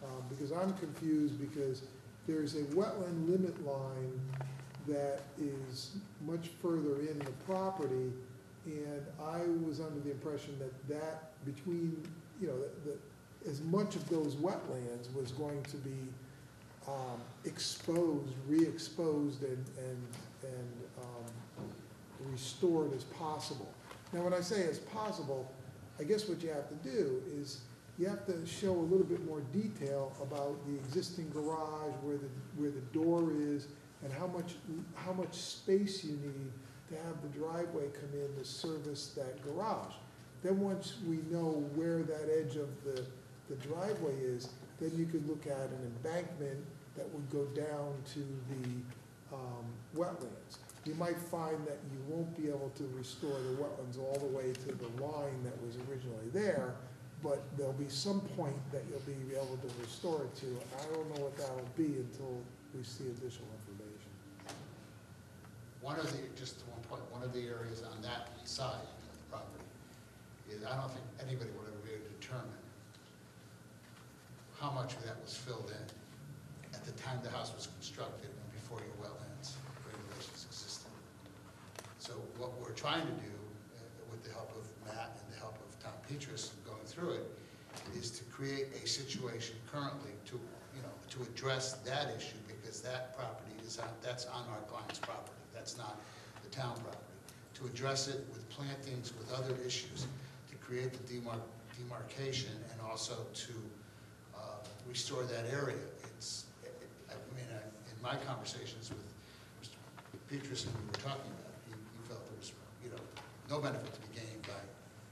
S2: Um, Because I'm confused because there's a wetland limit line that is much further in the property, and I was under the impression that that between, you know, that, that as much of those wetlands was going to be um, exposed, re-exposed and, and, and um, restored as possible. Now, when I say as possible, I guess what you have to do is you have to show a little bit more detail about the existing garage, where the, where the door is, and how much, how much space you need to have the driveway come in to service that garage. Then once we know where that edge of the, the driveway is, then you could look at an embankment that would go down to the, um, wetlands. You might find that you won't be able to restore the wetlands all the way to the line that was originally there, but there'll be some point that you'll be able to restore it to. I don't know what that'll be until we see additional.
S13: One of the, just one point, one of the areas on that side of the property is, I don't think anybody would ever be able to determine how much of that was filled in at the time the house was constructed and before your wetlands regulations existed. So what we're trying to do, uh, with the help of Matt and the help of Tom Pietras going through it, is to create a situation currently to, you know, to address that issue, because that property is on, that's on our client's property, that's not the town property. To address it with plantings, with other issues, to create the demar, demarcation, and also to, uh, restore that area. It's, I mean, I- in my conversations with Mr. And we were talking about, it, he, he felt there was, you know, no benefit to be gained by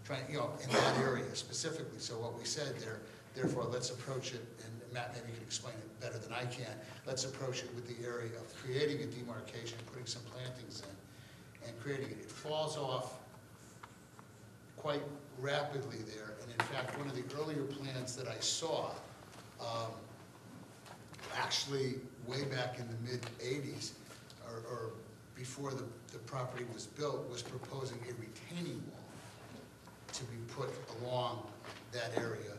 S13: trying, you know, in that area specifically. So what we said there, therefore, let's approach it, Matt maybe can explain it better than I can. Let's approach it with the area of creating a demarcation, putting some plantings in, and creating it. It falls off quite rapidly there, and in fact, one of the earlier plans that I saw, um, actually, way back in the mid-eighties, or, or before the, the property was built, was proposing a retaining wall to be put along that area,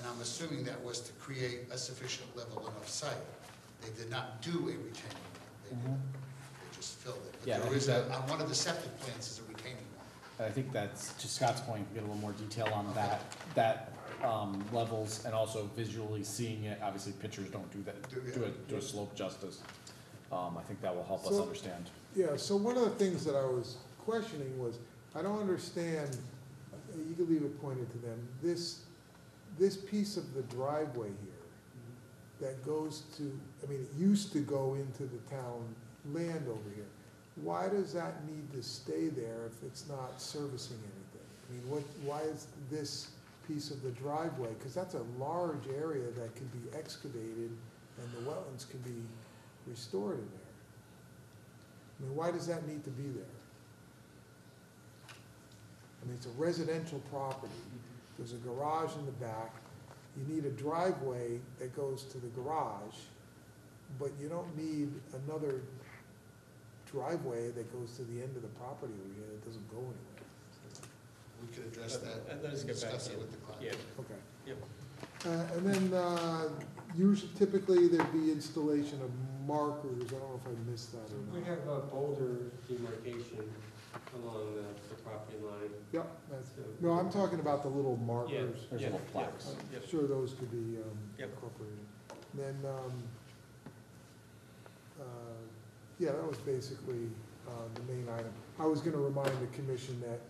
S13: and I'm assuming that was to create a sufficient level enough site. They did not do a retaining wall, they did, they just filled it.
S1: Yeah, I
S13: But there
S1: think
S13: is a,
S1: that-
S13: on one of the septic plans is a retaining wall.
S1: And I think that's, to Scott's point, get a little more detail on that, that, um, levels, and also visually seeing it, obviously pictures don't do that,
S13: Do- yeah.
S1: do it, do a slope justice. Um, I think that will help us
S2: So-
S1: understand.
S2: Yeah, so one of the things that I was questioning was, I don't understand, uh, you could leave it pointed to them, this, this piece of the driveway here that goes to, I mean, it used to go into the town land over here. Why does that need to stay there if it's not servicing anything? I mean, what, why is this piece of the driveway, because that's a large area that can be excavated and the wetlands can be restored in there. I mean, why does that need to be there? I mean, it's a residential property, there's a garage in the back, you need a driveway that goes to the garage, but you don't need another driveway that goes to the end of the property over here that doesn't go anywhere.
S13: We could address that,
S7: let- let us
S13: and
S7: get back
S13: discuss
S7: to
S13: it with the client.
S7: Yeah.
S2: Okay.
S7: Yep.
S2: Uh, and then, uh, usually, typically, there'd be installation of markers, I don't know if I missed that or
S7: We
S2: not.
S7: have a boulder demarcation along the, the property line.
S2: Yep, that's,
S7: So-
S2: no, I'm talking about the little markers.
S1: There's
S7: Yeah,
S1: little
S7: yeah,
S1: plaques.
S2: I'm Sure those could be, um,
S7: Yep.
S2: incorporated. Then, um, uh, yeah, that was basically, uh, the main item. I was gonna remind the commission that,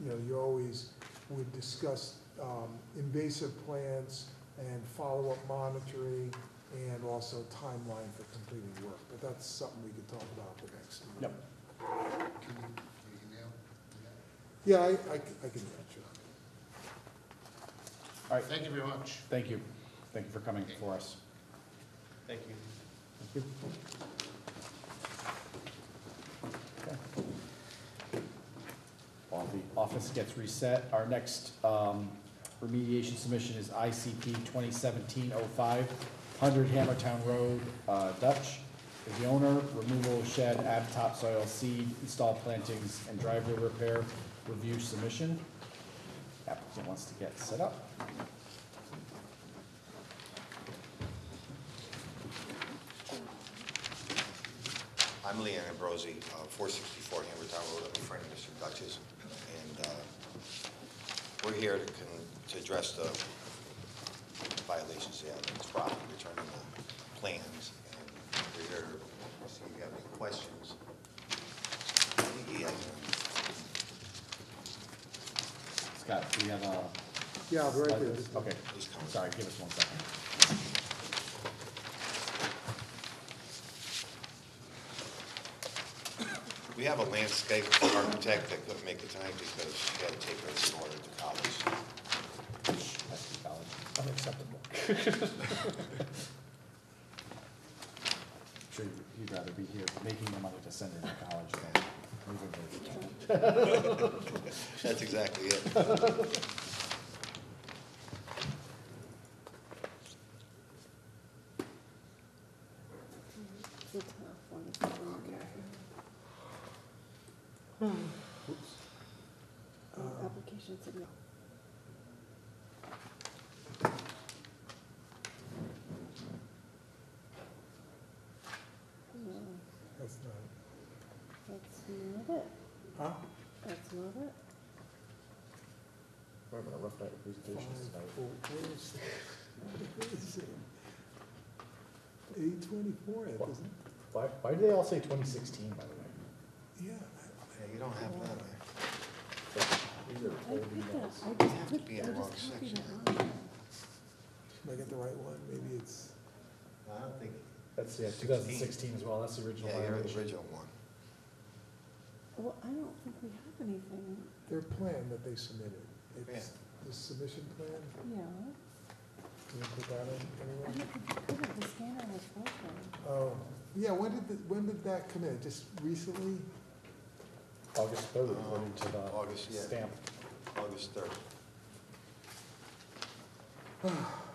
S2: you know, you always would discuss, um, invasive plants and follow-up monitoring and also timeline for completing work, but that's something we could talk about the next.
S1: Yep.
S13: Can you, can you email?
S2: Yeah, I, I, c- I can, yeah, sure.
S1: All right,
S13: Thank you very much.
S1: thank you. Thank you for coming for us.
S7: Thank you.
S1: Thank you. While the office gets reset, our next um, remediation submission is ICP 2017-05, 100 Hammertown Road, uh, Dutch. Is the owner, removal of shed, add topsoil, seed, install plantings, and driveway repair, review submission. applicant wants to get set up.
S15: I'm Leanne Ambrosi, uh, 464 Hammertown Road, I'm a friend of Mr. Dutch's, and uh, we're here to to address the violations they have in this property, returning the plans, and we're here to see if you have any questions. I think he has them.
S1: Scott, do you have a?
S2: Yeah, I'll be right there.
S1: Okay, sorry, give us one second.
S15: We have a landscape architect that couldn't make the time because she had to take her daughter to college.
S1: That's valid.
S4: Unacceptable. [laughs]
S1: Sure you'd rather be here making the money to send her to college than
S15: That's exactly it. [laughs]
S3: It's a tough one. It's a tough one. Oh, Application said no. No,
S2: That's not,
S3: That's not it.
S2: huh?
S3: That's not it.
S1: We're having a rough night with presentations
S2: Five,
S1: tonight.
S2: four, where is, where is it? Eight twenty-four, that doesn't,
S1: Why, why do they all say twenty sixteen, by the way?
S2: yeah.
S15: Yeah, you don't have that there.
S1: These are
S3: I
S1: old
S3: picked that,
S1: emails.
S3: I just
S15: have to
S3: picked,
S15: be
S3: I
S15: in the wrong
S3: just copied
S15: section.
S3: it.
S2: Did I get the right one? Maybe it's,
S15: I don't think.
S1: That's, yeah, two thousand sixteen as well, that's the original
S15: Yeah, you're the
S1: violation.
S15: original one.
S3: Well, I don't think we have anything,
S2: their plan that they submitted. It's the submission plan.
S3: yeah.
S2: Can you put that in anywhere?
S3: don't think we could have, the scanner was broken.
S2: Oh, yeah, when did, the- when did that come in? Just recently?
S1: August third, according to the
S15: August, yeah.
S1: stamp.
S15: August 3rd. [sighs] [sighs]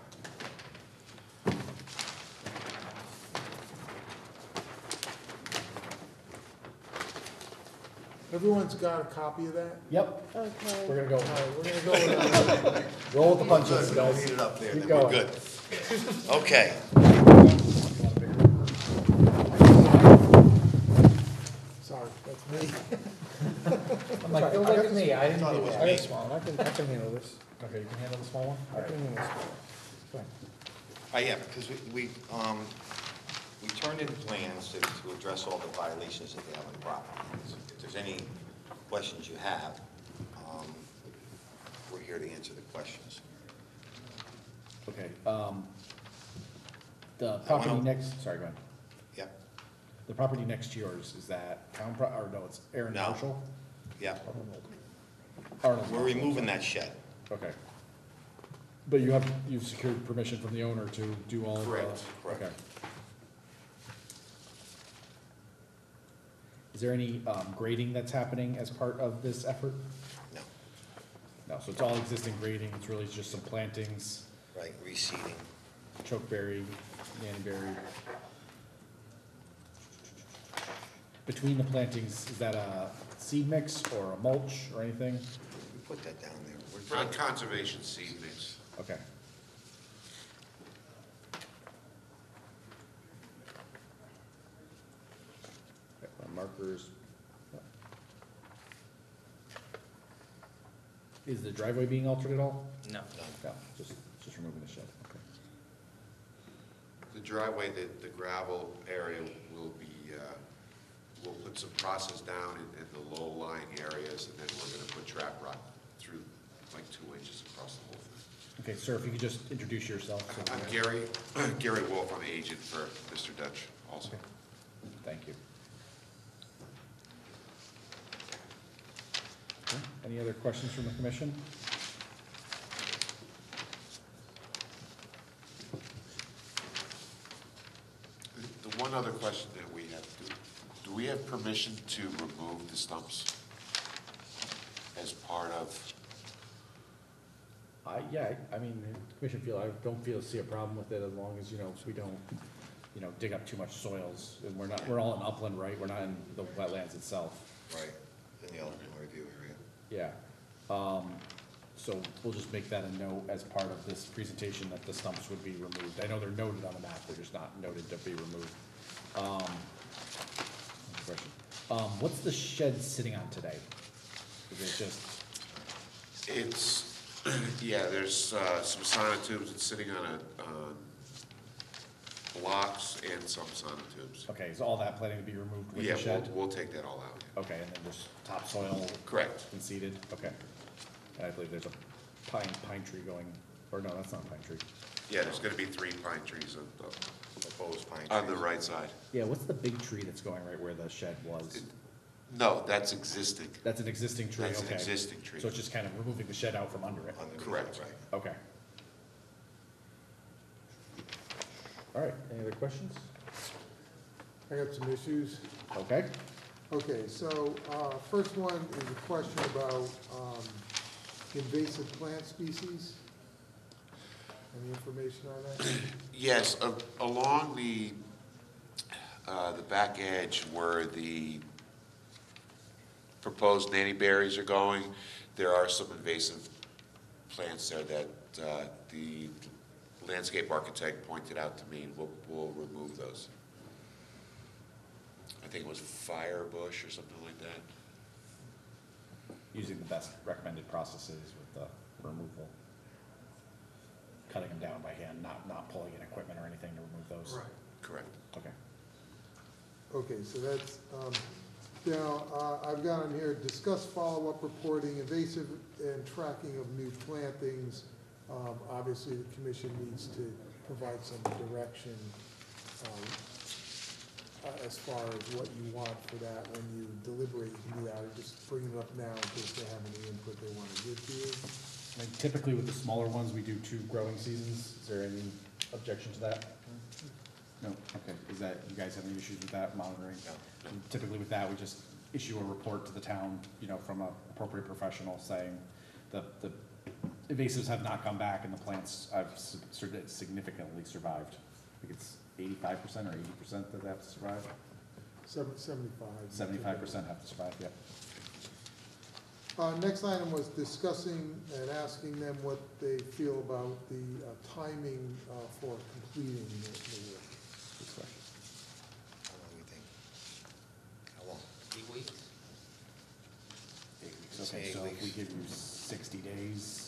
S2: Everyone's got a copy of that?
S1: Yep,
S3: Okay.
S1: we're gonna go,
S2: All right, we're gonna go [laughs] with, uh,
S1: roll with the punches,
S15: Good, we don't
S1: guys.
S15: need it up there,
S1: Keep
S15: then we're
S1: going.
S15: good. Okay.
S2: sorry, that's me.
S9: I'm like, don't look at me, I didn't
S15: Thought it
S9: do
S15: was
S9: that.
S4: I got a small one, I can, I can handle this.
S1: Okay, you can handle the small one?
S4: I can handle this.
S1: Go ahead.
S15: Uh, yeah, because we, we, um, we turned in plans to, to address all the violations that they have on the property. There's any questions you have, um, we're here to answer the questions.
S1: Okay, um, the property
S15: wanna-
S1: next, sorry, go ahead.
S15: Yep,
S1: The property next to yours, is that town pro, or no, it's Aaron
S15: No.
S1: Marshall?
S15: yep.
S1: Arnold
S15: We're
S1: Marshall.
S15: removing that shed.
S1: Okay. But you have, you've secured permission from the owner to do all of the?
S15: Correct, correct.
S1: Okay. Is there any, um, grading that's happening as part of this effort?
S15: No,
S1: No, so it's all existing grading, it's really just some plantings,
S15: right, reseeding.
S1: chokeberry, nannyberry. Between the plantings, is that a seed mix or a mulch or anything?
S15: We put that down there. We're
S14: On conservation seed mix.
S1: Okay. Markers. Is the driveway being altered at all?
S5: No.
S1: No, just, just removing the shed, okay.
S14: The driveway, the, the gravel area will be, uh, we'll put some process down in, in the low-lying areas, and then we're gonna put trap rock through like two inches across the whole thing.
S1: Okay, sir, if you could just introduce yourself. so
S14: I'm Gary, [clears throat] Gary Wolf, I'm the agent for Mr. Dutch also.
S1: Okay. Thank you. Okay, Any other questions from the commission?
S14: The the one other question that we have, do, do we have permission to remove the stumps as part of,
S1: I, yeah, I I mean, the commission feel, I don't feel, see a problem with it as long as, you know, we don't, you know, dig up too much soils. And we're not, we're all in upland, right? We're not in the wetlands itself.
S15: Right, in the upland review area.
S1: Yeah. Um, so we'll just make that a note as part of this presentation that the stumps would be removed. I know they're noted on the map, they're just not noted to be removed. Um, question. Um, what's the shed sitting on today? Is it just,
S16: It's, [clears throat] yeah, there's uh, some sonotubes, it's sitting on a, on blocks and some sonotubes.
S1: okay, is all that planning to be removed with
S16: Yeah,
S1: the
S16: we'll,
S1: shed?
S16: we'll take that all out.
S1: Okay, and then just topsoil?
S16: Correct.
S1: And seeded, okay. And I believe there's a pine, pine tree going, or no, that's not a pine tree.
S16: Yeah, there's gonna be three pine trees on,
S15: Proposed pine
S16: on the
S15: trees.
S16: right side.
S1: Yeah, what's the big tree that's going right where the shed was?
S16: No, that's existing.
S1: That's an existing tree, okay.
S16: That's an existing tree.
S1: So it's just kind of removing the shed out from under it?
S15: It,
S16: Correct.
S15: right.
S1: Okay. All right, any other questions?
S2: I got some issues.
S1: Okay,
S2: Okay, so, uh, first one is a question about, um, invasive plant species. Any information on that?
S16: Yes, a- along the, uh, the back edge where the proposed nanny berries are going, there are some invasive plants there that uh, the landscape architect pointed out to me, and we'll, we'll remove those. I think it was fire bush or something like that.
S1: using the best recommended processes with the removal. Cutting them down by hand, not, not pulling in equipment or anything to remove those? Right.
S16: Correct.
S1: Okay.
S2: Okay, so that's, um, now, uh, I've got on here, discuss follow-up reporting, invasive and tracking of new plantings. Um, obviously, the commission needs to provide some direction, um, uh, as far as what you want for that. When you deliberate, you can do that, or just bring it up now in case they have any input they wanna give to you.
S1: I typically with the smaller ones, we do two growing seasons. Is there any objection to that? No, okay. Is that, you guys have any issues with that monitoring? Typically with that, we just issue a report to the town, you know, from a appropriate professional saying the, the invasives have not come back and the plants have s- sur- significantly survived. I think it's eighty-five percent or eighty percent that they have to survive?
S2: Seven, seventy-five.
S1: Seventy-five percent have to survive, yeah.
S2: Uh, next item was discussing and asking them what they feel about the uh, timing, uh, for completing the, the work.
S1: Good question.
S15: How long do you think? How long? Eight weeks?
S1: Eight weeks, okay,
S15: eight
S1: so if we
S15: weeks.
S1: give you sixty days,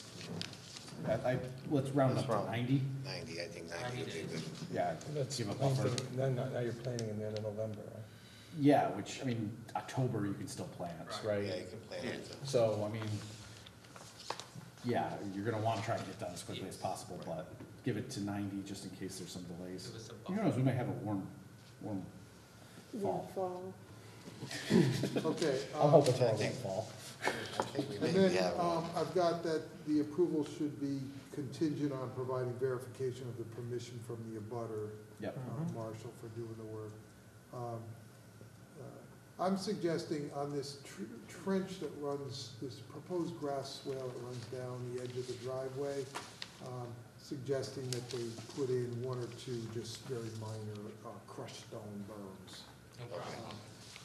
S1: I, I, let's round
S15: Let's
S1: up to
S15: round.
S1: ninety,
S15: Ninety, I think ninety would be good.
S1: yeah,
S9: That's
S1: give a buffer.
S9: Then, now you're planning in the end of November, right?
S1: Yeah, which, I mean, October you can still plant, right?
S15: Yeah, you can plan it.
S1: So, I mean, yeah, you're gonna wanna try to get done as quickly as possible, but give it to ninety just in case there's some delays. Who knows, we may have a warm, warm
S3: Yeah,
S1: fall.
S3: fall. [laughs]
S2: Okay.
S1: I'm
S2: uh,
S1: hoping for a
S15: I
S1: warm fall.
S15: I think we
S2: And
S15: maybe
S2: then,
S15: have,
S2: um, I've got that the approval should be contingent on providing verification of the permission from the abutter,
S1: Yep,
S2: uh, Marshall, for doing the work. Um, uh, I'm suggesting on this tr- trench that runs, this proposed grass swale that runs down the edge of the driveway, um, suggesting that they put in one or two just very minor uh, crushed stone berms.
S15: okay.
S2: Um,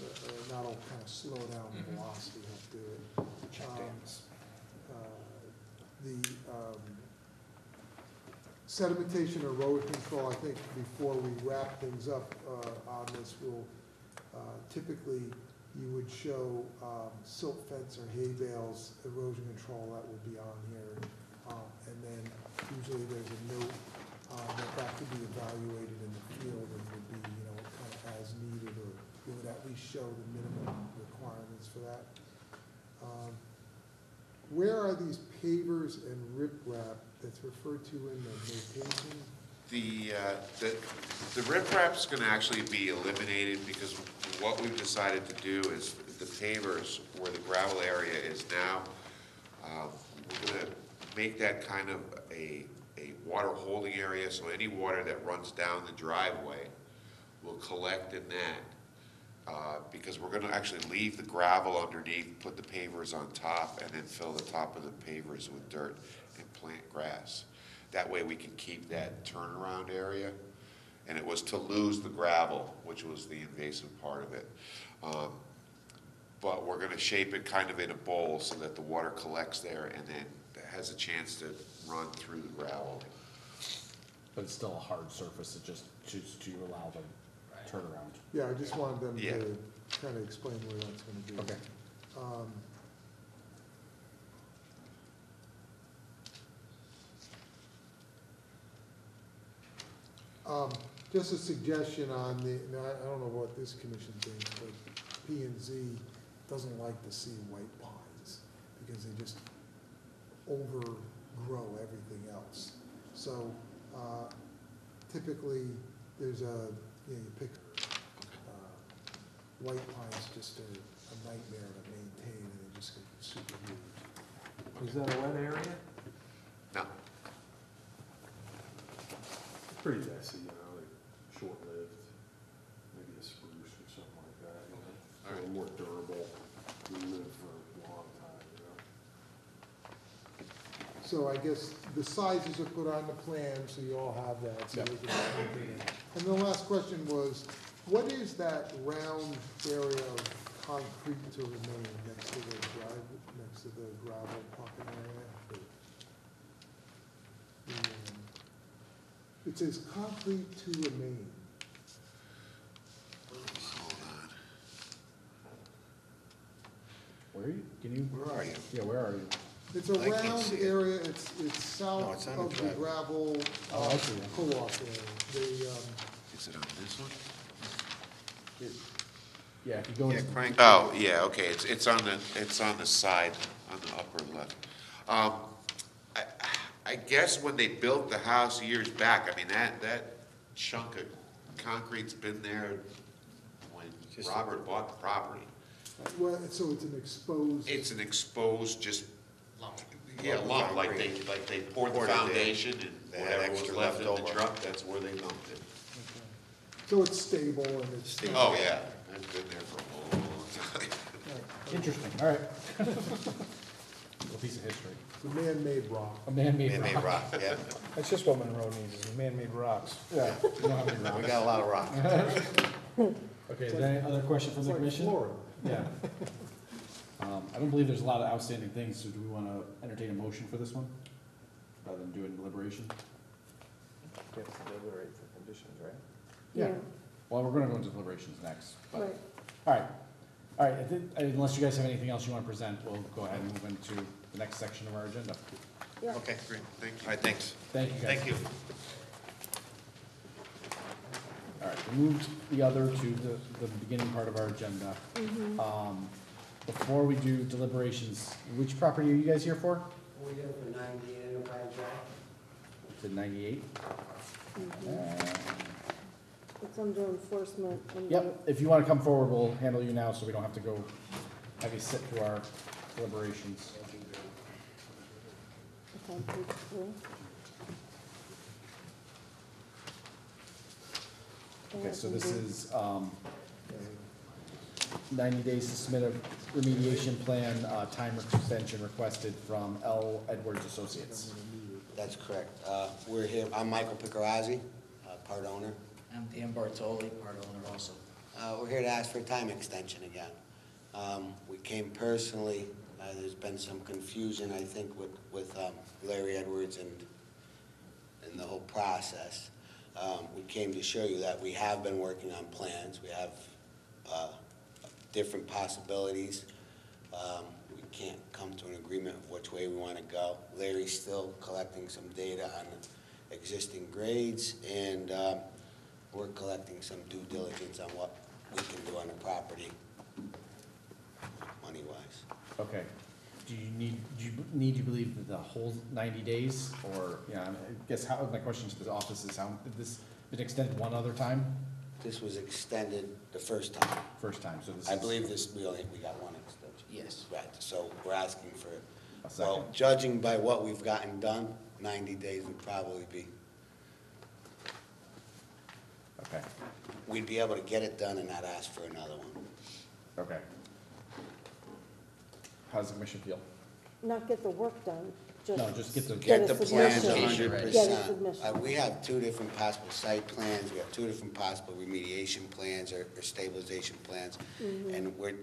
S2: uh, That'll kind of slow down the velocity, help do it.
S1: check
S2: Um,
S1: dams.
S2: Uh, The um, sedimentation or road control, I think before we wrap things up uh, on this, will uh, typically, you would show um, silt fence or hay bales, erosion control, that would be on here. And then usually there's a note uh, that that could be evaluated in the field and would be, you know, kind of as needed, or it would at least show the minimum requirements for that. Um, Where are these pavers and riprap that's referred to in the notation?
S16: The, uh, the, the riprap's gonna actually be eliminated because what we've decided to do is the pavers where the gravel area is now, um, we're gonna make that kind of a, a water holding area, so any water that runs down the driveway will collect in that. Uh, because we're gonna actually leave the gravel underneath, put the pavers on top, and then fill the top of the pavers with dirt and plant grass. That way we can keep that turnaround area. And it was to lose the gravel, which was the invasive part of it. Um, But we're gonna shape it kind of in a bowl so that the water collects there and then has a chance to run through the gravel.
S1: But it's still a hard surface, it just, to, to allow the turnaround.
S2: Yeah, I just wanted them
S16: Yeah.
S2: to kind of explain where that's gonna be.
S1: Okay.
S2: Um, Um, just a suggestion on the, now, I I don't know what this commission thinks, but P and Z doesn't like to see white pines because they just overgrow everything else. So, uh, typically, there's a, you know, you pick, uh, white pine's just a, a nightmare to maintain and they just get super huge.
S9: Is that a wet area?
S16: No,
S6: It's pretty messy, you know, like short-lived, maybe a spruce or something like that, you know? A little more durable, will live for a long time, you know?
S2: So I guess the sizes are put on the plan, so you all have that, so we can maintain. And the last question was, what is that round area of concrete to remain next to the drive, next to the gravel parking area? The, um, It says concrete to remain.
S16: hold on.
S1: Where are you, can you?
S13: Where are you?
S1: Yeah, where are you?
S2: It's a
S13: I can't
S2: round
S13: see it.
S2: area, it's, it's
S13: No, it's
S2: south
S13: on the
S2: of the
S13: drive.
S2: gravel,
S1: Oh,
S2: uh,
S1: I see.
S2: co-op area. The, um,
S16: Is it on this one?
S1: Yeah, if you go
S13: Yeah,
S1: into,
S13: crank.
S16: Oh, yeah, okay, it's, it's on the, it's on the side, on the upper left. Um, I, I guess when they built the house years back, I mean, that, that chunk of concrete's been there when
S13: Just
S16: Robert bought the property.
S2: well, so it's an exposed.
S16: It's an exposed, just,
S13: Lump.
S16: yeah, lump, like they, like they poured the
S13: Poured it there.
S16: foundation and
S13: They had
S16: whatever was
S13: extra
S16: left in the
S13: left over.
S16: truck, that's where they dumped it.
S2: So it's stable and it's.
S16: Oh, yeah, it's been there for a long time.
S1: interesting, all right. [laughs] A piece of history,
S2: It's a man-made rock.
S1: a man-made
S13: Man-made
S1: rock.
S13: rock, yeah. [laughs]
S4: That's just what Monroe needs, is man-made rocks.
S1: Yeah. you don't have any
S13: We
S1: rocks.
S13: got a lot of rock. [laughs]
S1: Okay, is there any other question from
S2: It's
S1: the
S2: like
S1: commission?
S2: Florida.
S1: Yeah. Um, I don't believe there's a lot of outstanding things, so do we wanna entertain a motion for this one? Rather than doing deliberation?
S6: You have to deliberate for conditions, right?
S1: Yeah. Well, we're gonna go into deliberations next, but,
S3: Right.
S1: all right. All right, I think, unless you guys have anything else you wanna present, we'll go ahead and move into the next section of our agenda.
S3: Yeah.
S16: Okay, great, thank you.
S13: All right, thanks.
S1: Thank you, guys.
S13: Thank you.
S1: All right, we moved the other to the, the beginning part of our agenda.
S3: Mhm.
S1: Um, before we do deliberations, which property are you guys here for?
S17: We're here for ninety Enterprise Drive.
S1: To ninety-eight?
S3: Mhm. It's under enforcement. under-
S1: Yep, if you wanna come forward, we'll handle you now, so we don't have to go have you sit through our deliberations.
S3: It's page three.
S1: Okay, so this is, um, ninety days to submit a remediation plan, uh, time extension requested from L. Edwards Associates.
S17: That's correct. Uh, We're here, I'm Michael Picarazzi, uh, part owner.
S18: I'm Dan Bartoli, part owner also.
S17: Uh, We're here to ask for a time extension again. Um, We came personally, uh, there's been some confusion, I think, with, with um, Larry Edwards and, and the whole process. Um, We came to show you that we have been working on plans, we have uh, different possibilities. Um, We can't come to an agreement of which way we want to go. Larry's still collecting some data on existing grades, and um, we're collecting some due diligence on what we can do on the property, money-wise.
S1: Okay, do you need, do you need to believe that the whole ninety days, or, yeah, I guess how, my question to the office is, how, this been extended one other time?
S17: This was extended the first time.
S1: First time, so this is.
S17: I believe this, we only, we got one extension.
S18: Yes.
S17: Right, so we're asking for,
S1: A
S17: well, judging by what we've gotten done, ninety days would probably be,
S1: Okay,
S17: we'd be able to get it done and not ask for another one.
S1: okay. How does the commission feel?
S3: Not get the work done, just.
S1: No, just get the-
S17: Get the plans a hundred
S18: ready.
S3: Get a
S17: percent.
S3: submission.
S17: Uh, we have two different possible site plans, we have two different possible remediation plans or or stabilization plans.
S3: Mhm.
S17: And we're,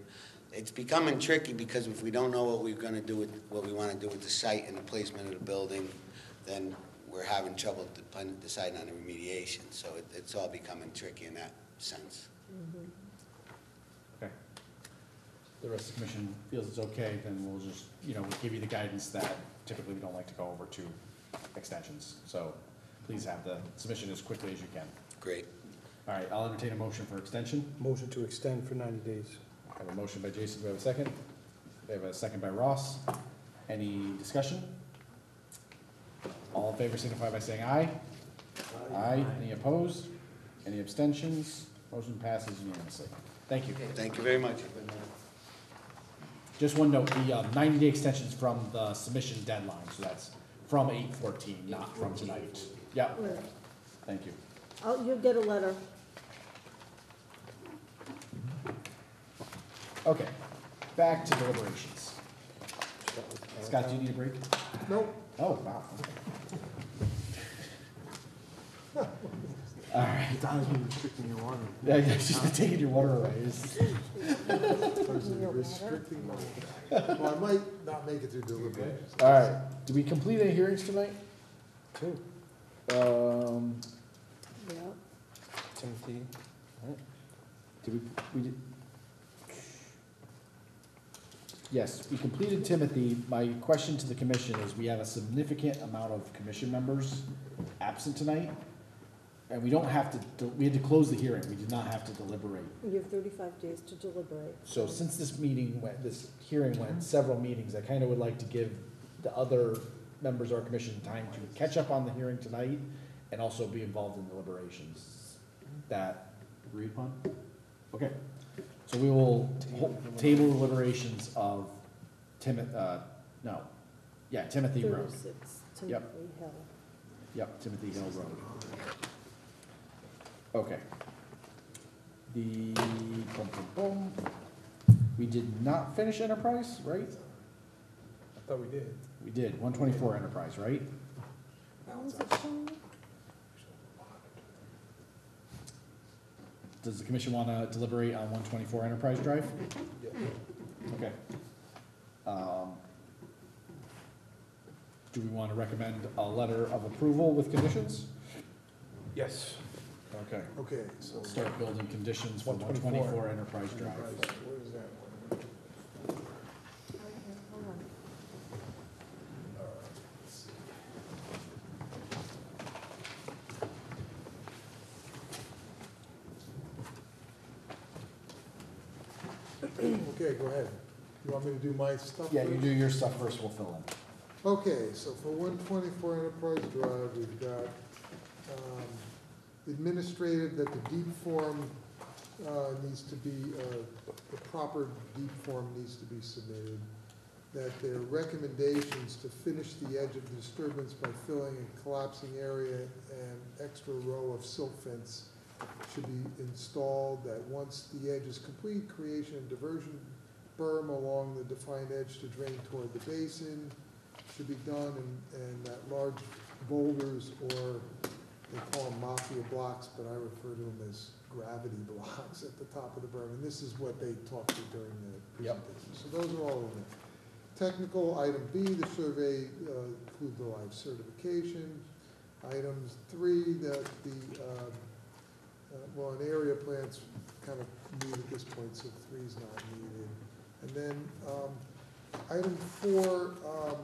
S17: it's becoming tricky because if we don't know what we're gonna do with, what we wanna do with the site and the placement of the building, then we're having trouble de- plan- deciding on the remediation, so it, it's all becoming tricky in that sense.
S1: Okay. The rest of the commission feels it's okay, then we'll just, you know, we'll give you the guidance that typically we don't like to go over two extensions. So please have the submission as quickly as you can.
S17: Great.
S1: All right, I'll entertain a motion for extension.
S4: Motion to extend for ninety days.
S1: I have a motion by Jason, do we have a second? We have a second by Ross. Any discussion? All in favor signify by saying aye. Aye. Any opposed? Any abstentions? Motion passes unanimously. Thank you.
S17: Thank you very much.
S1: Just one note, the uh, ninety-day extension's from the submission deadline, so that's from eight fourteen, not from tonight. Yeah,
S3: Right.
S1: thank you.
S3: Oh, you'll get a letter.
S1: Okay, back to deliberations. Scott, do you need a break?
S2: Nope.
S1: Oh, wow. All right.
S4: Donna's been restricting your water.
S1: Yeah, yeah, she's been taking your water away. It's-
S2: Restricting my, water. well, I might not make it through deliberations.
S1: All right, did we complete any hearings tonight?
S4: Two.
S1: Um,
S3: Yeah.
S4: Timothy.
S1: did we, we did? Yes, we completed Timothy. My question to the commission is, we have a significant amount of commission members absent tonight. And we don't have to, del- we had to close the hearing. We did not have to deliberate.
S3: You have thirty-five days to deliberate.
S1: So since this meeting went, this hearing went several meetings, I kind of would like to give the other members of our commission time to catch up on the hearing tonight and also be involved in deliberations. That agreed upon? Okay, so we will ho- table deliberations of Timoth, uh, no, yeah, Timothy Road.
S3: Thirty-six,
S1: Yep.
S3: Timothy Hill.
S1: Yep, Timothy Hill Road. Okay. The, boom, boom, boom. We did not finish Enterprise, right?
S4: I thought we did.
S1: We did, one twenty-four Enterprise, right?
S3: How is it showing?
S1: Does the commission wanna deliberate on one twenty-four Enterprise Drive? Okay. Um, Do we wanna recommend a letter of approval with conditions?
S4: Yes.
S1: Okay.
S2: Okay, so.
S1: Start building conditions for one
S4: 124.
S1: Enterprise Drive.
S2: Where is that?
S3: Okay.
S2: Okay, go ahead. You want me to do my stuff?
S1: Yeah, you
S2: first?
S1: do your stuff first, we'll fill in.
S2: Okay, so for one twenty-four Enterprise Drive, we've got, um, administrative that the DEEP form, uh, needs to be, uh, the proper DEEP form needs to be submitted. That their recommendations to finish the edge of the disturbance by filling a collapsing area and extra row of silt fence should be installed, that once the edge is complete, creation of diversion berm along the defined edge to drain toward the basin should be done, and, and that large boulders, or they call them mafia blocks, but I refer to them as gravity [laughs] blocks at the top of the berm, and this is what they talked to during the
S1: Yep.
S2: presentation. So those are all in there. Technical, item B, the survey, uh, include the live certification. Items three, that the, um, uh, well, an area plant's kind of new at this point, so three's not needed. And then, um, item four, um,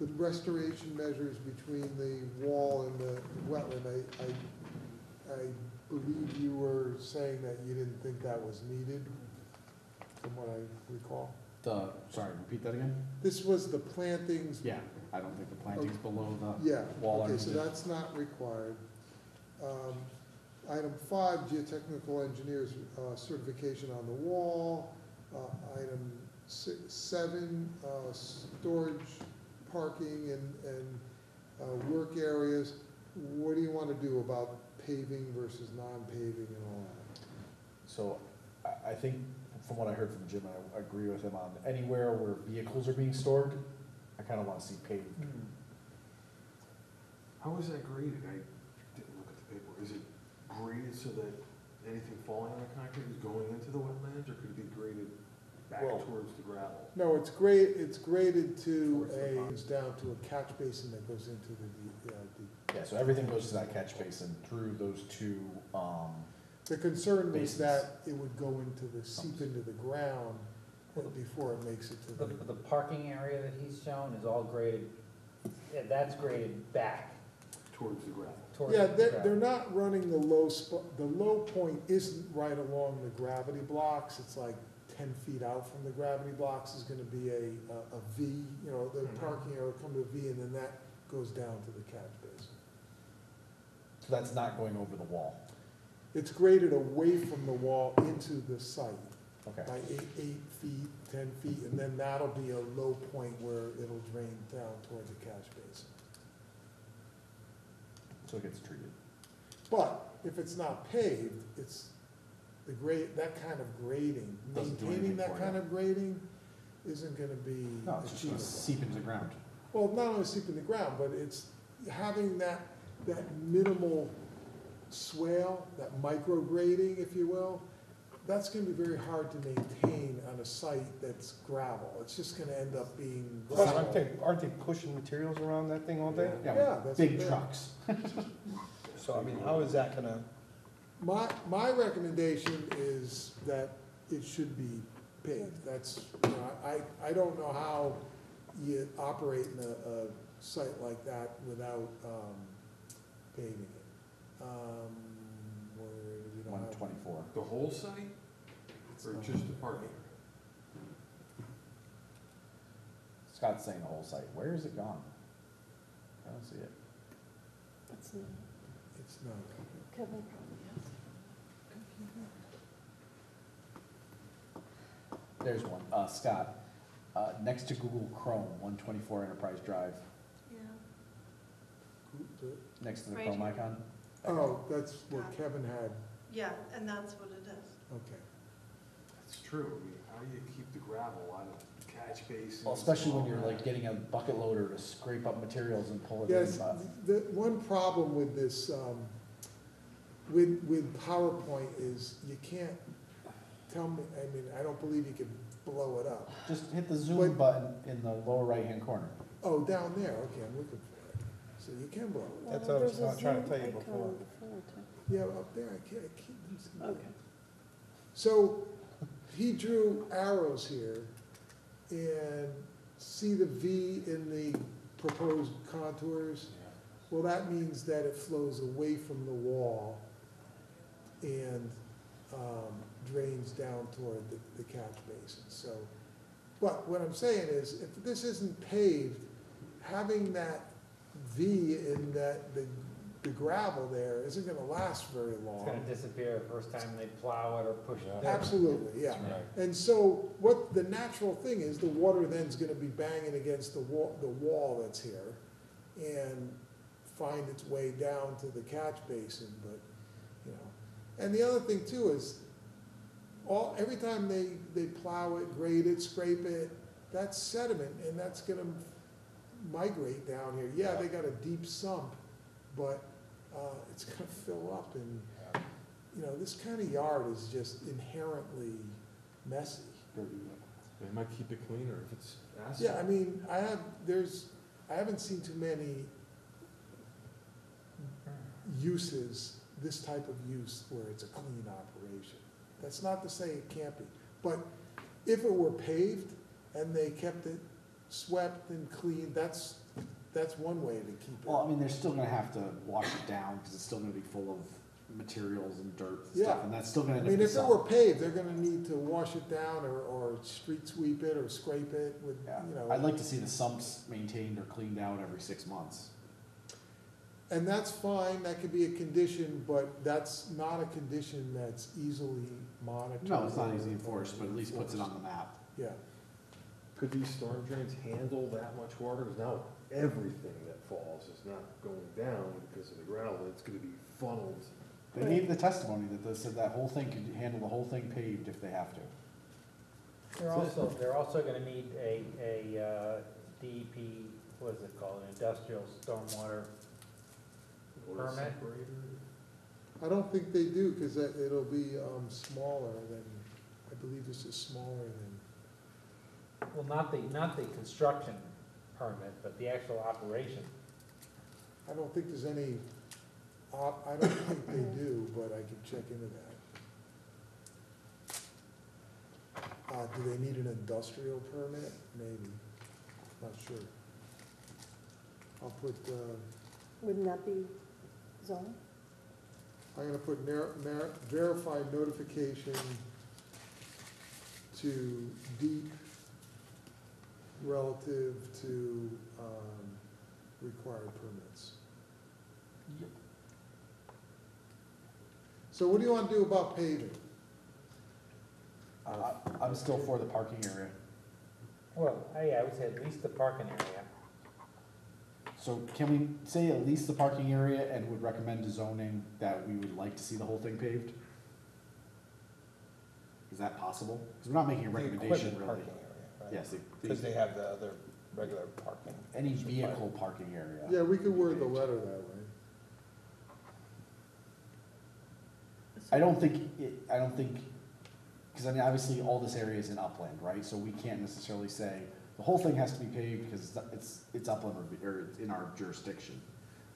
S2: the restoration measures between the wall and the wetland, I, I, I believe you were saying that you didn't think that was needed, from what I recall.
S1: The, sorry, repeat that again?
S2: This was the plantings.
S1: Yeah, I don't think the planting's below the
S2: Yeah,
S1: wall.
S2: okay, so that's not required. Um, Item five, geotechnical engineers uh, certification on the wall. Uh, Item si- seven, uh, storage, parking and, and uh, work areas. What do you want to do about paving versus non-paving and all that?
S1: So I, I think from what I heard from Jim, I agree with him on anywhere where vehicles are being stored, I kinda wanna see paved.
S6: How is that graded? I didn't look at the paper. Is it graded so that anything falling on the concrete is going into the wetlands, or could it be graded back
S2: Well-
S6: towards the gravel.
S2: No, it's grade, it's graded to a, it's down to a catch basin that goes into the, uh, the,
S1: Yeah, so everything goes to that catch basin through those two, um,
S2: the concern was
S1: Basins.
S2: that it would go into the, seep into the ground before it makes it to
S9: The,
S2: the.
S9: the parking area that he's shown is all graded, yeah, that's graded back
S6: Towards the gravel.
S9: towards
S2: Yeah,
S9: the
S2: they're,
S9: gravel.
S2: they're not running the low spot, the low point isn't right along the gravity blocks, it's like ten feet out from the gravity blocks is gonna be a, a, a V, you know, the
S9: Mhm.
S2: parking area will come to a V, and then that goes down to the catch basin.
S1: so that's not going over the wall.
S2: It's graded away from the wall into the site
S1: Okay,
S2: by eight, eight feet, ten feet, and then that'll be a low point where it'll drain down toward the catch basin.
S1: so it gets treated.
S2: But if it's not paved, it's the grade, that kind of grading,
S1: Doesn't do
S2: maintaining
S1: anything
S2: that
S1: for
S2: kind
S1: you.
S2: of grading isn't gonna be
S1: No, it's just gonna
S2: achievable.
S1: seep into the ground.
S2: Well, not only seep in the ground, but it's having that, that minimal swale, that micro grading, if you will, that's gonna be very hard to maintain on a site that's gravel. It's just gonna end up being
S4: Plus, aren't they, aren't they pushing materials around that thing all day?
S2: Yeah,
S1: Yeah,
S2: that's
S1: big
S2: what
S1: trucks. [laughs]
S4: So, I mean, how is that gonna,
S2: My, my recommendation is that it should be paved. That's, you know, I, I don't know how you operate in a, a site like that without, um, paving it. Um, where we don't
S1: One
S2: have.
S1: twenty-four.
S6: The whole site, or just the parking?
S1: Scott's saying the whole site. Where is it gone? I don't see it.
S3: It's not,
S2: It's not.
S3: Kevin probably has a computer.
S1: There's one. Uh, Scott, uh, next to Google Chrome, one twenty-four Enterprise Drive,
S2: The-
S1: next to the
S19: Right
S1: Chrome
S19: here.
S1: icon.
S2: Oh, that's what Kevin had,
S19: Yeah, and that's what it is.
S2: okay.
S6: That's true, I mean, how do you keep the gravel out of the catch basins?
S1: Well, especially when you're like getting a bucket loader to scrape up materials and pull it in.
S2: Yes,
S1: but-
S2: the, one problem with this, um, with, with PowerPoint is you can't tell me, I mean, I don't believe you can blow it up.
S1: Just hit the zoom
S2: But-
S1: button in the lower right-hand corner.
S2: Oh, down there, okay, I'm looking for it. So you can blow it.
S4: That's
S3: Uh,
S4: what I was
S3: there's a
S4: trying to tell you
S3: icon
S4: before.
S3: before it.
S2: Yeah, up there, I can't, I can't see. it.
S3: Okay.
S2: So he drew arrows here and see the V in the proposed contours? Well, that means that it flows away from the wall and um, drains down toward the, the catch basin, so. But what I'm saying is, if this isn't paved, having that V in that, the, the gravel there isn't gonna last very long.
S9: It's gonna disappear the first time they plow it or push it.
S2: Absolutely, yeah. And so what the natural thing is, the water then's gonna be banging against the wall, the wall that's here and find its way down to the catch basin, but, you know. And the other thing too is, all, every time they, they plow it, grade it, scrape it, that's sediment and that's gonna migrate down here. Yeah, they got a deep sump, but, uh, it's gonna fill up and, you know, this kind of yard is just inherently messy.
S6: They might keep it cleaner if it's asphalt.
S2: Yeah, I mean, I have, there's, I haven't seen too many uses, this type of use where it's a clean operation. That's not to say it can't be, but if it were paved and they kept it swept and clean, that's, that's one way to keep it.
S1: Well, I mean, they're still gonna have to wash it down, because it's still gonna be full of materials and dirt and
S2: Yeah.
S1: stuff, and that's still gonna
S2: I
S1: end up
S2: mean, if it were paved, they're gonna need to wash it down or, or street sweep it or scrape it with,
S1: Yeah,
S2: you know.
S1: I'd like to see the sumps maintained or cleaned out every six months.
S2: And that's fine, that could be a condition, but that's not a condition that's easily monitored.
S1: No, it's not easy enforced, but at least puts it on the map.
S2: Yeah,
S6: Could these storm drains handle that much water? Because now everything that falls is not going down because of the gravel, it's gonna be funneled.
S1: They gave the testimony that they said that whole thing could handle the whole thing paved if they have to.
S9: They're also, they're also gonna need a, a, uh, DEP, what is it called, an industrial stormwater
S6: Water
S9: permit?
S6: Separator.
S2: I don't think they do, cause it'll be, um, smaller than, I believe this is smaller than
S9: Well, not the, not the construction permit, but the actual operation.
S2: I don't think there's any, op- I don't think they do, but I can check into that. Uh, do they need an industrial permit? Maybe, not sure. I'll put, uh,
S3: Wouldn't that be zone?
S2: I'm gonna put ver- ver- verify notification to DEEP relative to, um, required permits. Yep. So what do you wanna do about paving?
S1: Uh, I'm still for the parking area.
S9: Well, I, I would say at least the parking area.
S1: So can we say at least the parking area and would recommend to zoning that we would like to see the whole thing paved? Is that possible? Because we're not making a
S4: The
S1: recommendation
S4: equipment
S1: really.
S4: parking area, right?
S1: Yes, the-
S4: Because they have the other regular parking.
S1: any vehicle parking area.
S2: Yeah, we could word the letter that way.
S1: I don't think, it, I don't think, because I mean, obviously, all this area is in upland, right? So we can't necessarily say, the whole thing has to be paved because it's- it's, upland or, or it's in our jurisdiction.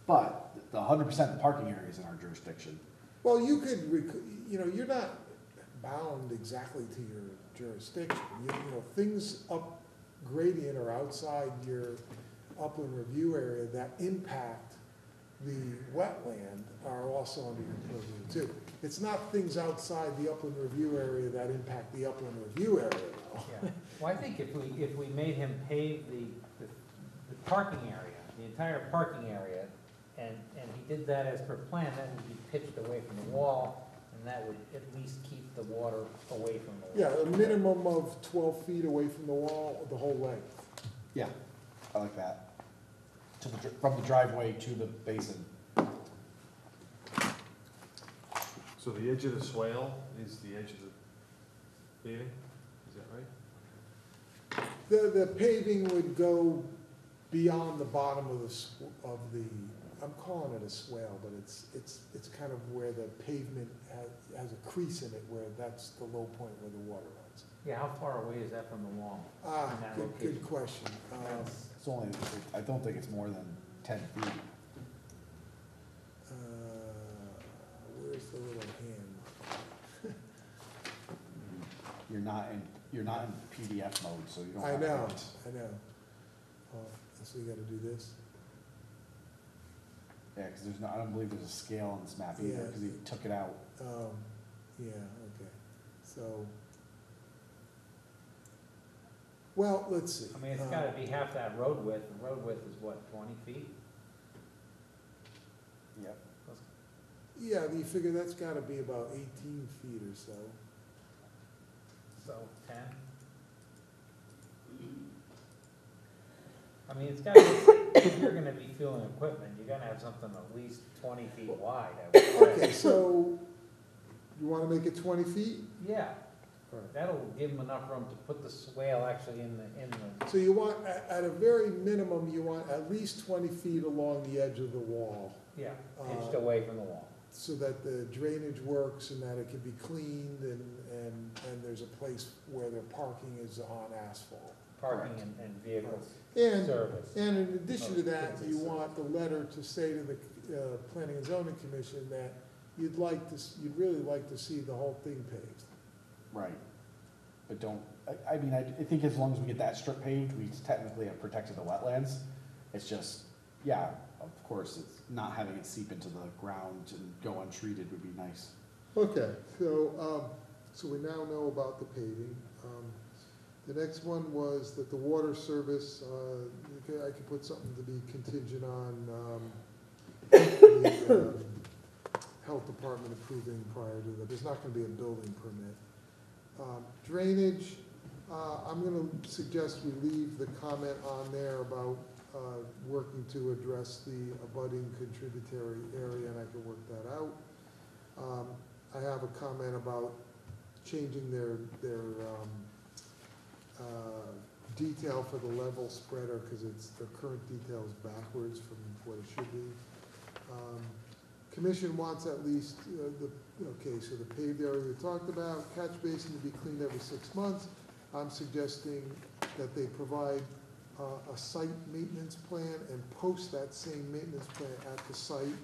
S1: But the hundred percent the parking area is in our jurisdiction.
S2: Well, you could, rec- you know, you're not bound exactly to your jurisdiction. You, you know, things up gradient or outside your upland review area that impact the wetland are also under your purview too. It's not things outside the upland review area that impact the upland review area though.
S9: Yeah. Well, I think if we, if we made him pave the, the, the parking area, the entire parking area, and, and he did that as per plan, that would be pitched away from the wall, and that would at least keep the water away from the wall.
S2: Yeah, a minimum of twelve feet away from the wall, the whole length.
S1: Yeah, I like that. To the, dr- from the driveway to the basin.
S6: So the edge of the swale is the edge of the paving, is that right?
S2: The, the paving would go beyond the bottom of the, sw- of the, I'm calling it a swale, but it's, it's, it's kind of where the pavement has, has a crease in it where that's the low point where the water runs.
S9: Yeah, how far away is that from the wall?
S2: Ah,
S9: in that
S2: good,
S9: location?
S2: good question. Um,
S9: That's-
S1: It's only, I don't think it's more than ten feet.
S2: uh, Where's the little hand?
S1: You're not in, you're not in PDF mode, so you don't
S2: I
S1: have.
S2: know,
S1: it.
S2: I know. Oh, so you gotta do this?
S1: Yeah, because there's no, I don't believe there's a scale on this map either,
S2: Yeah.
S1: because he took it out.
S2: Um, yeah, okay, so. Well, let's see.
S9: I mean, it's gotta be half that road width, the road width is what, twenty feet?
S1: Yep.
S2: Yeah, you figure that's gotta be about eighteen feet or so.
S9: So, ten? I mean, it's gotta, be- if you're gonna be fueling equipment, you're gonna have something at least twenty feet wide, I would say.
S2: Okay, so you wanna make it twenty feet?
S9: Yeah,
S2: Alright.
S9: That'll give them enough room to put the swale actually in the, in the,
S2: So you want, at, at a very minimum, you want at least twenty feet along the edge of the wall.
S9: yeah, pitched
S2: Uh,
S9: away from the wall.
S2: So that the drainage works and that it can be cleaned and, and, and there's a place where the parking is on asphalt.
S9: Parking and, and vehicles,
S2: And,
S9: service.
S2: and in addition to that, you want the letter to say to the, uh, Planning and Zoning Commission that you'd like to, s- you'd really like to see the whole thing paved.
S1: Right. But don't, I, I mean, I, I think as long as we get that strip paved, we technically have protected the wetlands. It's just, yeah, of course, it's not having it seep into the ground and go untreated would be nice.
S2: Okay, so, um, so we now know about the paving. Um, the next one was that the water service, uh, I could put something to be contingent on, um, the, um, health department approving prior to that, there's not gonna be a building permit. Um, Drainage, uh, I'm gonna suggest we leave the comment on there about, uh, working to address the abutting contributory area, and I can work that out. Um, I have a comment about changing their, their, um, uh, detail for the level spreader, cause it's, the current detail is backwards from what it should be. Um, Commission wants at least, uh, the, okay, so the paved area we talked about, catch basin to be cleaned every six months. I'm suggesting that they provide uh, a site maintenance plan and post that same maintenance plan at the site.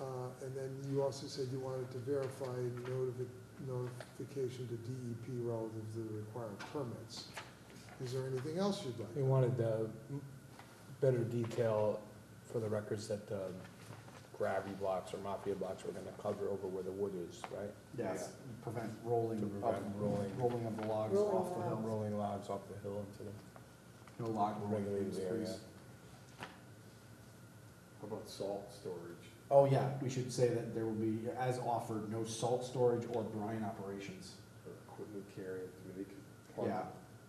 S2: Uh, And then you also said you wanted to verify notifi- notification to DEP relative to the required permits. Is there anything else you'd like?
S4: We wanted uh, better detail for the records that uh, gravity blocks or mafia blocks were gonna cover over where the wood is, right?
S1: Yes, prevent rolling,
S4: To
S1: up-
S4: prevent rolling.
S1: rolling of the logs
S3: Rolling
S1: off the hill.
S4: Rolling logs off the hill into the
S1: No log rolling,
S4: regulated
S1: please.
S4: area.
S6: How about salt storage?
S1: Oh, yeah, we should say that there will be, as offered, no salt storage or brine operations.
S6: Or equipment carrying, I mean, they could plug
S1: Yeah,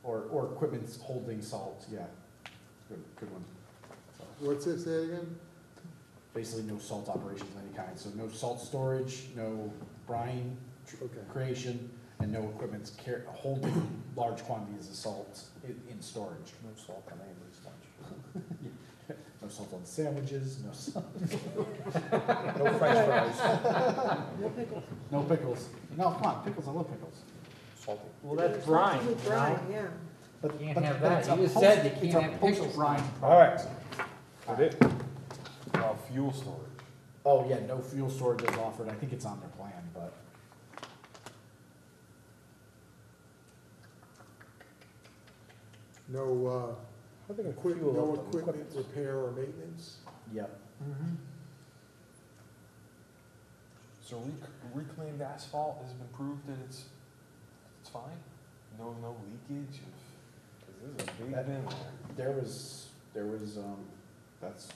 S1: or, or equipment's holding salt, yeah. Good, good one.
S2: What's it, say again?
S1: Basically, no salt operations of any kind, so no salt storage, no brine tr-
S2: Okay.
S1: creation, and no equipment's car, holding large quantities of salt in, in storage.
S4: No salt on Ambridge lunch. [laughs]
S1: No salt on sandwiches, no salt. [laughs]
S4: No french fries.
S3: No pickles.
S1: No pickles. No, come on, pickles, I love pickles.
S4: Salty.
S9: Well, that's brine,
S3: With
S9: you know?
S3: brine, yeah.
S1: But-
S9: Can't
S1: but-
S9: have
S1: but
S9: that.
S1: it's a
S9: You just said you
S1: it's
S9: can't
S1: a
S9: have pickles.
S1: post-brine
S4: All right.
S1: product.
S6: That it? Uh, fuel storage.
S1: Oh, yeah, no fuel storage is offered, I think it's on their plan, but.
S2: No,
S4: How are they
S2: uh,
S4: gonna
S2: equip,
S4: fuel
S2: no
S4: up the
S2: equipment repair or maintenance?
S1: Yep.
S6: So rec- reclaimed asphalt has been proved that it's, it's fine? No, no leakage of, cause there's a big
S1: That-
S6: bin there.
S1: There was, there was, um, that's,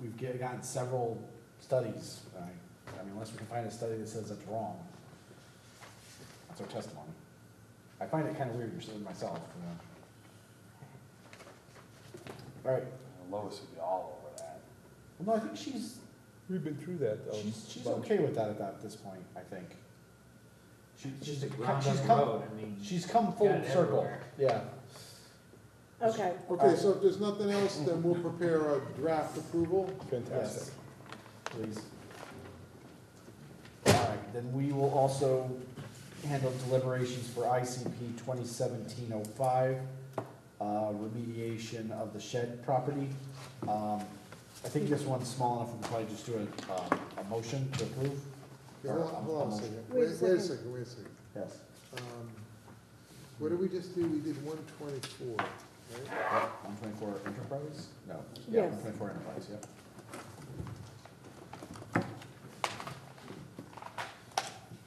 S1: we've get- gotten several studies, I, I mean, unless we can find a study that says that's wrong. That's our testimony. I find it kinda weird, you're saying myself, you know. All right,
S6: Lois would be all over that.
S1: well, no, I think she's,
S4: We've been through that, though.
S1: she's, she's
S4: bunch.
S1: okay with that at that, at this point, I think. She, she's,
S9: Just a ground
S1: she's
S9: up
S1: come,
S9: road, I mean.
S1: she's come
S9: got
S1: full
S9: it
S1: circle,
S9: everywhere.
S1: yeah.
S3: Okay.
S2: Okay, so if there's nothing else, then we'll prepare a draft approval.
S4: Fantastic.
S1: Please. All right, then we will also handle deliberations for ICP twenty seventeen oh five, uh, remediation of the shed property. Um, I think this one's small enough, we can probably just do a, um, a motion to approve.
S2: Okay, Hold on, hold on a second.
S3: Wait a
S2: Wait, wait a
S3: second.
S2: second, wait a second.
S1: Yes.
S2: Um, What did we just do? We did one twenty-four, right?
S1: One twenty-four enterprise? No.
S3: Yes.
S1: One twenty-four enterprise, yep.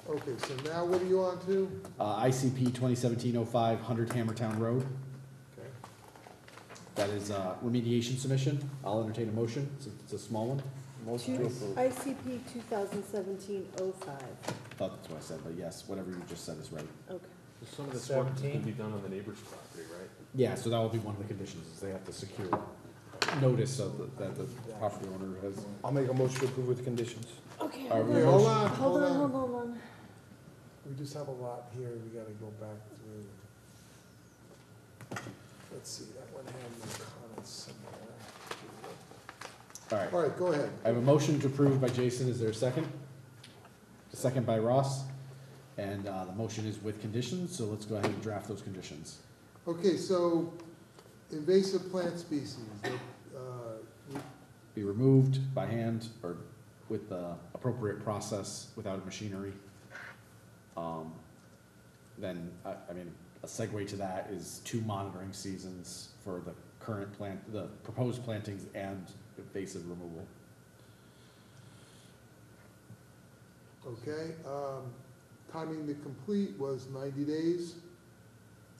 S2: Okay, so now what are you on to?
S1: Uh, ICP twenty seventeen oh five, Hundred Hammertown Road.
S2: Okay.
S1: That is, uh, remediation submission. I'll entertain a motion, it's, a- it's a small one.
S4: Motion to approve.
S3: ICP 2017-05.
S1: Thought that's what I said, but yes, whatever you just said is right.
S3: Okay.
S6: Some of this work is gonna
S9: 17.
S6: be done on the neighbor's property, right?
S1: Yeah, so that will be one of the conditions, is they have to secure notice of, the- that the property owner has.
S4: I'll make a motion to approve with conditions.
S3: Okay,
S1: Are
S3: hold
S1: we-
S3: on.
S2: hold on,
S3: Hold
S2: hold
S3: on, hold
S2: on.
S3: on, hold on.
S2: We just have a lot here we gotta go back through. Let's see, that one had no comments somewhere.
S1: All right,
S2: All right, go ahead.
S1: I have a motion to approve by Jason, is there a second? A second by Ross, and, uh, the motion is with conditions, so let's go ahead and draft those conditions.
S2: Okay, so invasive plant species, that, uh,
S1: Be removed by hand or with the appropriate process without machinery. Um, Then, I, I mean, a segue to that is two monitoring seasons for the current plant, the proposed plantings and invasive removal.
S2: okay, um, timing to complete was ninety days.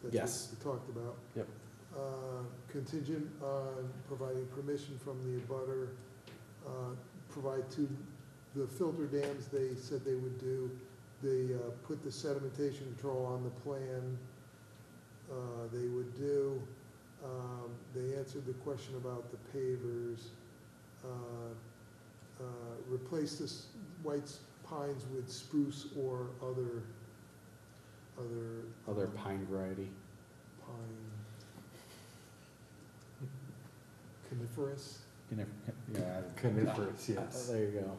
S2: That's what
S1: Yes.
S2: We talked about.
S1: Yep.
S2: Uh, contingent on providing permission from the abutter, uh, provide to the filter dams they said they would do. They, uh, put the sedimentation control on the plan, uh, they would do. Um, they answered the question about the pavers. Uh, uh, replace this white pines with spruce or other, other.
S1: Other
S2: um,
S1: pine variety.
S2: Pine. Coniferous.
S1: You know, yeah.
S6: Coniferous, yes.
S1: There you go.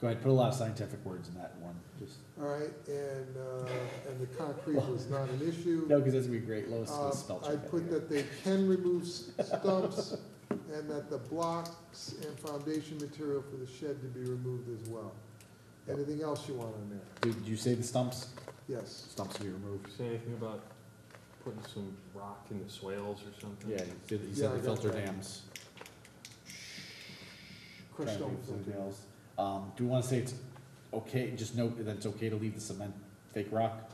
S1: Go ahead, put a lot of scientific words in that one, just,
S2: All right, and, uh, and the concrete was not an issue. [laughs]
S1: no, because that's gonna be great, Lois will
S2: Um,
S1: spell check.
S2: I
S1: that
S2: put
S1: here.
S2: that they can remove s- stumps and that the blocks and foundation material for the shed to be removed as well. Anything else you want on there?
S1: Did you say the stumps?
S2: Yes.
S1: Stumps to be removed?
S6: Say anything about putting some rock in the swales or something?
S1: Yeah, you did- you
S2: Yeah,
S1: said the
S2: got
S1: filter
S2: that.
S1: dams.
S2: Crushed
S1: Trying to
S2: stone
S1: think of something
S2: filter.
S1: else. Um, do we wanna say it's okay, just note that it's okay to leave the cement fake rock?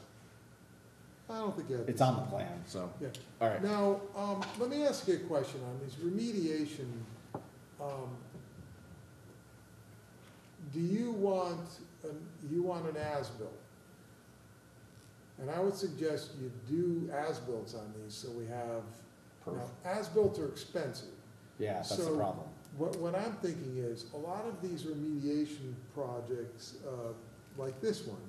S2: I don't think you have. to
S1: It's on the plan, so,
S2: Yeah.
S1: all right.
S2: Now, um, let me ask you a question on these remediation. Um, do you want, an- you want an as-built? And I would suggest you do as-builts on these, so we have, now,
S1: Perfect.
S2: as-builts are expensive.
S1: Yeah, that's the
S2: So-
S1: problem.
S2: What, what I'm thinking is, a lot of these remediation projects, uh, like this one,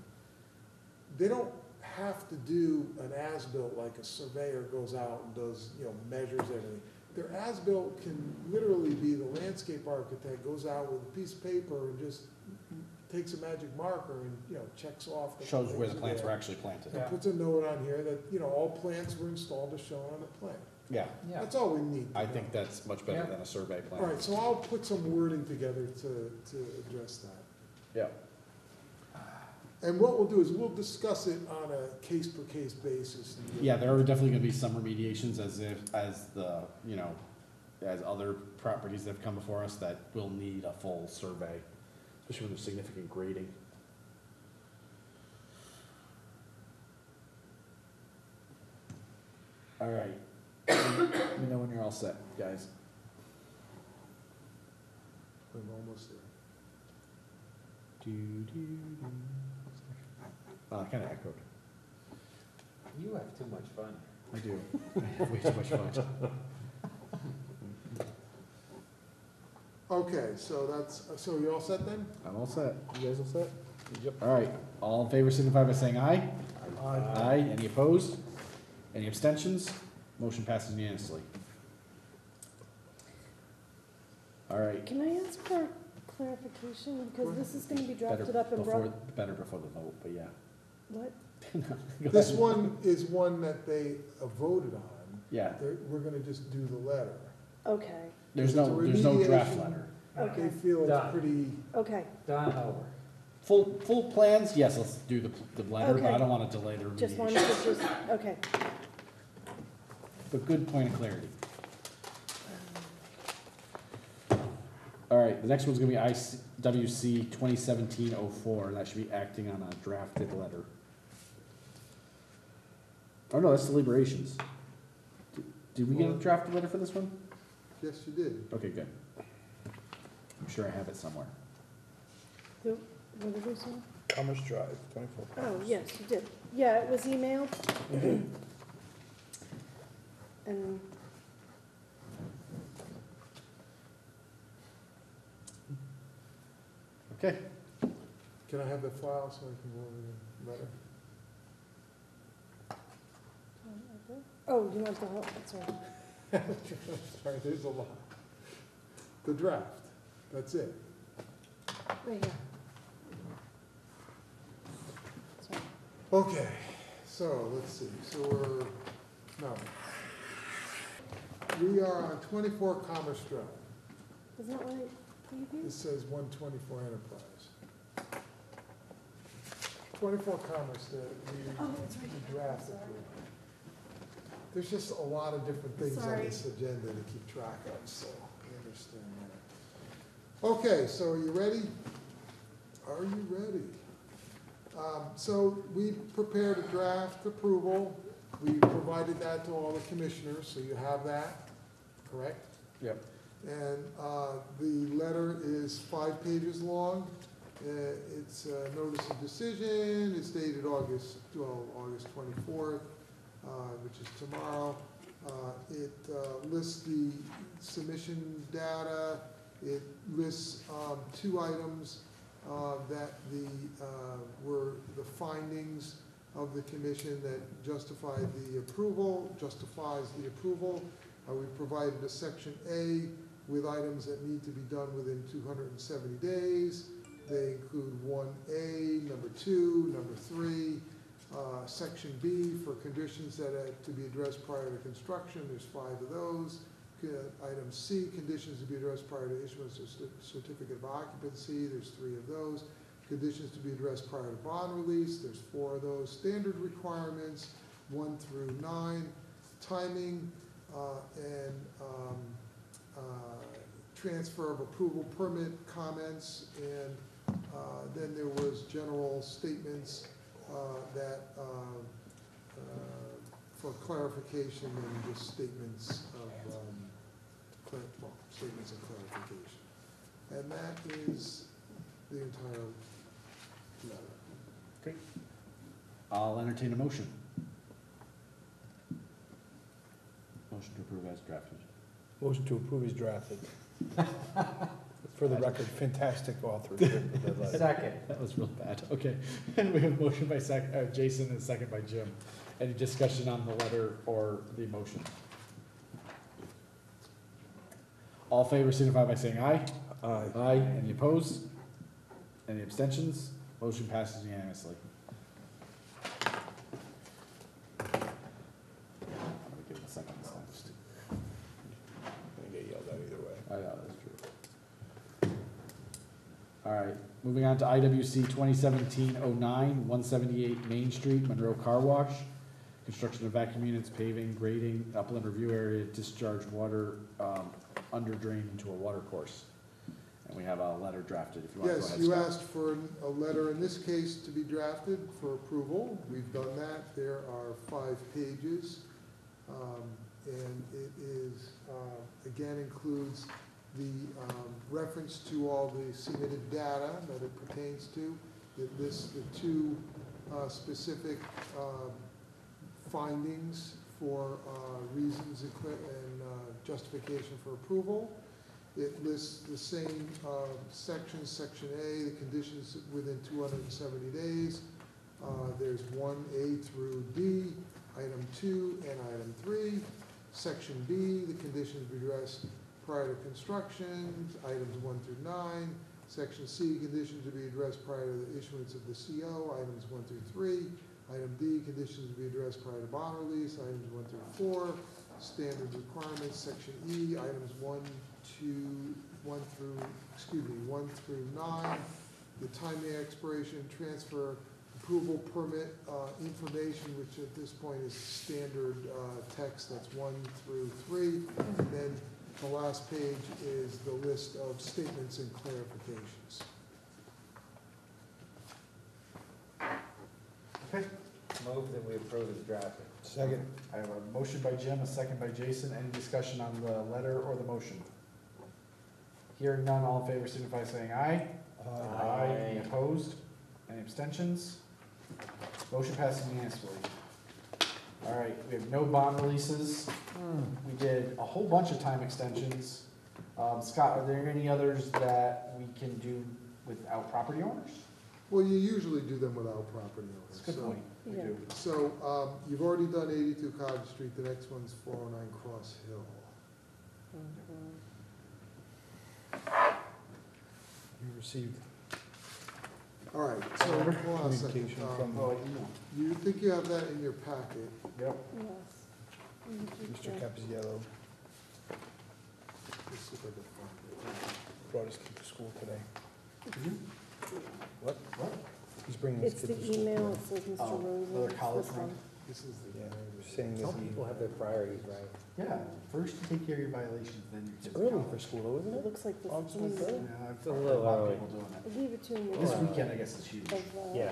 S2: they don't have to do an as-built like a surveyor goes out and does, you know, measures everything. Their as-built can literally be the landscape architect goes out with a piece of paper and just takes a magic marker and, you know, checks off. the
S1: Shows where the plants were
S2: there.
S1: actually planted.
S2: And puts a note on here that, you know, all plants were installed as shown on the plan.
S1: Yeah,
S9: Yeah.
S2: That's all we need. to
S1: I
S2: know.
S1: think that's much better
S9: Yeah.
S1: than a survey plan.
S2: All right, so I'll put some wording together to, to address that.
S1: Yeah.
S2: And what we'll do is we'll discuss it on a case-per-case basis.
S1: Yeah, there are definitely gonna be some remediations as if, as the, you know, as other properties that have come before us that will need a full survey, especially when there's significant grading. All right, let me know when you're all set, guys.
S2: I'm almost there.
S1: Do, do, do. Oh, I kinda echoed.
S9: You have too much fun.
S1: I do. I have Way too much fun.
S2: Okay, so that's, so you all set then?
S1: I'm all set. You guys all set? Yep. All right, all in favor signify by saying aye. Aye. Any opposed? Any abstentions? Motion passes unanimously. All right.
S3: Can I ask for clarification, because this is gonna be
S1: Better
S3: drafted up and
S1: before,
S3: brought,
S1: better before the vote, but yeah.
S3: What? [laughs]
S2: This
S1: ahead.
S2: one is one that they uh, voted on.
S1: Yeah,
S2: They're, we're gonna just do the letter.
S3: Okay,
S1: there's no, there's no draft
S2: remediation.
S1: letter.
S2: They
S3: okay,
S2: feel it's
S9: Done.
S2: pretty,
S3: okay,
S9: Done over.
S1: Full, full plans, yes, let's do the, the letter, but I
S3: Okay.
S1: don't wanna delay the
S3: just wanted
S1: remediation.
S3: to just, okay.
S1: But good point of clarity. All right, the next one's gonna be IWC twenty seventeen oh four, that should be acting on a drafted letter. Oh, no, that's deliberations. Did- Did we get a draft letter for this one?
S2: yes, you did.
S1: Okay, good. I'm sure I have it somewhere.
S3: Who, what did we say?
S4: Commerce Drive, twenty-four.
S3: Oh, yes, you did. Yeah, it was emailed. And [clears throat] um,
S1: Okay,
S2: Can I have the file so I can go over the letter?
S3: Oh, you want the whole, sorry. [laughs]
S2: Sorry, there's a lot. The draft, that's it.
S3: Right here. Sorry.
S2: Okay, so let's see, so we're, no. We are on twenty-four Commerce Drive.
S3: Isn't that right?
S2: It
S3: Preview?
S2: says one twenty-four Enterprise. Twenty-four Commerce, the,
S3: Oh,
S2: the
S3: it's right
S2: the draft.
S3: Sorry.
S2: There's just a lot of different things on
S3: Sorry.
S2: this agenda to keep track of, so I understand that. Okay, so are you ready? Are you ready? Um, so we prepared a draft approval. We provided that to all the commissioners, so you have that, correct?
S1: Yep.
S2: And, uh, the letter is five pages long. Uh, it's a notice of decision, it's dated August, well, August twenty-fourth, which is tomorrow. Uh, it, uh, lists the submission data, it lists, um, two items, uh, that the, uh, were the findings of the commission that justified the approval, justifies the approval. Uh, we provided a section A with items that need to be done within two hundred and seventy days. They include one A, number two, number three, uh, section B for conditions that are to be addressed prior to construction, there's five of those. Item C, conditions to be addressed prior to issuance of cer- certificate of occupancy, there's three of those. Conditions to be addressed prior to bond release, there's four of those. Standard requirements, one through nine. Timing, uh, and, um, uh, transfer of approval permit comments, and, uh, then there was general statements, that, uh, uh, for clarification and just statements of, um, clar- well, statements of clarification. And that is the entire letter.
S1: Great. I'll entertain a motion. Motion to approve as drafted.
S4: Motion to approve is drafted. [laughs] For the record, fantastic authorship of the letter. [laughs]
S9: Second.
S1: That was real bad. Okay. [laughs] And we have a motion by sec, uh, Jason and a second by Jim. Any discussion on the letter or the motion? All in favor signify by saying aye.
S4: Aye.
S1: Aye. Any opposed? Any abstentions? Motion passes unanimously. I'm gonna give him a second this time.
S4: Gonna get yelled at either way.
S1: I know, that's true. All right, moving on to IWC 2017-09, 178 Main Street, Monroe Car Wash. Construction of vacuum units, paving, grading, upland review area, discharge water, um, under drain into a water course. And we have a letter drafted, if you want to go
S2: Yes,
S1: ahead,
S2: you
S1: Scott.
S2: asked for a letter in this case to be drafted for approval. We've done that. There are five pages. Um, And it is, uh, again, includes the um, reference to all the submitted data that it pertains to. It lists the two uh, specific um, findings for uh, reasons and uh, justification for approval. It lists the same uh, sections, section A, the conditions within two hundred and seventy days. Uh, There's one A through D, item two and item three. Section B, the conditions addressed prior to construction, items one through nine. Section C, conditions to be addressed prior to the issuance of the CO, items one through three. Item D, conditions to be addressed prior to bond release, items one through four. Standard requirements, section E, items one, two, one through, excuse me, one through nine. The timely expiration, transfer, approval permit, uh, information, which at this point is standard, uh, text, that's one through three. And then the last page is the list of statements and clarifications.
S1: Okay,
S9: Move that we approve as drafted.
S4: Second.
S1: I have a motion by Jim, a second by Jason. Any discussion on the letter or the motion? Hearing none, all in favor signify by saying aye.
S9: Aye.
S1: Any opposed? Any abstentions? Motion passes unanimously. All right, we have no bond releases. We did a whole bunch of time extensions. Um, Scott, are there any others that we can do without property owners?
S2: Well, you usually do them without property owners.
S1: That's a good
S2: so-
S1: point. We
S3: Yeah.
S1: do.
S2: So, um, you've already done eighty-two Cottage Street, the next one's four oh nine Cross Hill.
S4: You received
S2: All right, so, hold on a second.
S4: communication
S2: Um,
S4: from
S1: Oh.
S2: You think you have that in your packet?
S1: Yep.
S3: Yes.
S4: Mr.
S3: yeah.
S4: Capizello,
S2: Let's see if I can find it.
S4: brought his kid to school today.
S1: What? What?
S4: He's bringing his
S3: It's
S4: kid
S3: the
S4: to school.
S3: email,
S4: today.
S3: it says Mr.
S1: Oh,
S3: Rosen.
S1: another
S3: it's
S1: college
S3: this
S1: one?
S3: one.
S2: This is the.
S4: Yeah, he was saying that
S9: Some
S4: he,
S9: people have their priorities right.
S1: Yeah, first you take care of your violations, then you
S4: it's
S1: get.
S4: early for school though, isn't
S3: It
S4: it?
S3: looks like this
S4: August
S3: email.
S4: 23rd?
S1: Yeah, I've
S9: It's a
S1: heard
S9: little
S1: lot of
S9: early.
S1: people doing
S3: I
S1: it.
S3: gave it to you.
S1: This weekend, I guess, is huge.
S3: Of, uh,
S9: Yeah,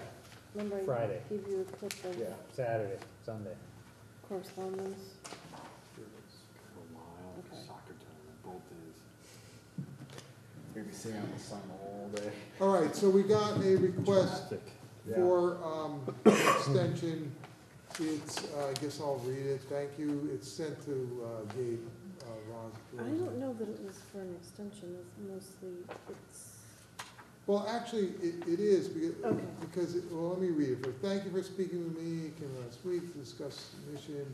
S3: remember I
S9: Friday.
S3: gave you a clip of
S9: yeah, Saturday, Sunday.
S3: Correspondence?
S1: Wild
S3: Okay.
S1: soccer tournament, both days. You're gonna be sitting out in the sun all day.
S2: All right, so we got a request for, um, extension. It's, uh, I guess I'll read it, thank you. It's sent to, uh, Gabe, uh, Ros.
S3: I don't know that it was for an extension, it's mostly, it's,
S2: Well, actually, it, it is, because,
S3: Okay.
S2: because, it- well, let me read it. first. Thank you for speaking with me, came last week to discuss the mission.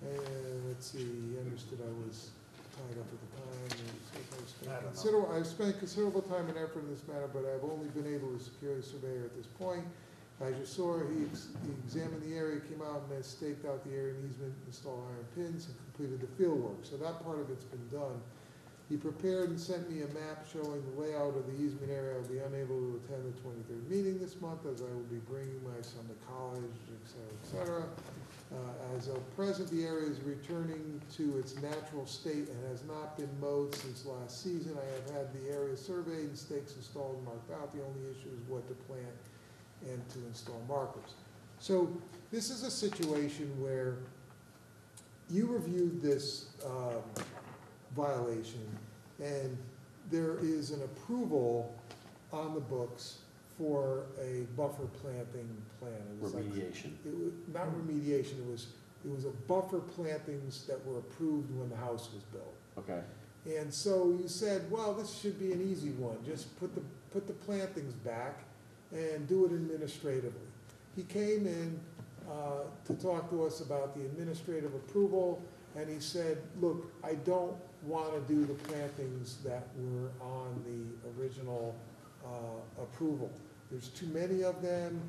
S2: And let's see, he understood I was tied up at the time. and so I spent
S9: I don't know.
S2: considerable- I've spent considerable time and effort in this matter, but I've only been able to secure the surveyor at this point. As you saw, he ex- he examined the area, came out and has staked out the area and easement, installed iron pins, and completed the field work. So that part of it's been done. He prepared and sent me a map showing the layout of the easement area. I'll be unable to attend the twenty-third meeting this month as I will be bringing my son to college, et cetera, et cetera. Uh, As of present, the area is returning to its natural state and has not been mowed since last season. I have had the area surveyed and stakes installed and marked out. The only issue is what to plant and to install markers. So this is a situation where you reviewed this um, violation, and there is an approval on the books for a buffer planting plan. It was like-
S1: Remediation.
S2: It was, not remediation, it was, it was a buffer plantings that were approved when the house was built.
S1: Okay.
S2: And so you said, well, this should be an easy one, just put the, put the plantings back and do it administratively. He came in, uh, to talk to us about the administrative approval, and he said, look, I don't wanna do the plantings that were on the original, uh, approval. There's too many of them,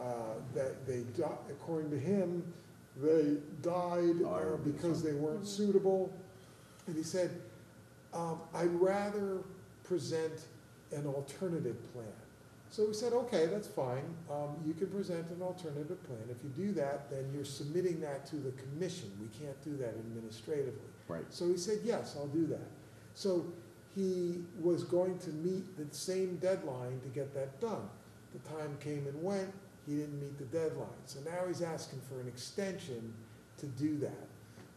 S2: uh, that they, di- according to him, they died uh, because they weren't suitable. And he said, um, I'd rather present an alternative plan. So we said, okay, that's fine, um, you can present an alternative plan. If you do that, then you're submitting that to the commission. We can't do that administratively.
S1: Right.
S2: So he said, yes, I'll do that. So he was going to meet the same deadline to get that done. The time came and went, he didn't meet the deadline. So now he's asking for an extension to do that.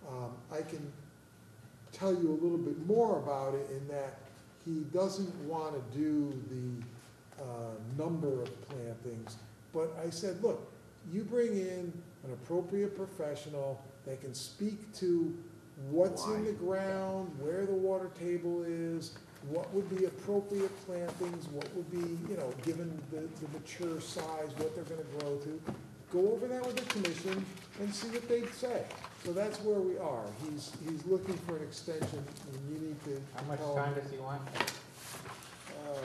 S2: Um, I can tell you a little bit more about it in that he doesn't want to do the uh, number of plantings. But I said, look, you bring in an appropriate professional that can speak to what's in the ground, where the water table is, what would be appropriate plantings, what would be, you know, given the, the mature size, what they're gonna grow to. Go over that with the commission and see what they'd say. So that's where we are. He's, he's looking for an extension, and you need to.
S9: How much
S2: tell him-
S9: time does he want?
S2: Uh,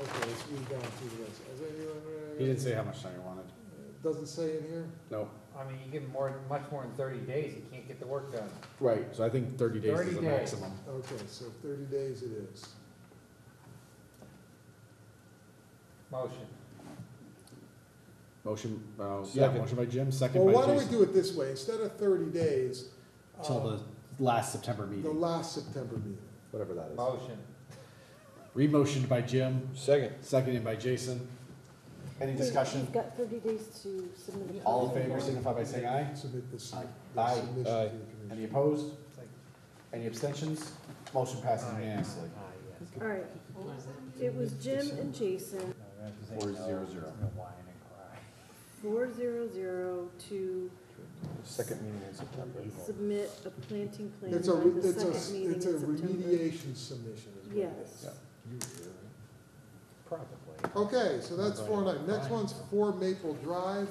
S2: Okay, let's read down through the list. Has anyone-
S1: He didn't say how much time he wanted.
S2: Doesn't say in here?
S1: No.
S9: I mean, you give him more, much more than thirty days, he can't get the work done.
S1: Right, so I think thirty days
S9: 30
S1: is the
S9: days.
S1: maximum.
S2: Okay, so thirty days it is.
S9: Motion.
S1: Motion, uh, yeah,
S2: Second.
S1: motion by Jim, second
S2: Well,
S1: by
S2: why don't we
S1: Jason.
S2: do it this way? Instead of thirty days.
S1: Till the last September meeting.
S2: The
S1: meeting,
S2: last September meeting.
S1: whatever that is.
S9: Motion.
S1: Remotioned by Jim,
S4: Second.
S1: seconded by Jason. Any discussion?
S3: You've got thirty days to submit a.
S1: All in favor, signify by saying aye.
S2: Submit this.
S1: Aye.
S2: the
S1: Aye.
S2: submission to the
S4: Aye.
S2: commission.
S1: Any opposed? Any abstentions? Motion passes unanimously.
S3: All right, it was Jim and Jason,
S1: Four zero zero.
S9: Whine and cry.
S3: four zero zero to
S4: Second meeting in September.
S3: submit a planting plan
S2: It's a,
S3: by the
S2: it's a,
S3: second meeting in
S2: it's a
S3: September.
S2: remediation submission is what it
S3: Yes.
S2: is.
S9: Probably.
S2: Okay, so that's four nine. Next one's four Maple Drive.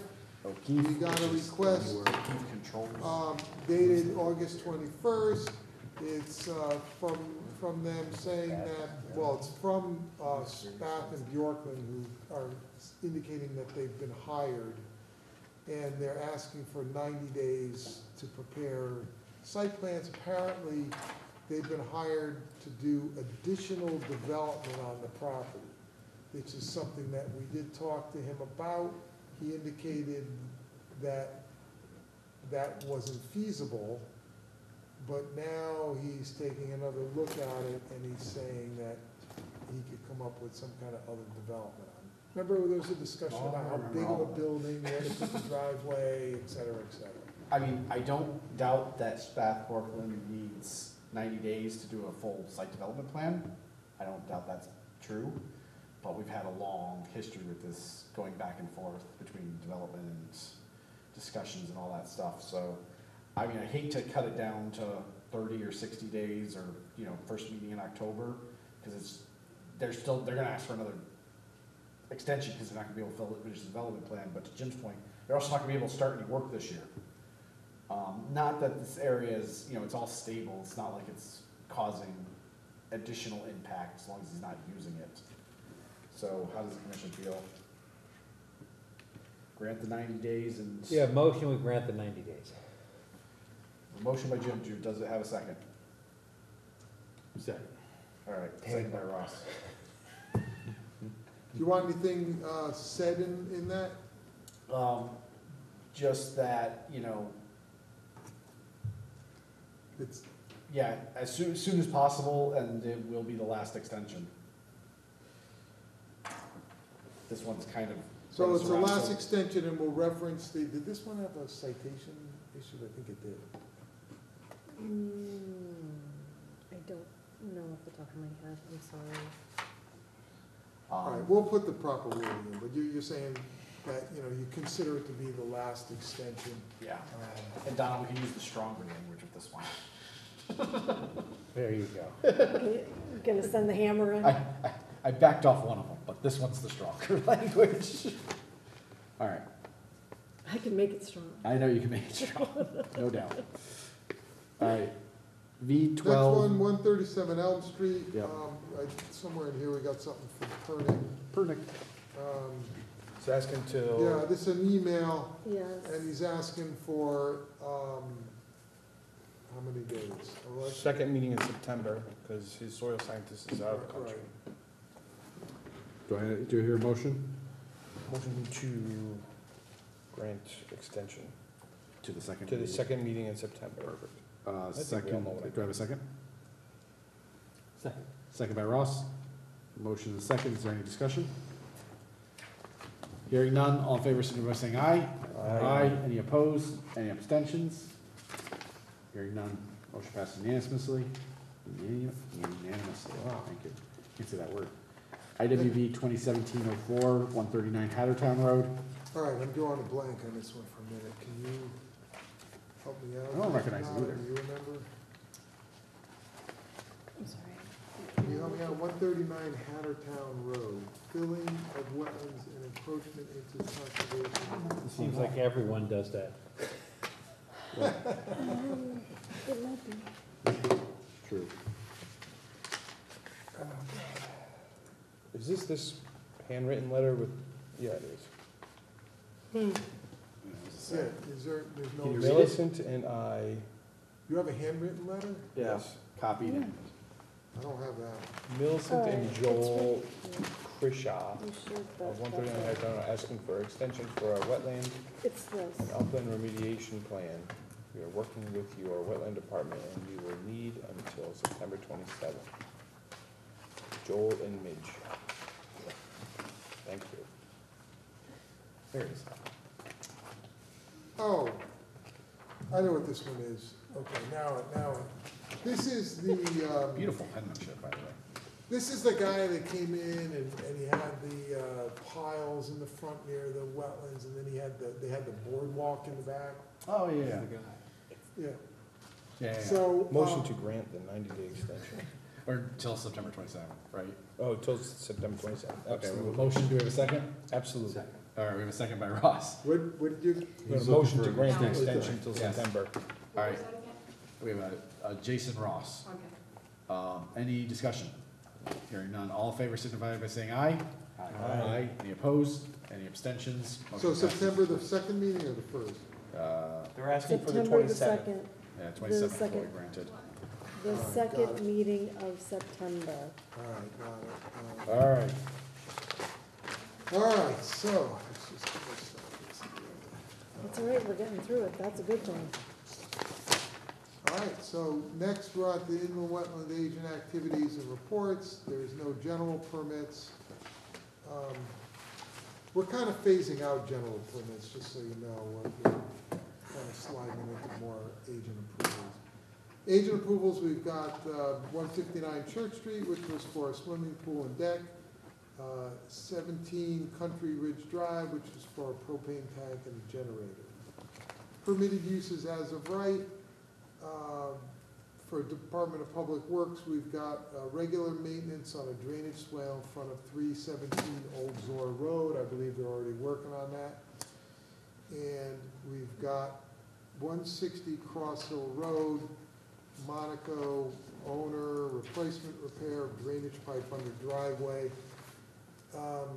S2: We got a request,
S1: where O'Keefe controls.
S2: um, dated August twenty-first. It's, uh, from, from them saying that, well, it's from, uh, Spath and Bjorklund who are indicating that they've been hired. And they're asking for ninety days to prepare site plans. Apparently, they've been hired to do additional development on the property, which is something that we did talk to him about. He indicated that that wasn't feasible, but now he's taking another look at it and he's saying that he could come up with some kind of other development on. it. Remember, there was a discussion
S1: Oh, I
S2: about how big of a building, where to put the driveway, et cetera, et cetera.
S1: I mean, I don't doubt that Spath Bjorklund needs ninety days to do a full site development plan. I don't doubt that's true, but we've had a long history with this going back and forth between development and discussions and all that stuff, so. I mean, I hate to cut it down to thirty or sixty days or, you know, first meeting in October, cause it's, they're still, they're gonna ask for another extension, cause they're not gonna be able to finish the development plan, but to Jim's point, they're also not gonna be able to start any work this year. Um, not that this area is, you know, it's all stable, it's not like it's causing additional impact as long as he's not using it. So how does the commission feel? Grant the ninety days and.
S9: Yeah, motion, we grant the ninety days.
S1: Motion by Jim, Ju- does it have a second?
S4: Second.
S1: All right, second by Ross.
S2: Do you want anything, uh, said in, in that?
S1: Um, just that, you know,
S2: It's,
S1: yeah, as soon, as soon as possible, and it will be the last extension. This one's kind of.
S2: so
S1: runs
S2: it's the
S1: around,
S2: last
S1: so-
S2: extension and we'll reference the, did this one have a citation issue? I think it did.
S3: Hmm, I don't know off the top of my head, I'm sorry.
S2: All right,
S1: Um,
S2: we'll put the proper wording in, but you, you're saying that, you know, you consider it to be the last extension.
S1: Yeah,
S2: Um,
S1: and Donna, we can use the stronger language with this one.
S9: There you go. [laughs]
S3: Gonna send the hammer in?
S1: I, I- I backed off one of them, but this one's the stronger [laughs] language. All right,
S3: I can make it strong.
S1: I know you can make it strong, no doubt. All right, V
S2: Next
S1: twelve.
S2: one, one thirty-seven Elm Street.
S1: Yep.
S2: Um, I, somewhere in here, we got something from Pernick.
S1: Pernick.
S2: Um,
S4: It's asking to
S2: yeah,
S4: to,
S2: this is an email,
S3: Yes.
S2: and he's asking for, um, how many days? Eleven?
S4: second meeting in September, because his soil scientist is out of the country.
S1: Do I, do you hear a motion?
S4: Motion to grant extension
S1: To the second.
S4: to the
S1: meeting.
S4: second meeting in September.
S1: Perfect. Uh,
S4: think we all
S1: second,
S4: know what I
S1: do I have a second?
S9: Second.
S1: Second by Ross. Motion is second, is there any discussion? Hearing none, all in favor, signify by saying aye.
S4: Aye.
S1: Any opposed? Any abstentions? Hearing none, motion passes unanimously. Unanimously, wow, thank you. Can't say that word. IWV twenty seventeen oh four, one thirty-nine Hattertown Road.
S2: All right, I'm drawing a blank on this one for a minute. Can you help me out?
S1: I don't recognize it either.
S2: Do you remember?
S3: I'm sorry.
S2: Can you help me out? One thirty-nine Hattertown Road, filling of wetlands and encroachment into conservation.
S9: It seems like everyone does that.
S3: Um, It might be.
S1: True.
S4: Is this this handwritten letter with, yeah, it is. Hmm.
S2: Yeah, is there, there's no,
S1: Can read it?
S4: Millicent and I,
S2: you have a handwritten letter?
S4: yes,
S1: Copied in.
S2: I don't have that.
S4: Millicent and
S3: Oh,
S4: Joel
S3: right.
S4: Krishaw
S3: You should,
S4: of
S3: but
S4: one
S3: that's
S4: thirty-nine
S3: it.
S4: Hattertown are asking for extension for our wetland
S3: It's this.
S4: and upland remediation plan. We are working with your wetland department and we will need until September twenty-seventh. Joel and Midge. Thank you.
S1: There it is.
S2: Oh, I know what this one is. Okay, now, now, this is the, um.
S1: Beautiful penmanship, by the way.
S2: This is the guy that came in and, and he had the, uh, piles in the front near the wetlands, and then he had the, they had the boardwalk in the back.
S1: Oh, yeah.
S2: Yeah,
S1: Yeah, yeah, yeah.
S2: so.
S4: Motion
S2: um,
S4: to grant the ninety-day extension.
S1: Or till September twenty-seventh, right?
S4: Oh, till September twenty-seventh.
S1: Okay, we have a motion, do we have a second?
S4: Absolutely.
S1: All right, we have a second by Ross.
S2: What, what did you?
S4: We have a motion to grant the
S2: extension.
S4: extension till
S1: Yes.
S4: September.
S1: All right, we have a, a Jason Ross. Um, any discussion? Hearing none, all in favor signify by saying aye.
S4: Aye.
S1: Any opposed? Any abstentions?
S2: So
S1: Motion.
S2: September, the second meeting or the first?
S1: Uh,
S4: They're asking for the
S3: September the
S4: twenty-seventh.
S3: second,
S1: yeah, twenty-seventh fully
S3: second.
S1: granted.
S3: The
S2: Alright, got
S3: second
S2: it.
S3: meeting of September.
S2: All right, got it. Um,
S1: All right,
S2: All right, so, let's just get this started.
S3: That's all right, we're getting through it, that's a good thing.
S2: All right, so next we're at the inland wetland agent activities and reports. There's no general permits. Um, We're kind of phasing out general permits, just so you know. We're kind of sliding into more agent approvals. Agent approvals, we've got uh, one fifty-nine Church Street, which was for a swimming pool and deck. Uh, Seventeen Country Ridge Drive, which is for a propane tank and a generator. Permitted uses as of right, um, For Department of Public Works, we've got uh, regular maintenance on a drainage swale in front of three seventeen Old Zoar Road. I believe they're already working on that. And we've got one sixty Cross Hill Road, Monaco, owner, replacement repair of drainage pipe under driveway. Um,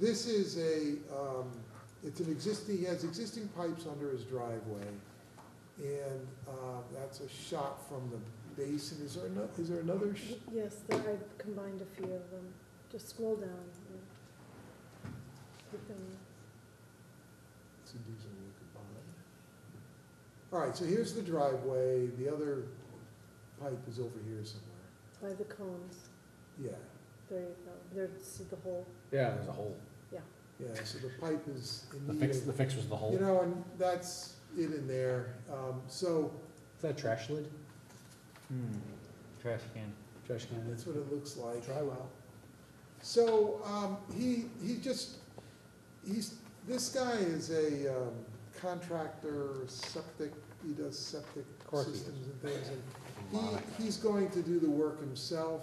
S2: This is a, um, it's an existing, he has existing pipes under his driveway. And, uh, that's a shot from the basin. Is there ano, is there another? sh-
S3: Yes, there, I've combined a few of them. Just scroll down. yeah. Keep them-
S2: are the combined. All right, so here's the driveway. The other pipe is over here somewhere.
S3: By the cones,
S2: Yeah,
S3: there you go. There, see the hole?
S1: Yeah, there's a hole.
S3: Yeah.
S2: yeah, so the pipe is in
S1: The
S2: need
S1: fix,
S2: of-
S1: the fix was the hole.
S2: You know, and that's it in there. Um, so
S1: Is that a trash lid?
S9: Hmm, trash can.
S1: Trash can?
S2: that's what it looks like.
S1: Dry well.
S2: So, um, he, he just, he's, this guy is a, um, contractor, septic, he does septic
S9: course he is.
S2: systems and things, and he, he's going to do the work himself,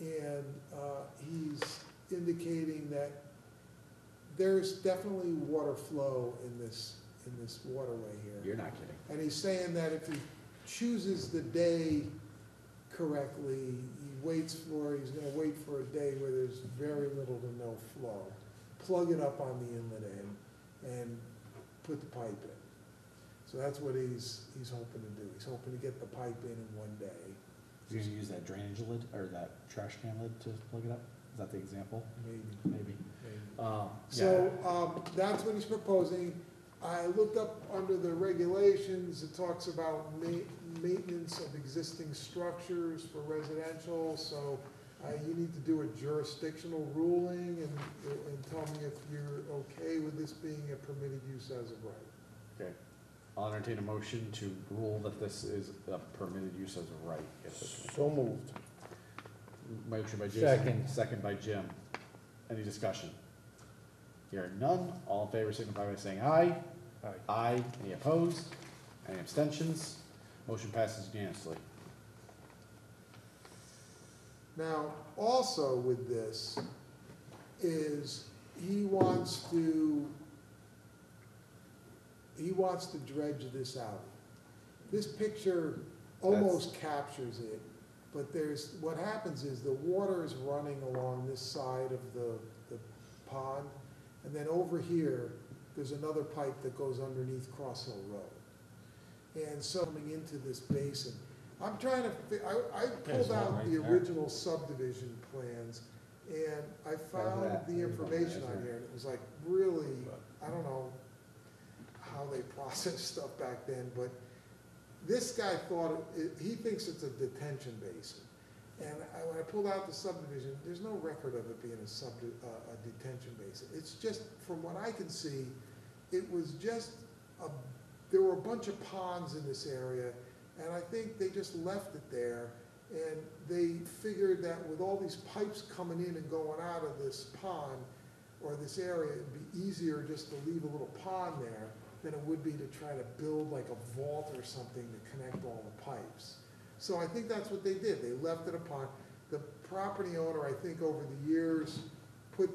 S2: and, uh, he's indicating that there's definitely water flow in this, in this waterway here.
S1: You're not kidding.
S2: And he's saying that if he chooses the day correctly, he waits for, he's gonna wait for a day where there's very little to no flow. Plug it up on the inlet end and put the pipe in. So that's what he's, he's hoping to do. He's hoping to get the pipe in in one day.
S1: You're gonna use that drainage lid, or that trash can lid to plug it up? Is that the example?
S2: Maybe,
S1: Maybe.
S2: maybe.
S1: Um,
S2: So, um, that's what he's proposing. I looked up under the regulations, it talks about ma- maintenance of existing structures for residential, so, uh, you need to do a jurisdictional ruling and, and tell me if you're okay with this being a permitted use as of right.
S1: Okay. I'll entertain a motion to rule that this is a permitted use as a right. if it's-
S6: So moved.
S1: Motion by Jason.
S9: Second.
S1: Second by Jim. Any discussion? Hearing none, all in favor signify by saying aye.
S6: Aye.
S1: Aye. Any opposed? Any abstentions? Motion passes unanimously.
S2: Now, also with this is he wants to, he wants to dredge this out. This picture almost captures it, but there's, what happens is the water is running along this side of the, the pond, and then over here, there's another pipe that goes underneath Cross Hill Road. And so coming into this basin, I'm trying to, fi- I, I pulled
S6: one
S2: out
S6: right
S2: the
S6: there.
S2: original subdivision plans, and I found
S1: that.
S2: the information on here, and it was like, really, I don't know how they [laughs] processed stuff back then, but this guy thought, it- he thinks it's a detention basin. And I, when I pulled out the subdivision, there's no record of it being a sub, a detention basin. It's just, from what I can see, it was just a, there were a bunch of ponds in this area, and I think they just left it there. And they figured that with all these pipes coming in and going out of this pond, or this area, it'd be easier just to leave a little pond there than it would be to try to build like a vault or something to connect all the pipes. So I think that's what they did, they left it upon, the property owner, I think over the years, put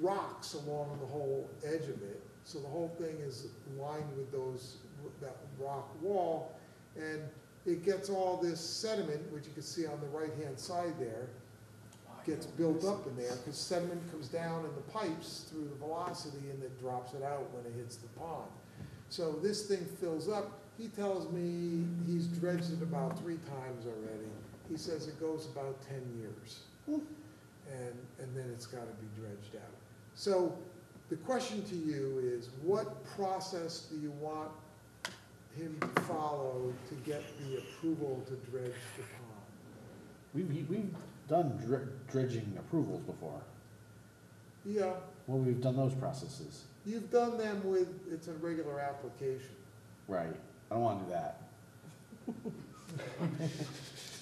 S2: rocks along the whole edge of it, so the whole thing is lined with those, that rock wall, and it gets all this sediment, which you can see on the right-hand side there, gets built up in there, because sediment comes down in the pipes through the velocity and it drops it out when it hits the pond. So this thing fills up, he tells me he's dredged it about three times already. He says it goes about ten years. Hmm. And, and then it's gotta be dredged out. So the question to you is, what process do you want him to follow to get the approval to dredge the pond?
S1: We've, we've done dr- dredging approvals before.
S2: Yeah,
S1: Well, we've done those processes.
S2: you've done them with, it's a regular application.
S1: Right. I don't wanna do that.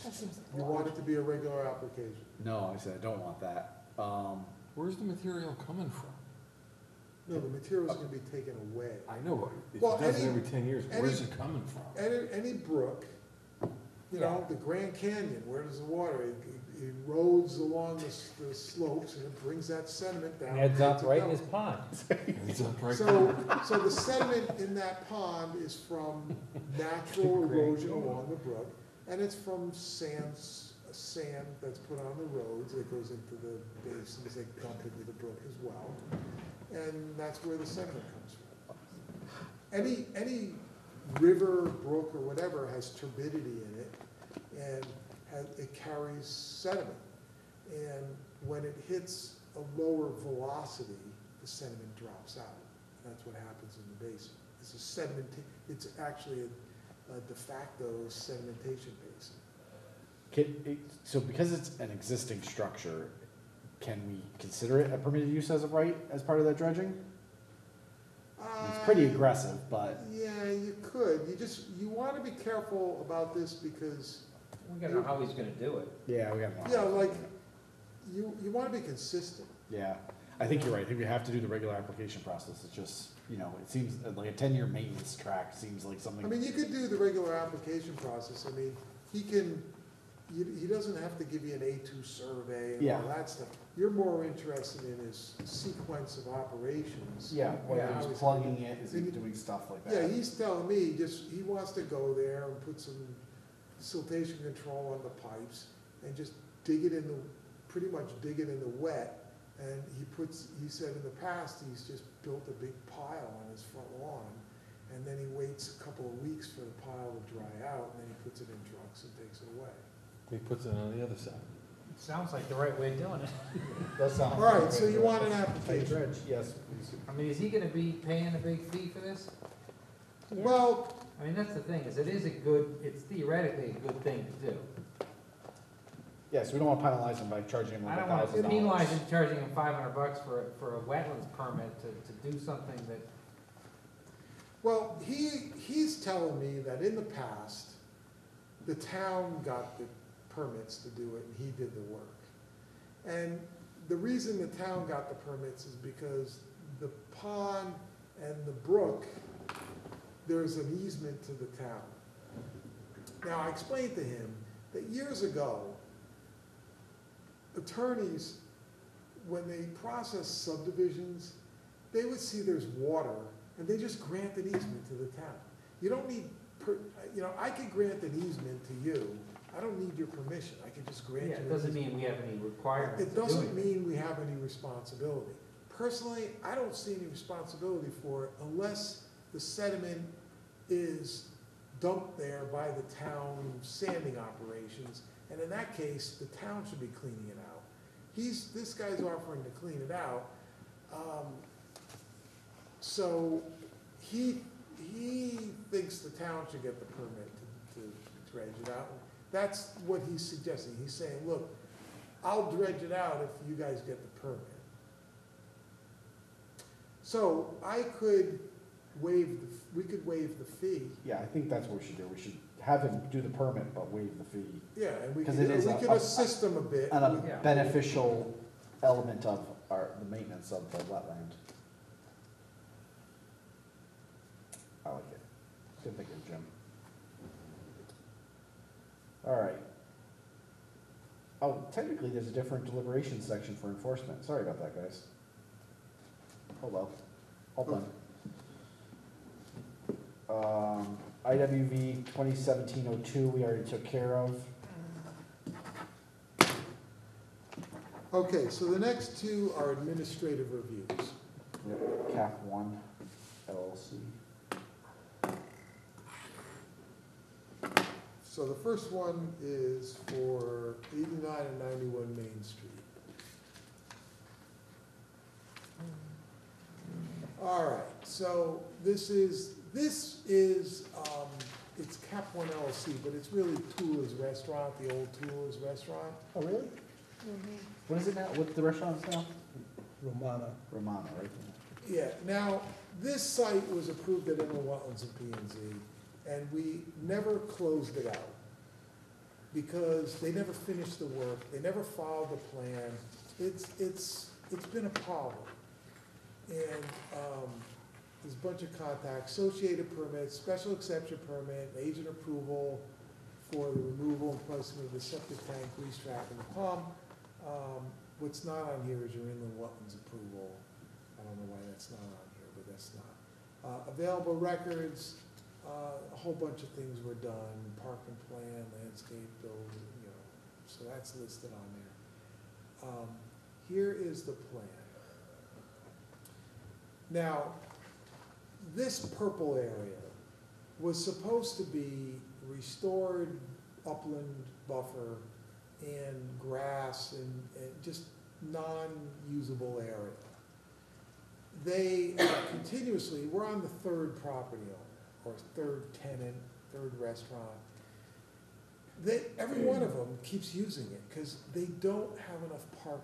S3: That seems
S2: You want it to be a regular application.
S1: No, I said I don't want that. Um,
S6: Where's the material coming from?
S2: No, the material's gonna be taken away.
S6: I know, but if
S2: Well,
S6: it does it
S2: any-
S6: every ten years,
S2: any-
S6: where's it coming from?
S2: Any, any brook You know, the Grand Canyon, where does the water, it it erodes along the s- the slopes and it brings that sediment down.
S9: And ends up
S2: It's
S9: right in
S2: belt.
S9: his pond. [laughs]
S6: Ends up right
S2: So, so the sediment in that pond is from natural [laughs] erosion along the brook, and it's from sands, sand that's put on the roads, that goes into the basins, they dump into the brook as well. And that's where the sediment comes from. Any, any river, brook, or whatever has turbidity in it, and has, it carries sediment. And when it hits a lower velocity, the sediment drops out. That's what happens in the basin. It's a sediment, it's actually a, a de facto sedimentation basin.
S1: Can, so because it's an existing structure, can we consider it a permitted use as of right, as part of that dredging? I It's pretty
S2: Uh,
S1: aggressive, but,
S2: Yeah, you could, you just, you wanna be careful about this because,
S9: We gotta know how he's gonna do it.
S1: yeah, we got. To.
S2: Yeah, like, you, you wanna be consistent.
S1: Yeah, I think you're right, I think we have to do the regular application process, it's just, you know, it seems, uh, like a ten-year maintenance track seems like something.
S2: I mean, you could do the regular application process, I mean, he can, he, he doesn't have to give you an A two survey and
S1: Yeah.
S2: all that stuff. You're more interested in his sequence of operations.
S1: Yeah, whether
S2: and how
S1: he's
S2: he's
S1: plugging it, is he
S2: And-
S1: doing stuff like that?
S2: Yeah, he's telling me, just, he wants to go there and put some siltation control on the pipes and just dig it in the, pretty much dig it in the wet. And he puts, he said in the past, he's just built a big pile on his front lawn. And then he waits a couple of weeks for the pile to dry out, and then he puts it in trucks and takes it away.
S6: He puts it on the other side.
S9: Sounds like the right way of doing it. [laughs] Does sound.
S2: All
S9: like the
S2: right, so
S9: way of
S2: you
S9: doing
S2: want
S9: it.
S2: an application?
S1: Yes, please.
S9: I mean, is he gonna be paying a big fee for this?
S2: Well,
S9: I mean, that's the thing, is it is a good, it's theoretically a good thing to do.
S1: Yes, we don't wanna penalize him by charging him
S9: I
S1: like a
S9: don't want
S1: thousand
S9: to
S1: dollars.
S9: penalize him, charging him five hundred bucks for, a- for a wetlands permit to, to do something that,
S2: Well, he, he's telling me that in the past, the town got the permits to do it and he did the work. And the reason the town got the permits is because the pond and the brook, there's an easement to the town. Now, I explained to him that years ago, attorneys, when they process subdivisions, they would see there's water, and they just grant an easement to the town. You don't need, per- you know, I could grant an easement to you, I don't need your permission, I can just grant you.
S9: yeah, it doesn't mean we have any requirements
S2: It
S9: do
S2: doesn't mean we have any responsibility. Personally, I don't see any responsibility for it unless the sediment is dumped there by the town sanding operations, and in that case, the town should be cleaning it out. He's, this guy's offering to clean it out. Um, So he, he thinks the town should get the permit to, to dredge it out. That's what he's suggesting. He's saying, look, I'll dredge it out if you guys get the permit. So I could waive, the we could waive the fee.
S1: Yeah, I think that's what we should do, we should have him do the permit, but waive the fee.
S2: Yeah, and we could,
S1: Because it is
S2: we
S1: a-
S2: could
S1: a-
S2: assist them a bit.
S1: And a
S9: Yeah.
S1: beneficial element of our, the maintenance of the wetland. I like it. Good thinking, Jim. All right. Oh, technically, there's a different deliberation section for enforcement. Sorry about that, guys. Oh, well. All done. Um, IWV twenty seventeen oh two, we already took care of.
S2: Okay, so the next two are administrative reviews.
S1: Yep, Cap one LLC.
S2: So the first one is for eighty-nine and ninety-one Main Street. All right, so this is, this is, um, it's Cap One LLC, but it's really Tula's Restaurant, the old Tula's Restaurant.
S1: Oh, really? What is it now? What the restaurant is now?
S20: Romana.
S1: Romana, right?
S2: Yeah, now, this site was approved at Inland Wetlands and P and Z, and we never closed it out. Because they never finished the work, they never filed the plan, it's, it's, it's been a problem. And, um, there's a bunch of contacts, associated permits, special exception permit, agent approval, for the removal and placement of the septic tank, grease trap, and the pump. Um, What's not on here is your inland wetlands approval. I don't know why that's not on here, but that's not. Uh, Available records, uh, a whole bunch of things were done, park and plan, landscape building, you know, so that's listed on there. Um, Here is the plan. Now, this purple area was supposed to be restored upland buffer and grass and, and just non-usable area. They uh, continuously, we're on the third property owner, or third tenant, third restaurant. They, every one of them keeps using it, because they don't have enough parking.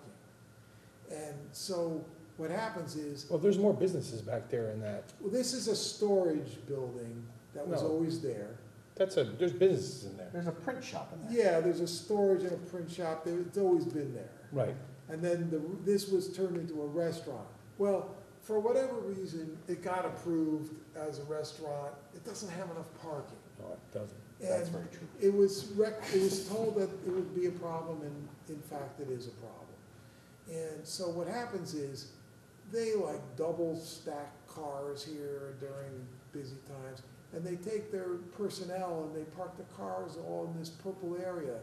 S2: And so what happens is,
S6: Well, there's more businesses back there in that.
S2: well, this is a storage building that was
S6: No.
S2: always there.
S6: That's a, there's businesses in there.
S1: There's a print shop in there.
S2: Yeah, there's a storage and a print shop, there, it's always been there.
S6: Right.
S2: And then the, this was turned into a restaurant. Well, for whatever reason, it got approved as a restaurant, it doesn't have enough parking.
S6: No, it doesn't.
S1: That's
S2: And
S1: very true.
S2: It was rec, it was told that it would be a problem, and in fact, it is a problem. And so what happens is, they like double stack cars here during busy times, and they take their personnel and they park the cars all in this purple area.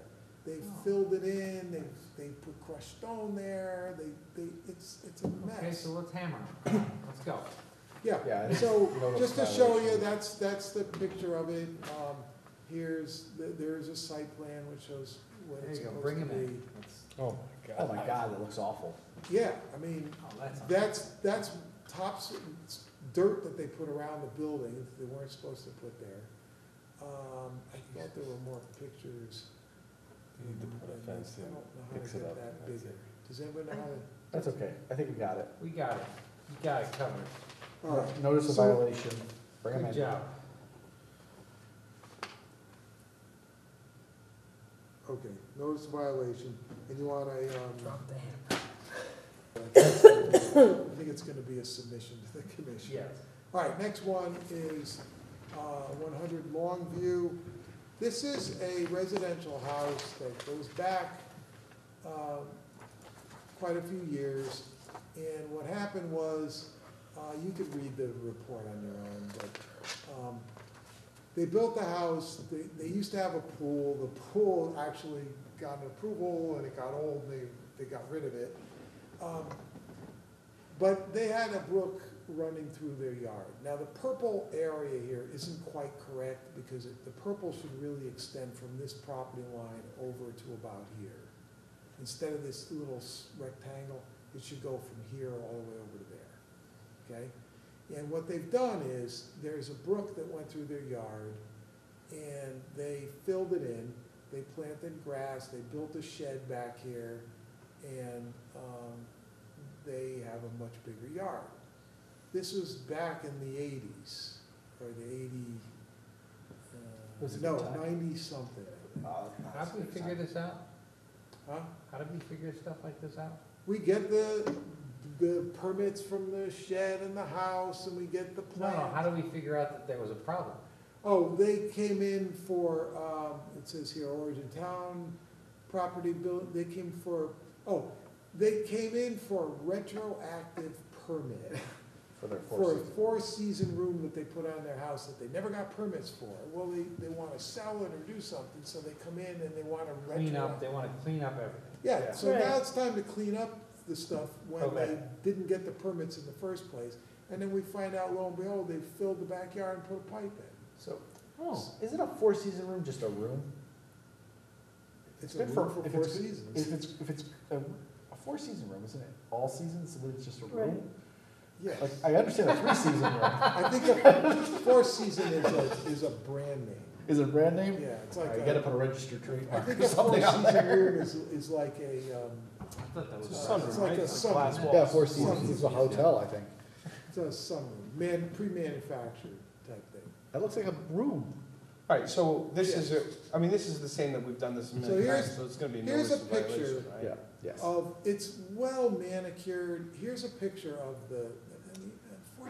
S2: They filled it in, they, they put crushed stone there, they, they, it's, it's a mess.
S9: Okay,
S2: mess.
S9: so let's hammer 'em. Let's go.
S2: Yeah,
S1: Yeah, and
S2: so,
S1: notice
S2: just to show you,
S1: violation.
S2: that's, that's the picture of it. Um, here's, the- there's a site plan which shows what
S9: There
S2: it's
S9: you go,
S2: supposed
S9: bring
S2: to
S9: 'em
S2: be.
S9: in.
S6: Oh, my
S1: Oh
S6: God.
S1: my God, it looks awful.
S2: Yeah, I mean,
S9: Oh, that's.
S2: that's, that's tops, it's dirt that they put around the building that they weren't supposed to put there. Um, I thought there were more pictures.
S6: You need to put a fence.
S2: I
S6: in,
S2: don't know how to
S6: fix it
S2: get
S6: up,
S2: that
S6: that's
S2: bigger.
S6: it.
S2: Does anybody know how to?
S1: That's okay. I think we got it.
S9: We got it. You got it covered.
S2: All right,
S1: Notice of
S2: so-
S1: violation. Bring 'em
S9: Good
S1: in.
S9: job.
S2: Okay, notice of violation, and you want a, um,
S9: Drop the hammer.
S2: I think it's gonna be a submission to the commission.
S9: Yes.
S2: All right, next one is uh, 100 Longview. This is a residential house that goes back um, quite a few years. And what happened was, uh, you could read the report on your own, but um, they built the house, they, they used to have a pool. The pool actually got an approval and it got old, they, they got rid of it. Um, But they had a brook running through their yard. Now, the purple area here isn't quite correct because it, the purple should really extend from this property line over to about here. Instead of this little rectangle, it should go from here all the way over to there, okay? And what they've done is, there's a brook that went through their yard, and they filled it in, they planted grass, they built a shed back here, and, um, they have a much bigger yard. This was back in the eighties, or the eighty,
S1: Was
S2: uh,
S1: it
S2: no,
S1: good
S2: ninety-something.
S1: Uh,
S9: How do we figure this out?
S2: Huh?
S9: How do we figure stuff like this out?
S2: We get the, the permits from the shed and the house, and we get the
S9: No,
S2: plan.
S9: no, how do we figure out that there was a problem?
S2: Oh, they came in for, um, it says here, Origin Town property bill, they came for, oh, they came in for a retroactive permit [laughs]
S6: For their
S2: for
S6: four
S2: a four-season room that they put on their house that they never got permits for. Well, they, they wanna sell it or do something, so they come in and they wanna
S9: Clean up,
S2: retro.
S9: they wanna clean up everything.
S2: Yeah, so
S3: Right.
S2: now it's time to clean up the stuff when they
S9: Okay.
S2: didn't get the permits in the first place. And then we find out, lo and behold, they filled the backyard and put a pipe in.
S1: So, Oh, isn't a four-season room just a room?
S2: It's a
S1: good
S2: room for
S1: if
S2: four
S1: it's-
S2: seasons.
S1: If it's, if it's a, a four-season room, isn't it all seasons, so it's just a
S3: Right.
S1: room?
S2: Yes.
S1: Like, I understand a three-season room.
S2: I think a four season is a, is a brand name.
S1: Is it a brand name?
S2: Yeah, it's like
S1: right, You
S2: a-
S1: gotta put a registered
S2: I
S1: trademark
S2: think
S1: or
S2: a four
S1: something on
S2: season
S1: there.
S2: room is, is like a, um,
S9: I thought that was.
S2: It's a sunroom, it's like
S6: right?
S2: a
S6: a
S2: sunroom.
S6: wall.
S1: Yeah, four seasons is a hotel, I think.
S2: It's a sunroom, man, pre-manufactured type thing.
S1: That looks like a room.
S6: All right, so this is, a- I mean, this is the same that we've done this a
S2: So
S6: million
S2: here's-
S6: times, so it's gonna be
S2: here's a
S6: of
S2: picture.
S6: violation, right?
S1: Yeah, yes.
S2: Of, it's well manicured, here's a picture of the, I mean,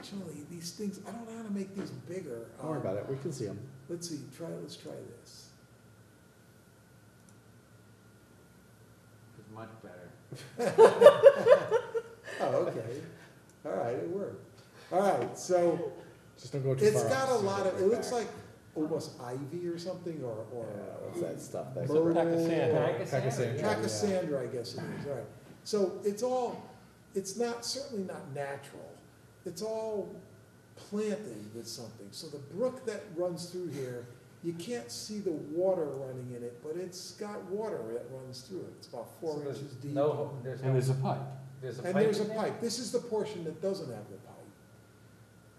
S2: unfortunately, these things, I don't know how to make these bigger.
S1: Don't worry about it, we can see them.
S2: Um, let's see, try, let's try this.
S9: It's much better. [laughs]
S2: Oh, okay, all right, it worked. All right, so
S1: Just don't go too
S2: it's
S1: far.
S2: got a lot of, it looks like almost ivy or something, or,
S1: Yeah, or. what's that stuff?
S6: that- sand.
S2: I guess it is, all right. So it's all, it's not, certainly not natural. It's all planted with something. So the brook that runs through here, you can't see the water running in it, but it's got water that runs through it. It's about
S9: So
S2: four
S9: there's
S2: inches deep.
S9: No, there's
S6: And
S9: no,
S6: there's a pipe.
S9: there's a pipe
S2: And there's a
S9: in there?
S2: pipe. This is the portion that doesn't have the pipe.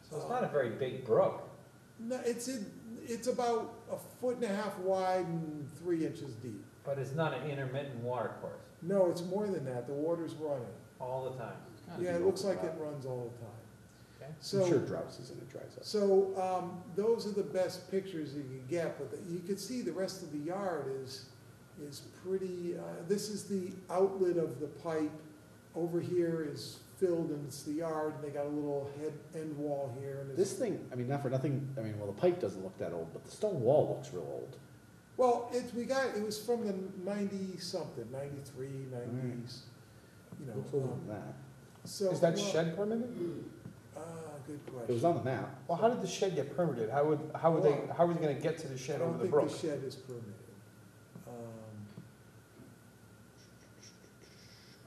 S9: So it's not a very big brook.
S2: No, it's in, it's about a foot and a half wide and three inches deep.
S9: But it's not an intermittent water course,
S2: No, it's more than that. The water's running.
S9: all the time.
S2: Yeah, it looks like it runs all the time.
S9: Okay.
S2: So.
S1: I'm sure drought season it dries up.
S2: So, um, those are the best pictures you can get, but the- you can see the rest of the yard is, is pretty, uh, this is the outlet of the pipe. Over here is filled and it's the yard, and they got a little head, end wall here, and
S1: This thing, I mean, not for nothing, I mean, well, the pipe doesn't look that old, but the stone wall looks real old.
S2: well, it's, we got, it was from the ninety-something, ninety-three, nineties, you know.
S1: Looks older
S2: um,
S1: than that.
S2: So.
S6: Is that
S2: well,
S6: shed permitted? [clears throat]
S2: Good
S1: It was
S2: question.
S1: on the map.
S6: Well, how did the shed get permitted? How would, how would they, how are they gonna get to the
S2: I
S6: shed over
S2: don't
S6: the
S2: think
S6: brook?
S2: the shed is permitted. Um,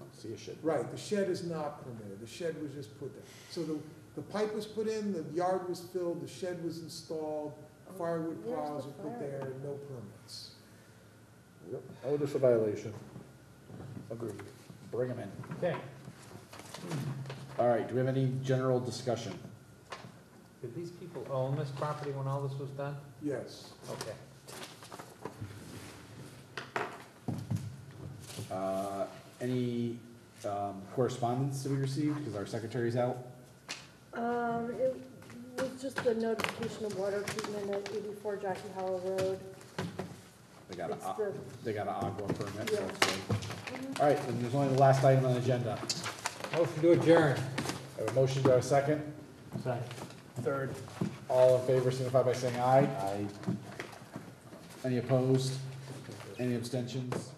S1: I don't see a shed.
S2: Right, the shed is not permitted, the shed was just put there. So the, the pipe was put in, the yard was filled, the shed was installed, firewood
S3: Where's the
S2: piles were put there, no permits.
S1: Yep, Notice a violation. Agreed. Bring them in.
S9: Okay.
S1: All right, do we have any general discussion?
S9: Did these people own this property when all this was done?
S2: Yes.
S9: Okay.
S1: Uh, Any um, correspondence that we received, because our secretary's out?
S3: Um, it was just the notification of water treatment at eighty-four Jockey Hollow Road.
S1: They got a,
S3: It's the,
S1: they got an aqua permit, so
S3: Yeah.
S1: it's good. All right, then there's only the last item on the agenda.
S9: Motion to adjourn.
S1: I have a motion, do I have a second?
S9: Second.
S1: Third. All in favor, signify by saying aye. Aye. Any opposed? Any abstentions?